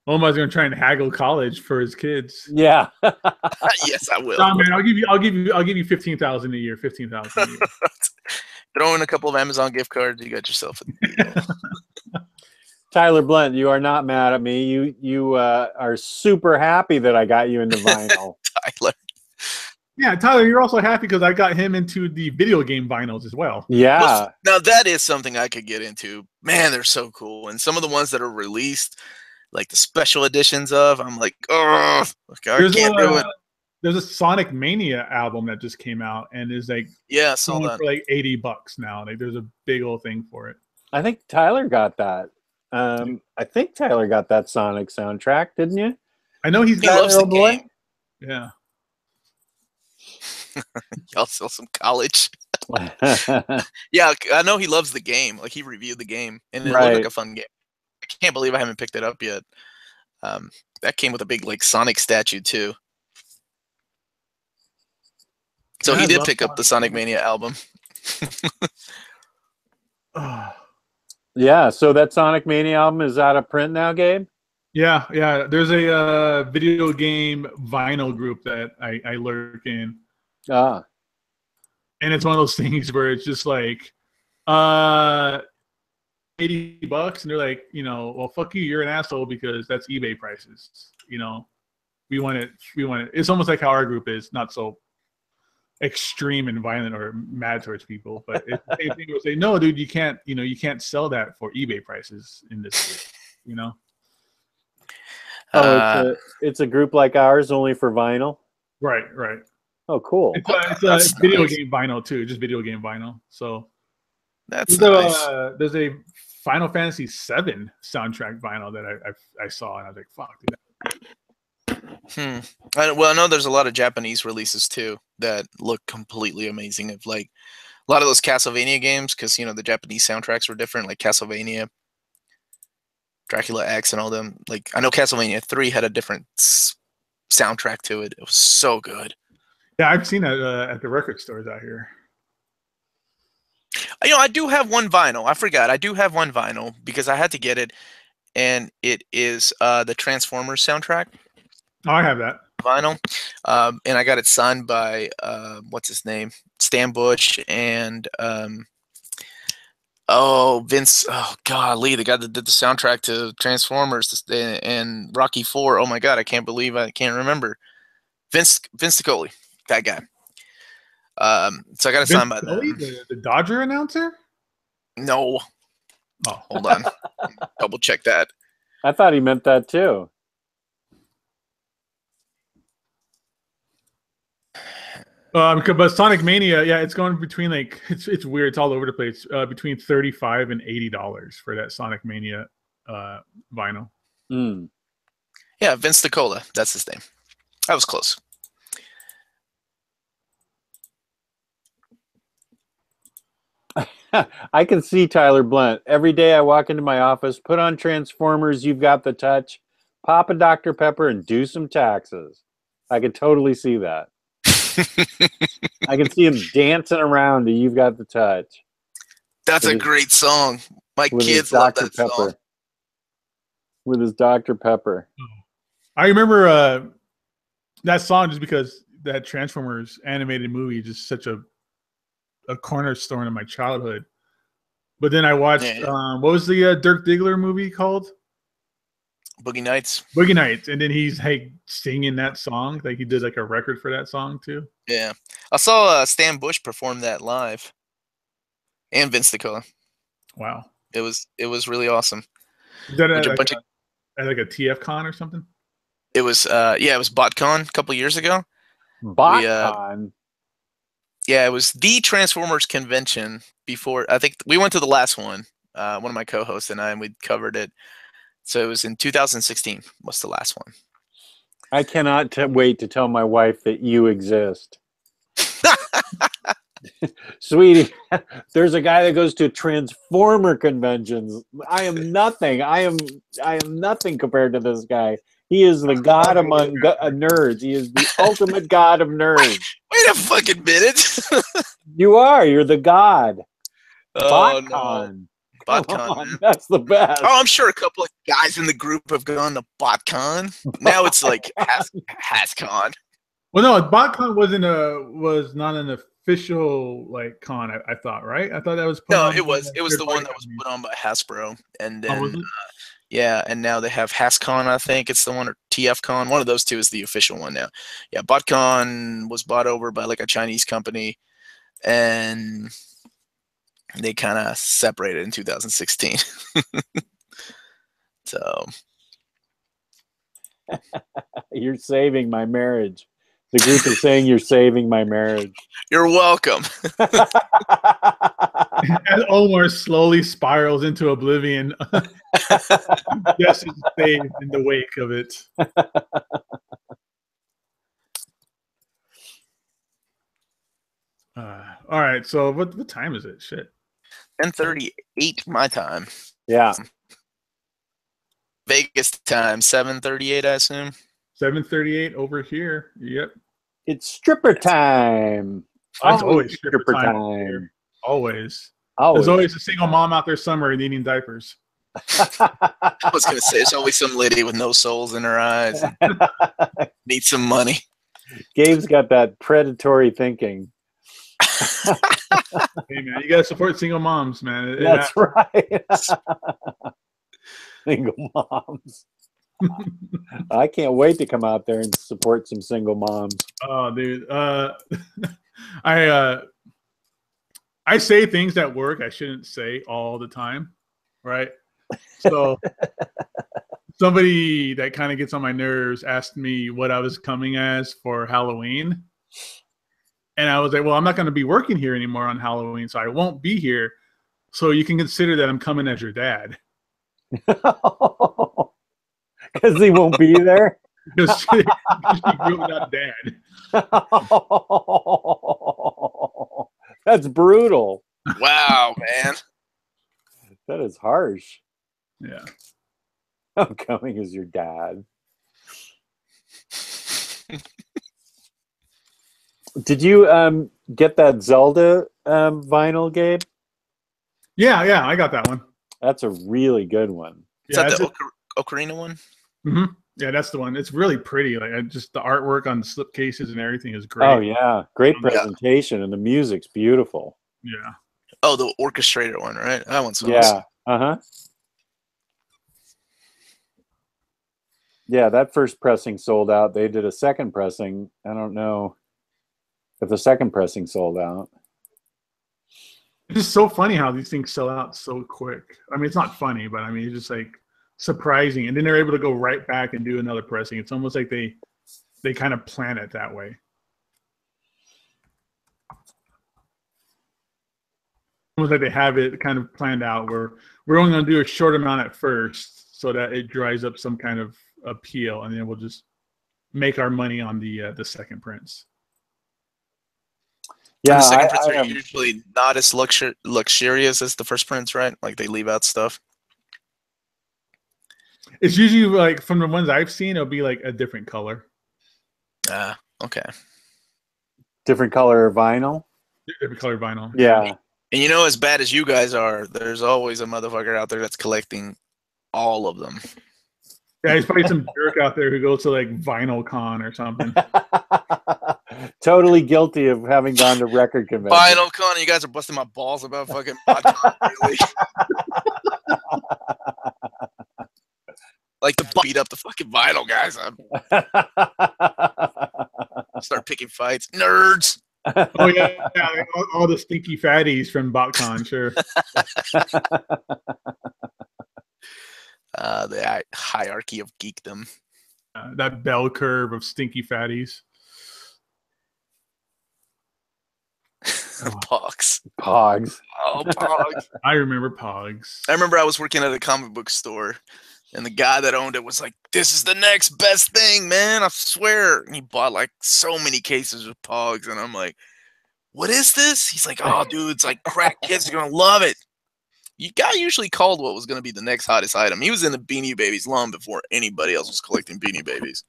Omar's gonna try and haggle college for his kids. yeah. yes, I will. Nah, man, I'll give you, I'll give you, I'll give you fifteen thousand a year. Fifteen thousand a year. Throw in a couple of Amazon gift cards. You got yourself a Tyler Blunt, you are not mad at me. You you uh, are super happy that I got you into vinyl. Tyler. yeah, Tyler, you're also happy because I got him into the video game vinyls as well. yeah. Now that is something I could get into. Man, they're so cool. And some of the ones that are released, like the special editions of, I'm like, oh, I There's can't a, do it. There's a Sonic Mania album that just came out and is like Yeah, I saw that. for like eighty bucks now. Like there's a big old thing for it. I think Tyler got that. Um, I think Tyler got that Sonic soundtrack, didn't you? I know he's He got loves the little boy? game. yeah. Y'all sell some college. Yeah, I know he loves the game. Like he reviewed the game, and it looked like a fun game. I can't believe I haven't picked it up yet. Um, that came with a big like Sonic statue too. So Yeah, he did love pick up the Sonic. Sonic Mania album. yeah. So that Sonic Mania album is out of print now, Gabe. Yeah, yeah. There's a uh, video game vinyl group that I, I lurk in, Ah, and it's one of those things where it's just like, uh, eighty bucks, and they're like, you know, well, fuck you, you're an asshole because that's eBay prices. You know, we want it. We want it. It's almost like how our group is, not so extreme and violent or mad towards people, but it's the same thing. We'll say, no, dude, you can't. You know, you can't sell that for eBay prices in this. group," You know. oh, Uh, it's, a, it's a group like ours, only for vinyl. Right, right. Oh, cool. It's a, it's a That's video nice. game vinyl too, just video game vinyl. So that's there's, nice. a, there's a Final Fantasy VII soundtrack vinyl that I, I I saw, and I was like, "Fuck, dude." Hmm. I, well, I know there's a lot of Japanese releases too that look completely amazing. Of like a lot of those Castlevania games, because you know the Japanese soundtracks were different, like Castlevania, Dracula X, and all them. Like I know Castlevania Three had a different s- soundtrack to it. It was so good. Yeah, I've seen that uh, at the record stores out here. You know, I do have one vinyl. I forgot. I do have one vinyl because I had to get it, and it is uh, the Transformers soundtrack. Oh, I have that. vinyl, um, and I got it signed by uh, what's his name, Stan Bush, and um, oh Vince. Oh golly, the guy that did the soundtrack to Transformers and, and Rocky Four. Oh my god, I can't believe I can't remember. Vince Vince DiCola, that guy. Um, so I got it sign by Scully, the, the Dodger announcer. No, Oh, hold on, double check that. I thought he meant that too. um, but Sonic Mania, yeah, it's going between like it's it's weird. It's all over the place. Uh, between thirty five and eighty dollars for that Sonic Mania uh, vinyl. Mm. Yeah, Vince DiCola, that's his name. I was close. I can see Tyler Blunt. Every day I walk into my office, put on Transformers, You've Got the Touch, pop a Dr. Pepper, and do some taxes. I could totally see that. I can see him dancing around to "You've Got the Touch" That's a his- great song. My kids love Dr that Pepper. song. With his Dr Pepper. I remember uh, that song just because that Transformers animated movie is just such a a cornerstone of my childhood. But then I watched Yeah. um, what was the uh, Dirk Diggler movie called? Boogie Nights. Boogie Nights, and then he's like singing that song, like he did like a record for that song too. Yeah, I saw uh, Stan Bush perform that live, and Vince DiCola. Wow, It was it was really awesome. is that Bunch at, of- like, bunch a, at like a TF con or something? It was uh yeah, it was BotCon a couple years ago. BotCon. Yeah, it was the Transformers convention before. I think we went to the last one. Uh, one of my co-hosts and I, and we covered it. So it was in 2016. Was the last one? I cannot t- wait to tell my wife that you exist. Sweetie, there's a guy that goes to Transformer conventions. I am nothing. I am I am nothing compared to this guy. He is the god among go- uh, nerds. He is the ultimate god of nerds. Wait a fucking minute. You are. You're the god. oh no, BotCon. BotCon. On, man. That's the best. Oh, I'm sure a couple of guys in the group have gone to BotCon. Now it's like Has- HasCon. Well, no, BotCon wasn't a was not an official like con. I, I thought, right? I thought that was put No, on it was it was the one that was put on by Hasbro, and Oh, then was it? uh, yeah, and now they have HasCon. I think it's the one or TFCon. One of those two is the official one now. Yeah, BotCon was bought over by like a Chinese company, and they kind of separated in 2016. so You're saving my marriage. The group is saying you're saving my marriage. you're welcome. As Omar slowly spirals into oblivion, Jess is saved in the wake of it. Uh, all right, so what what time is it? Shit. 10:38 my time. yeah. Vegas time 7:38, I assume. 738 over here. Yep. It's stripper time. It's always stripper stripper time. time. Always. Always. There's always a single mom out there somewhere needing diapers. I was gonna say there's always some lady with no souls in her eyes. Need some money. Gabe's got that predatory thinking. Hey man, you gotta support single moms, man. It- it That's right. single moms. I can't wait to come out there and support some single moms. Oh, dude. Uh, I uh, I say things that work I shouldn't say all the time, right? So somebody that kind of gets on my nerves asked me what I was coming as for Halloween, and I was like, "Well, I'm not going to be working here anymore on Halloween, so I won't be here. So you can consider that I'm coming as your dad." Because he won't be there. Because she, she grew up without dad. That's brutal. Wow, man. That is harsh. Yeah. I'm coming as your dad. Did you um, get that Zelda um, vinyl, Gabe? Yeah, yeah, I got that one. That's a really good one. Is Yeah, that the a- Ocar- Ocarina one? Mhm. Yeah, that's the one. It's really pretty. Like I just the artwork on the slipcases and everything is great. Oh yeah, great Yeah. presentation, and the music's beautiful. yeah. Oh, the orchestrator one, right? That one's awesome. Yeah. Uh huh. Yeah, that first pressing sold out. They did a second pressing. I don't know if the second pressing sold out. It's just so funny how these things sell out so quick. I mean, it's not funny, but I mean, it's just like surprising. And then they're able to go right back and do another pressing. It's almost like they they kind of plan it that way. Almost like they have it kind of planned out where we're only going to do a short amount at first so that it dries up some kind of appeal, and then we'll just make our money on the uh, the second prints. And Yeah, the second I, prints I are am- usually not as luxur- luxurious as the first prints, right? Like they leave out stuff. It's usually like from the ones I've seen, it'll be like a different color. Ah, okay. Different color vinyl. Different color vinyl. Yeah. And you know, as bad as you guys are, there's always a motherfucker out there that's collecting all of them. Yeah, he's probably some jerk out there who goes to like Vinyl Con or something. totally guilty of having gone to record convention. Vinyl Con, you guys are busting my balls about fucking. really. like to beat up the fucking vinyl guys. I start picking fights. Nerds. oh yeah, yeah all, all, the stinky fatties from BotCon, sure. uh, the hierarchy of geekdom. Uh, that bell curve of stinky fatties. Pogs. Pogs. Oh, Pogs. I remember Pogs. I remember I was working at a comic book store and the guy that owned it was like, This is the next best thing, man. I swear. And he bought like so many cases of Pogs. And I'm like, What is this? He's like, Oh, dude, it's like crack kids are going to love it. You guy usually called what was going to be the next hottest item. He was in the Beanie Babies long before anybody else was collecting Beanie Babies.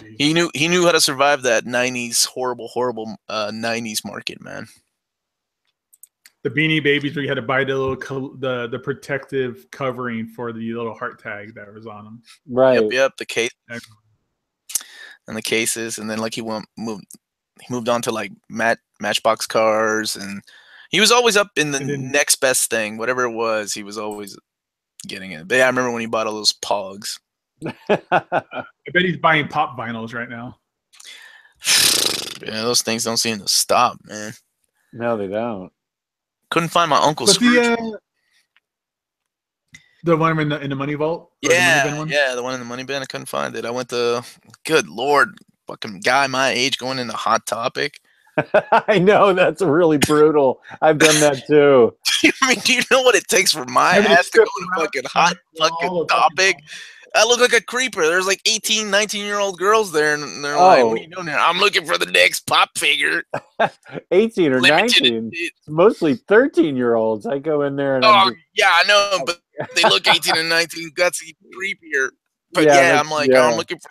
Jeez. He knew he knew how to survive that '90s horrible, horrible uh, '90s market, man the beanie babies where you had to buy the little co- the the protective covering for the little heart tag that was on them. Right. Yep. Yep. The case and the cases, and then like he went moved he moved on to like mat Matchbox cars, and he was always up in the then, next best thing, whatever it was. He was always getting it. But yeah, I remember when he bought all those Pogs. I bet he's buying pop vinyls right now. yeah, those things don't seem to stop, man. No, they don't. Couldn't find my Uncle Scrooge. The, uh, the one in the in the money vault. Yeah, the yeah, the one in the money bin. I couldn't find it. I went to. Good lord, fucking guy my age going into Hot Topic. I know that's really brutal. I've done that too. I mean, do you know what it takes for my ass to go to fucking Hot fucking Topic? I look like a creeper. There's like 18, 19 year old girls there, and they're oh. like, "What are you doing here?" I'm looking for the next pop figure. 18 or Limited 19. It's mostly 13 year olds. I go in there and. Oh just... yeah, I know, but they look 18 and 19. That's even creepier. But yeah, yeah I'm like, yeah. I'm looking for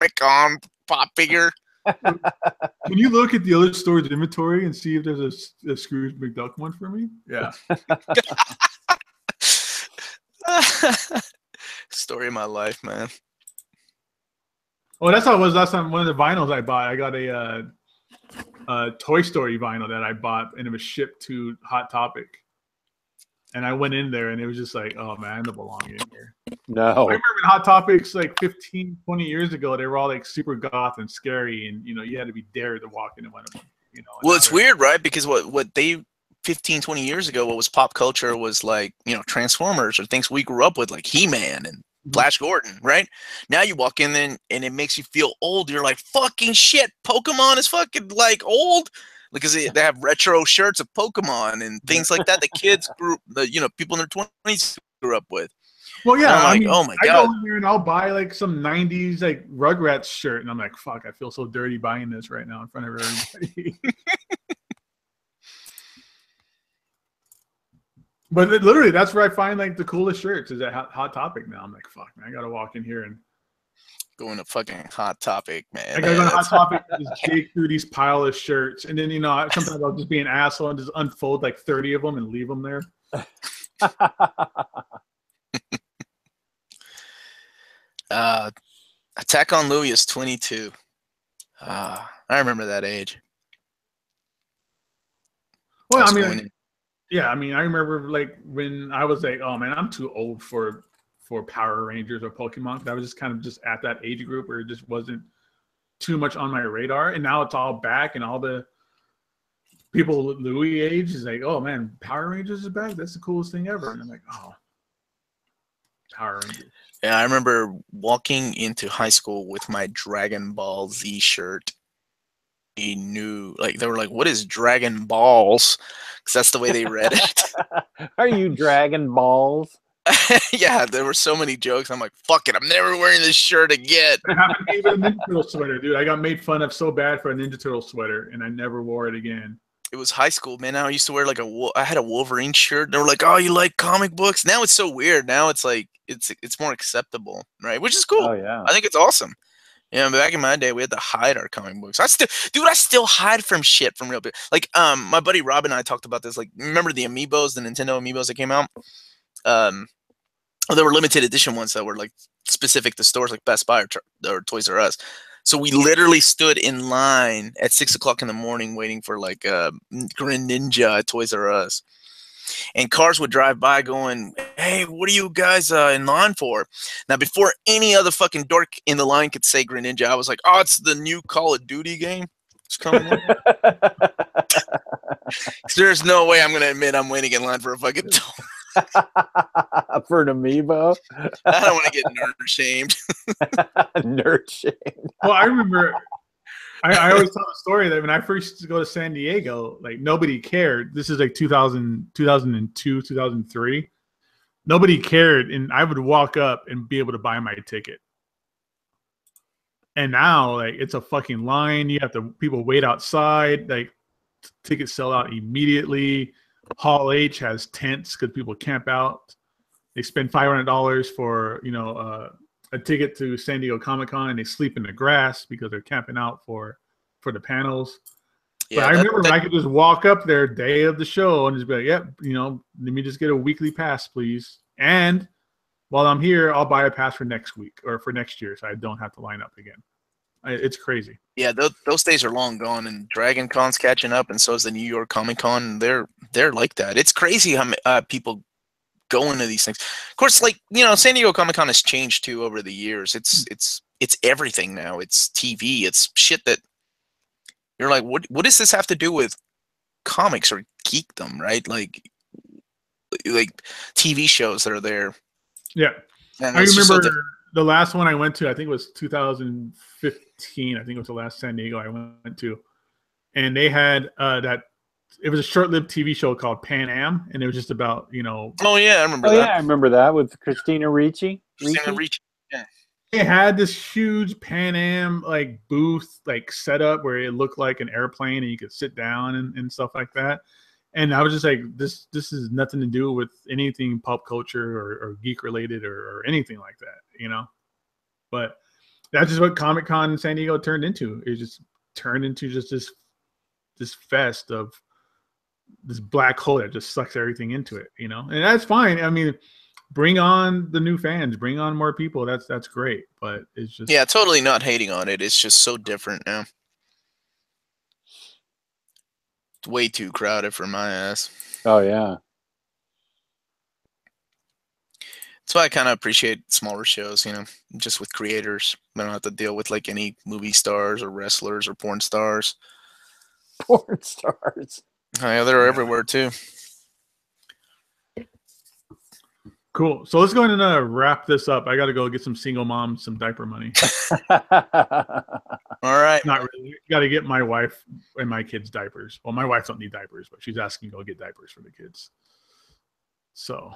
the on pop figure. Can you look at the other store's inventory and see if there's a, a Scrooge McDuck one for me? Yeah. Story of my life, man. Oh, that's how it was last time. One of the vinyls I bought, I got a, uh, a Toy Story vinyl that I bought, and it was shipped to Hot Topic. And I went in there, and it was just like, oh man, I don't belong in here. No, I remember in Hot Topics like 15, 20 years ago, they were all like super goth and scary, and you know, you had to be dared to walk into one of them. You know, well, it's weird, right? Because what what they 15 20 years ago what was pop culture was like you know transformers or things we grew up with like he-man and mm-hmm. flash gordon right now you walk in and, and it makes you feel old you're like fucking shit pokemon is fucking like old because they, they have retro shirts of pokemon and things like that the kids grew the you know people in their 20s grew up with well, yeah, I'm like, I mean, oh my god! I go in there and I'll buy like some '90s like Rugrats shirt, and I'm like, fuck, I feel so dirty buying this right now in front of everybody. But literally, that's where I find like the coolest shirts is at Hot, Hot Topic now. I'm like, fuck, man, I gotta walk in here and go in a fucking Hot Topic, man. I gotta go to Hot Topic and just dig through these pile of shirts, and then you know sometimes I'll just be an asshole and just unfold like 30 of them and leave them there. uh, Attack on Louis is 22. Ah, uh, I remember that age. Well, I, I mean, yeah, I mean, I remember like when I was like, oh man, I'm too old for for Power Rangers or Pokemon. I was just kind of just at that age group where it just wasn't too much on my radar. And now it's all back, and all the people Louis age is like, oh man, Power Rangers is back. That's the coolest thing ever. And I'm like, oh, Power Rangers. Yeah, I remember walking into high school with my Dragon Ball Z shirt knew like they were like what is dragon balls? Because that's the way they read it. Are you dragon balls? Yeah there were so many jokes. I'm like fuck it i'm never wearing this shirt again. It happened to me a ninja turtle sweater dude. I got made fun of so bad for a ninja turtle sweater and i never wore it again. It was high school man. I used to wear like a i had a wolverine shirt. They were like oh you like comic books? Now it's so weird. Now it's like it's it's more acceptable right? Which is cool. Oh yeah. I think it's awesome Yeah, but back in my day, we had to hide our comic books. I still, dude, I still hide from shit from real. People. Like, um, my buddy Rob and I talked about this. Like, remember the amiibos, the Nintendo amiibos that came out? Um, there were limited edition ones that were like specific to stores like Best Buy or, or Toys R Us. So we literally stood in line at six o'clock in the morning waiting for like uh, Greninja at Toys R Us. And cars would drive by going, Hey, what are you guys uh, in line for? Now, before any other fucking dork in the line could say Greninja, I was like, Oh, it's the new Call of Duty game. It's coming. There's no way I'm going to admit I'm waiting in line for a fucking toy. For an amiibo? I don't want to get nerd shamed. Nerd shamed. Well, I remember. I, I always tell the story that when I first go to San Diego, like nobody cared. This is like 2000, 2002, 2003. Nobody cared, and I would walk up and be able to buy my ticket. And now, like, it's a fucking line. You have to people wait outside. Like, tickets sell out immediately. Hall H has tents because people camp out. They spend five hundred dollars for you know uh, a ticket to San Diego Comic Con, and they sleep in the grass because they're camping out for for the panels. Yeah, but I that- remember that- I could just walk up there day of the show and just be like, "Yep, you know, let me just get a weekly pass, please." And while I'm here, I'll buy a pass for next week or for next year, so I don't have to line up again. I, it's crazy. yeah, those, those days are long gone, and Dragon Con's catching up, and so is the New York Comic Con. They're they're like that. It's crazy how uh, people go to these things. Of course, like you know, San Diego Comic Con has changed too over the years. It's it's it's everything now. It's TV. It's shit that you're like, what what does this have to do with comics or geekdom, right? Like like TV shows that are there. Yeah. And I it's just so remember the last one I went to, I think it was 2015. I think it was the last San Diego I went to. And they had uh, that, it was a short lived TV show called Pan Am. And it was just about, you know, oh yeah, I remember Oh, that. yeah, I remember that with Christina Ricci. Christina Ricci? Ricci. they had this huge Pan Am like booth, like setup where it looked like an airplane and you could sit down and, and stuff like that. And I was just like, this this is nothing to do with anything pop culture or, or geek related or, or anything like that, you know. But that's just what Comic Con San Diego turned into. It just turned into just this this fest of this black hole that just sucks everything into it, you know. And that's fine. I mean, bring on the new fans, bring on more people. That's that's great. But it's just Yeah, totally not hating on it. It's just so different now. It's way too crowded for my ass. Oh, yeah. That's why I kind of appreciate smaller shows, you know, just with creators. I don't have to deal with like any movie stars or wrestlers or porn stars. Porn stars. Oh, yeah, they're everywhere too. cool. So let's go ahead and uh, wrap this up. I got to go get some single mom some diaper money. All right. Not really. Got to get my wife and my kids diapers. Well, my wife don't need diapers, but she's asking to go get diapers for the kids. So,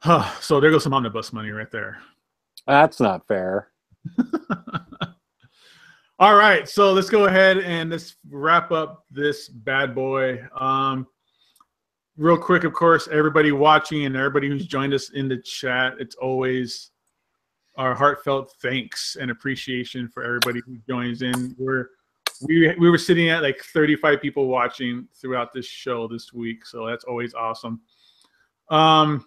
huh, so there goes some omnibus money right there. That's not fair. All right, so let's go ahead and let's wrap up this bad boy. Um, real quick, of course, everybody watching and everybody who's joined us in the chat, it's always our heartfelt thanks and appreciation for everybody who joins in. We're we we were sitting at like 35 people watching throughout this show this week, so that's always awesome. Um,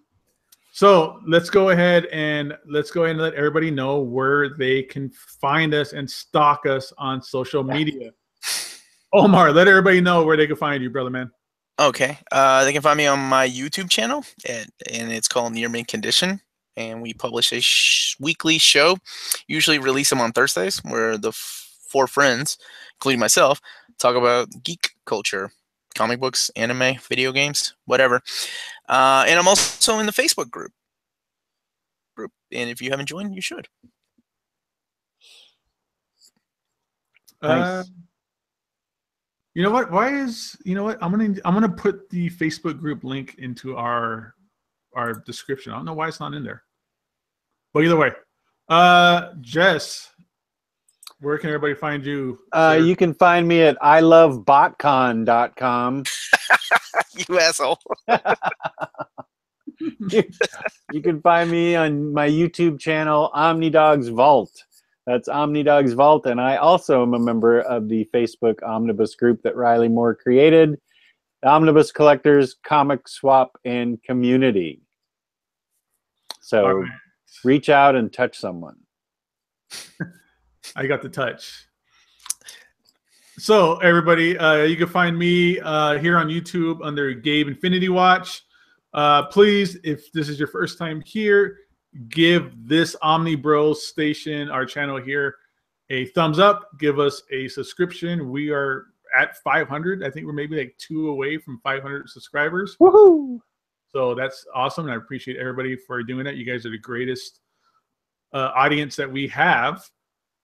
so let's go ahead and let's go ahead and let everybody know where they can find us and stalk us on social media. Omar, let everybody know where they can find you, brother man. Okay. Uh, they can find me on my YouTube channel, at, and it's called Near Mint Condition. And we publish a sh- weekly show, usually release them on Thursdays, where the f- four friends, including myself, talk about geek culture, comic books, anime, video games, whatever. Uh, and I'm also in the Facebook group. Group, and if you haven't joined, you should. Uh, you know what? Why is you know what? I'm gonna I'm gonna put the Facebook group link into our our description. I don't know why it's not in there. But either way, uh, Jess, where can everybody find you? Uh, you can find me at ilovebotcon.com. you asshole. you, you can find me on my YouTube channel, OmniDogs Vault. That's OmniDog's Vault, and I also am a member of the Facebook Omnibus group that Riley Moore created, Omnibus Collectors Comic Swap and Community. So All right. reach out and touch someone. I got the touch. So everybody, uh, you can find me uh, here on YouTube under Gabe Infinity Watch. Uh, please, if this is your first time here, give this Omni Bros station, our channel here, a thumbs up. Give us a subscription. We are at 500. I think we're maybe like two away from 500 subscribers. Woohoo! So that's awesome. And I appreciate everybody for doing that. You guys are the greatest uh, audience that we have.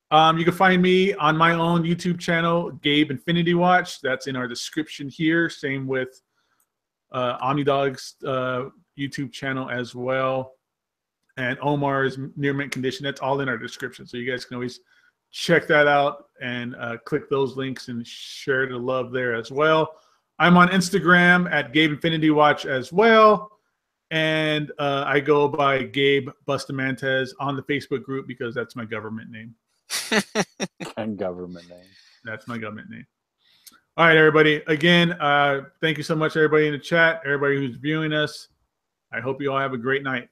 Um, you can find me on my own YouTube channel, Gabe Infinity Watch. That's in our description here. Same with uh, OmniDog's uh, YouTube channel as well. And Omar's Near Mint Condition. That's all in our description. So you guys can always check that out and uh, click those links and share the love there as well. I'm on Instagram at Gabe Infinity Watch as well. And uh, I go by Gabe Bustamantez on the Facebook group because that's my government name. And government name. That's my government name. All right, everybody. Again, uh, thank you so much, everybody in the chat, everybody who's viewing us. I hope you all have a great night.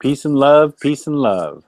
Peace and love. Peace and love.